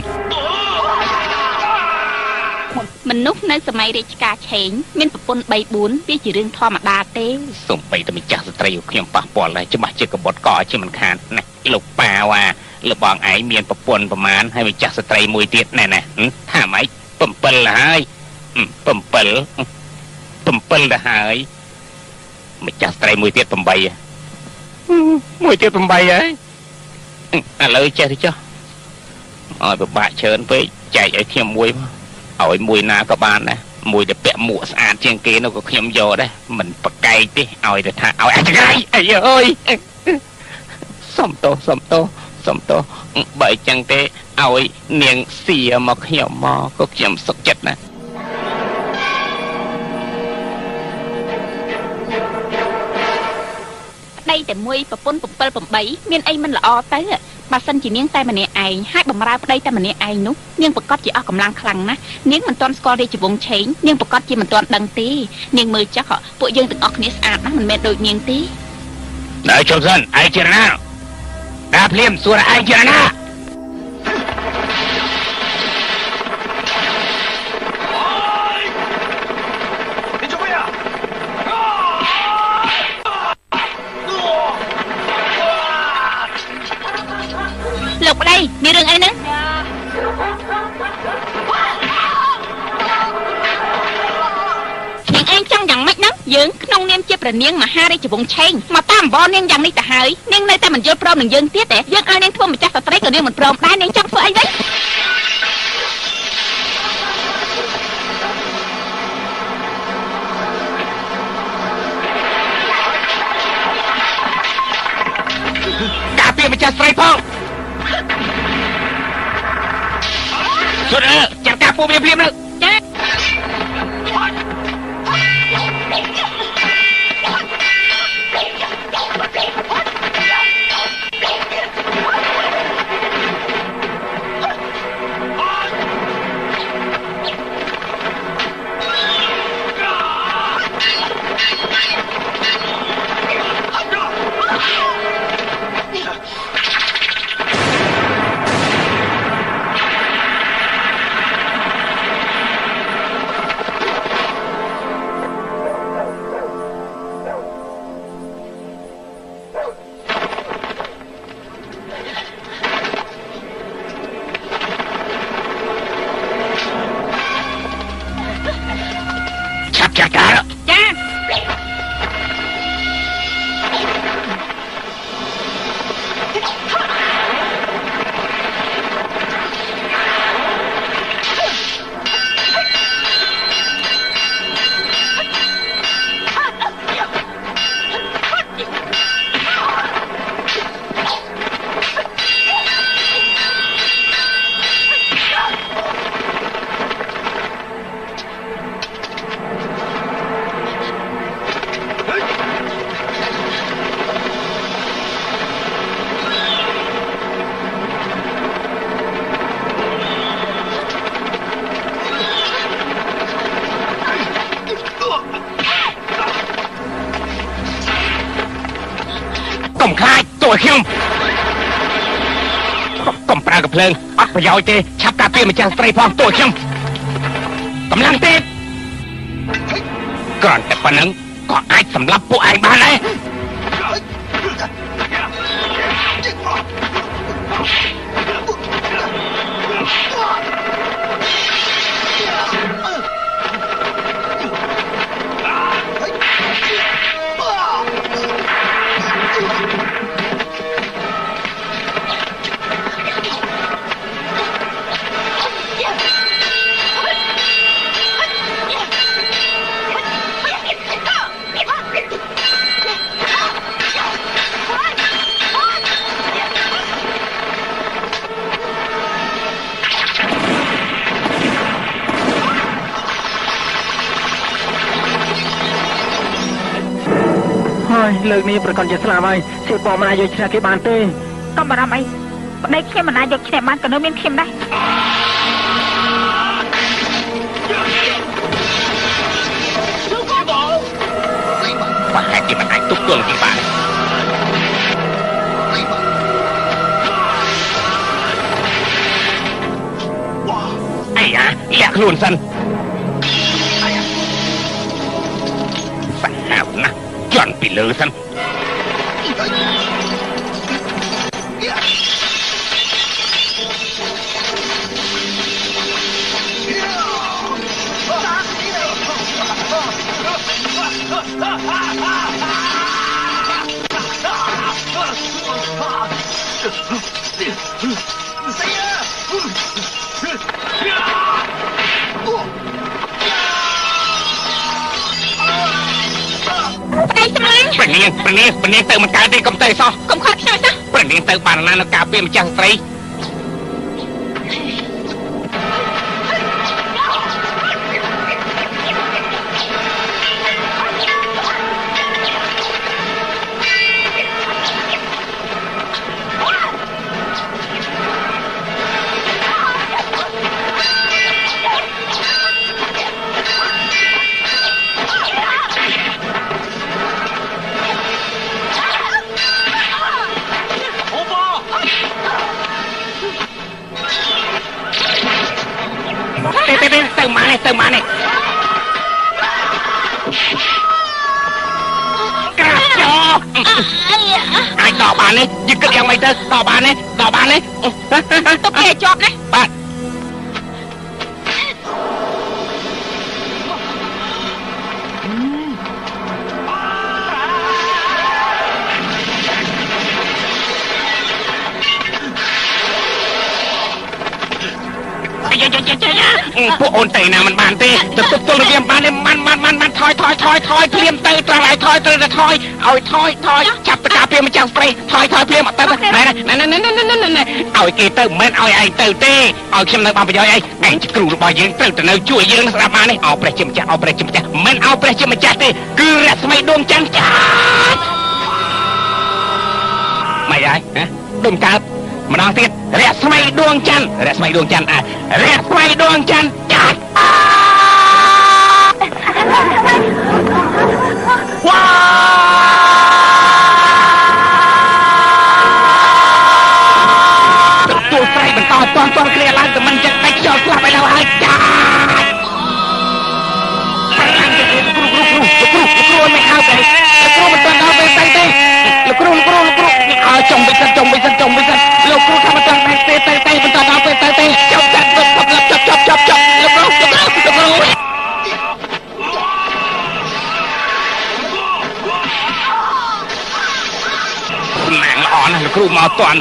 មនុស្សនៅសម័យរាជការឆេងមានប្រពន្ធ3 4វាជារឿងធម្មតាទេសំបីតែម្ចាស់ស្ត្រីរបស់ខ្ញុំប៉ះពាល់ដែរច្បាស់ជាកបត់កជាមិនខានណាលោកប៉ាវ៉ាលបងឯងមានប្រពន្ធប្រមាណហើយម្ចាស់ស្ត្រីមួយទៀតណែណាហឹមថាម៉េច7ហើយហឹម7 7ទៅហើយម្ចាស់ស្រីមួយទៀត8ហ៎ហឹមមួយទៀត8ហើយហឹម ឥឡូវចេះទៅចុះឲ្យពិបាកច្រើនពេកចែកឲ្យខ្ញុំមួយមកឲ្យមួយណាក៏បានដែរមួយដែលពាក់មួកស្អាតជាងគេនោះក៏ខ្ញុំយកដែរមិនប្រកែកទេឲ្យតែថាឲ្យអាចក្រៃអីអើយសុំទោសសុំទោសសុំទោសបើអញ្ចឹងទេឲ្យនាងសៀមកខ្ញុំមកក៏ខ្ញុំសុខចិត្តណាស់ តីតែមួយប្រពន្ធ7 8មានអីមិនល្អទៅបើសិនជានាងតែម្នាក់ឯងហើយបំរើប្តីតែម្នាក់ឯងនោះនាងប្រកាសជាអស់កម្លាំងខ្លាំងណាស់នាងមិនទាន់ស្គាល់រាជវង្សឆេងនាងប្រកាសជាមិនទាន់ដឹងទេនាងមើលចុះពួកយើងទាំងអស់គ្នាស្អាតណាស់មិនមែនដូចនាងទេនៅជុំសិនឯងជាណាដាភ្លាមសួរឯងជាណា មានរឿងអីហ្នឹងនាងឯងចង់យ៉ាងម៉េចហ្នឹងយើងក្នុងនាមជាព្រះនាងមហារាជវង្សឆេងមកតាមអម្បរនាងយ៉ាងនេះទៅហើយនាងនៅតែមិនយល់ព្រមនឹងយើងទៀតទេយើងឲ្យនាងធ្វើម្ចាស់ស្ត្រីក៏នាងមិនព្រមដែរនាងចង់ធ្វើអីវិញការពារម្ចាស់ស្រីផង សុទ្ធអើចាំការពួកវាភ្លាមទៅ ប្រយោជន៍ទេឆាប់ការពារម្ចាស់ស្ត្រីផងតួខ្ញុំកម្លាំងទេគ្រាន់តែប៉ុណ្្នឹងក៏អាចសម្លាប់ពួកឯងបានដែរ លើកនេះប្រកាសជាស្លាប់ហើយសៀវបងមិនអាចយកឈ្នះគេបានទេកុំបារម្ភអីប្តីខ្ញុំមិនអាចយកឈ្នះបានក៏នៅមានខ្ញុំដែរប្រហែលជាមិនអាចទប់ទល់គេបានអីយ៉ាលាក់ខ្លួនសិន පිල්ලවසන් នាងព្រះនាងព្រះនាងទៅមិនកើតទេកុំទៅសោះកុំខាត់ខ្នើយសោះព្រះនាងទៅបានណានៅការពារម្ចាស់ស្ត្រី ដកបាននេះទុកគេឲ្យជាប់ណាបាទអាយ៉ាយ៉ាយ៉ាយ៉ាពួកអូនទៅណាមិនបានទេទៅទប់ទល់របៀបបានទេមិនមិនមិនមិនថយថយថយថយភ្លាមទៅត្រង់ឲ្យថយត្រូវតែថយឲ្យថយថយចាប់តកា ព្រាមម្ចាស់ស្រីថយថយព្រាមអត់ទៅណែណែណែណែណែណែឲ្យគេទៅមិនឲ្យឯងទៅទេឲ្យខ្ញុំនៅបានប្រយោជន៍ឯងឯងគ្រូរបស់យើងត្រូវទៅនៅជួយយើងស្ដាប់បាននេះអោព្រះជាម្ចាស់អោព្រះជាម្ចាស់មិនអោព្រះជាម្ចាស់ទេគឺរស្មីដួងច័ន្ទចាស់ម៉េចហើយហ៎ដុំកើបម្ដងទៀតរស្មីដួងច័ន្ទរស្មីដួងច័ន្ទអារស្មីដួងច័ន្ទ ងទាន់គ្នាឡើងតែមិនចឹងតែខ្យល់ស្លាប់ឯដល់ហើយចាលោកគ្រូមិនហៅទេលោកគ្រូមិនទាន់ដល់ពេលតែទេលោកគ្រូលោកគ្រូលោកគ្រូអើចុងវិសិនចុងវិសិនចុងវិសិនលោកគ្រូថាមិនទាន់ដល់ពេលតែទេមិនទាន់ដល់ពេលតែទេចុងចាត់ទៅទៅទៅទៅទៅទៅលោកគ្រូលោកគ្រូលោកគ្រូណាងល្អណាស់លោកគ្រូមកអត់ទាន់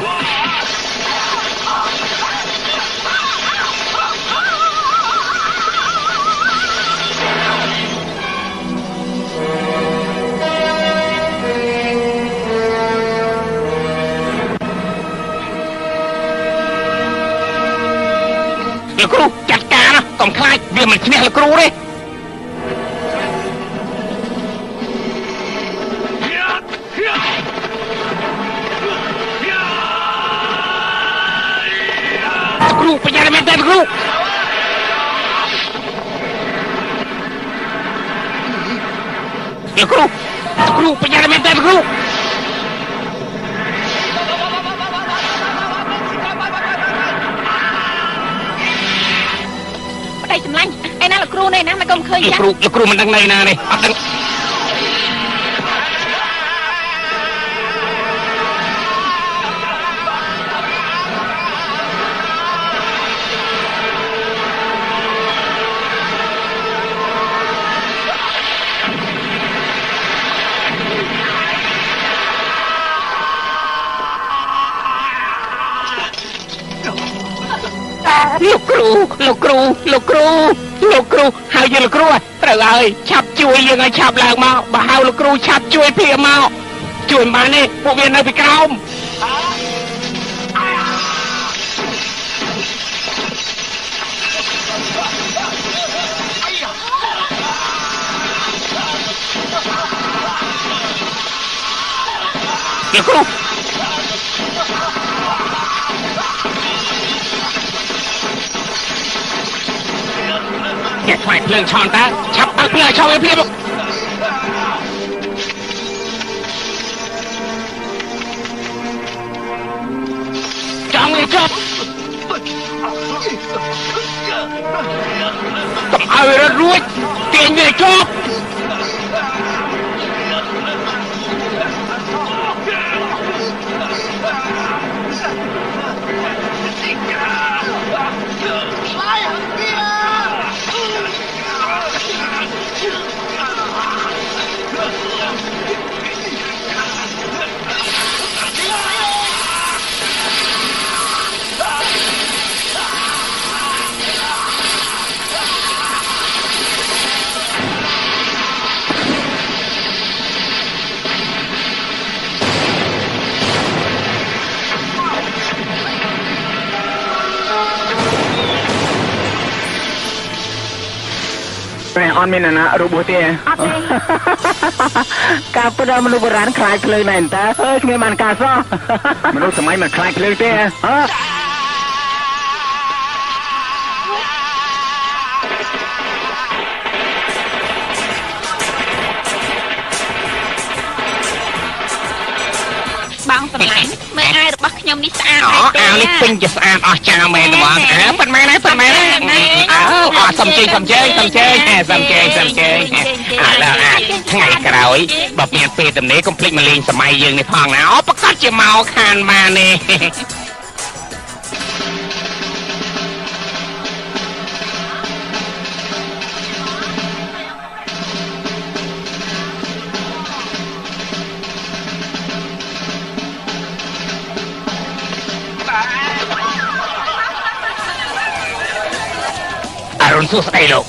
លោកគ្រូចាត់ការណាកុំខ្លាចវាមិនឈ្នះលោកគ្រូទេគ្រូបញ្ញាមែនតើគ្រូលោកគ្រូគ្រូបញ្ញាមែនតើគ្រូ ឃើញលោកចាស់គ្រូលោកគ្រូមិនដឹងនៅណានេះអត់ដឹងលោកគ្រូលោកគ្រូលោកគ្រូ លោកគ្រូហើយយើងលោកគ្រូត្រូវហើយឆាប់ជួយយើងឲ្យឆាប់ឡើងមកបើហៅលោកគ្រូឆាប់ជួយភ្លាមមកជួយមិនបានទេពួកវានៅពីក្រោមលោកគ្រូ អ្នកខ្វាយភ្លើងឆនតើឆាប់បើ ព្រះអត់មានអ្នកណារបួសទេអត់ទេការពិតដល់មនុស្សបុរាណខ្លាចភ្លើងណែនតើអើយគ្មានបានការសោះមនុស្សសម័យមិនខ្លាចភ្លើងទេអើ ខ្ញុំនេះស្អាតអូហើយទេអាវនេះពេញជាស្អាតអស្ចារ្យមែនទេបងអើប៉ុន្មានហើយប៉ុន្មានហើយអើអត់សំជិញសំជិញសំជិញសំជិញសំជិញអើដល់អាថ្ងៃក្រោយបើមានពេលទំនេរកុំភ្លេចមកលេងសម័យយើងនេះផងណាអូប្រកាសជាមកខានបានទេ សួស្ដីលោក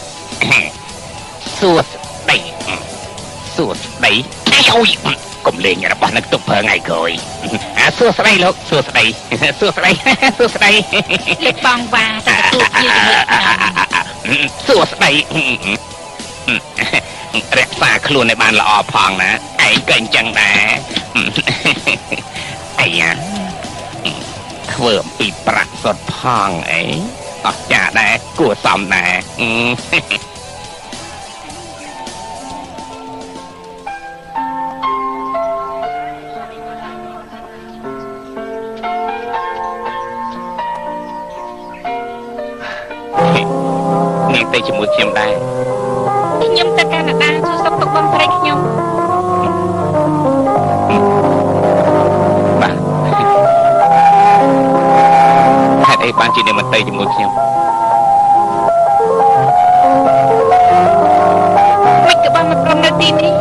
សួស្ដីសួស្ដីអេអូយកុំលេងរបស់នឹកទុកប្រើថ្ងៃក្រោយអាសួស្ដីលោកសួស្ដីសួស្ដីសួស្ដីលេខបងវ៉ាទៅទទួលភ្ញៀវជាមួយខ្ញុំសួស្ដីរក្សាខ្លួនឲ្យបានល្អផងណាឯងក៏អញ្ចឹងដែរអាយ៉ាធ្វើអំពីប្រាក់សុទ្ធផងអី អស្ចារ្យដែរគួរសមដែរនាងទៅជាមួយខ្ញុំដែរខ្ញុំទៅកាណាដាសួរសុខទុក្ខបងស្រីខ្ញុំ បានជានិមតីជាមួយខ្ញុំមិនក៏បានមកព្រមនៅទីនេះ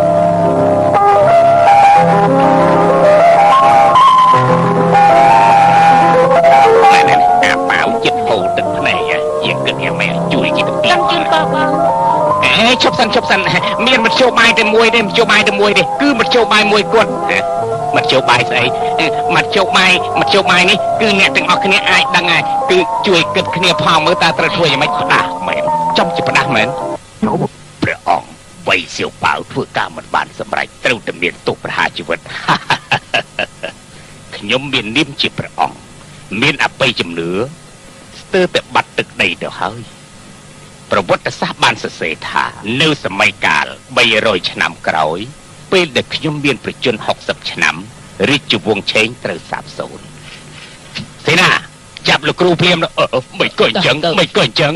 ឈប់សិនឈប់សិនមានមធ្យោបាយតែមួយទេមធ្យោបាយតែមួយទេគឺមធ្យោបាយមួយគត់ មធ្យោបាយស្អីមធ្យោបាយមធ្យោបាយនេះគឺអ្នកទាំងអស់គ្នាអាចដឹងហើយគឺជួយគិតគ្នាផងមើលតើត្រូវធ្វើយ៉ាងម៉េចផ្ដាស់មែនចំជាផ្ដាស់មែនព្រះអង្គវៃសៀវប៉ាវធ្វើការមិនបានសម្រេចត្រូវតែមានទោសប្រហារជីវិតខ្ញុំមាននាមជាព្រះអង្គមានអបិយជំនឿស្ទើរតែបាត់ទឹកដីទៅហើយប្រវត្តិសាស្ត្របានសរសេរថា នៅសម័យកាល300ឆ្នាំក្រោយ ពេលដែលខ្ញុំមានប្រជជន60ឆ្នាំរាជវង្សឆេងត្រូវសាបសូន្យសេនាចាប់លោកគ្រូភ្លាមទៅអឺមិនក៏អញ្ចឹងមិនក៏អញ្ចឹង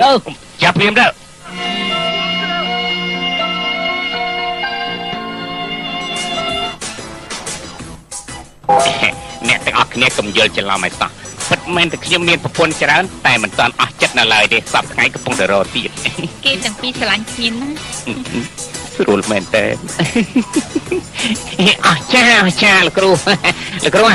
ចាប់ភ្លាមទៅអ្នកទាំងអស់គ្នាកុំយល់ច្រឡំឲ្យសោះពិតមែនតែខ្ញុំមានប្រពន្ធច្រើនតែមិនតាន់អស់ចិត្តនៅឡើយទេសប្តាហ៍ថ្ងៃកំពុងតែរកទៀតគេទាំងពីរស្រឡាញ់គ្នាណា ស្រួលមែនតើអស្ចារ្យអស្ចារ្យលោកគ្រូលោកគ្រូ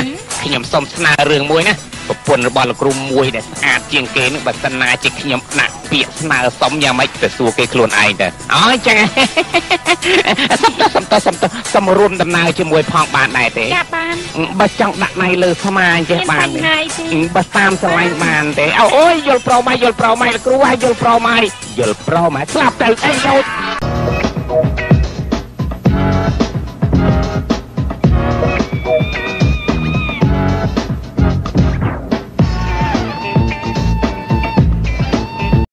ខ្ញុំសូមស្នើរឿងមួយណាប្រពន្ធរបស់លោកគ្រូមួយដែលស្អាតជាងគេនឹងបើសិនណាជាខ្ញុំដាក់ពាក្យស្នើសុំយ៉ាងម៉េចទៅសួរគេខ្លួនឯងទៅអូយចឹងសុំទៅសុំទៅសុំទៅសុំរួមដំណើរជាមួយផងបានដែរទេចាបានបើចង់ដាក់ដៃលើស្មាអញ្ចឹងមានបានបញ្ទេហាអីទេបើតាមស្រឡាញ់បានទេអូអូយយល់ព្រមហើយយល់ព្រមហើយលោកគ្រូហើយយល់ព្រមហើយយល់ព្រមហើយស្លាប់ទៅអីយោ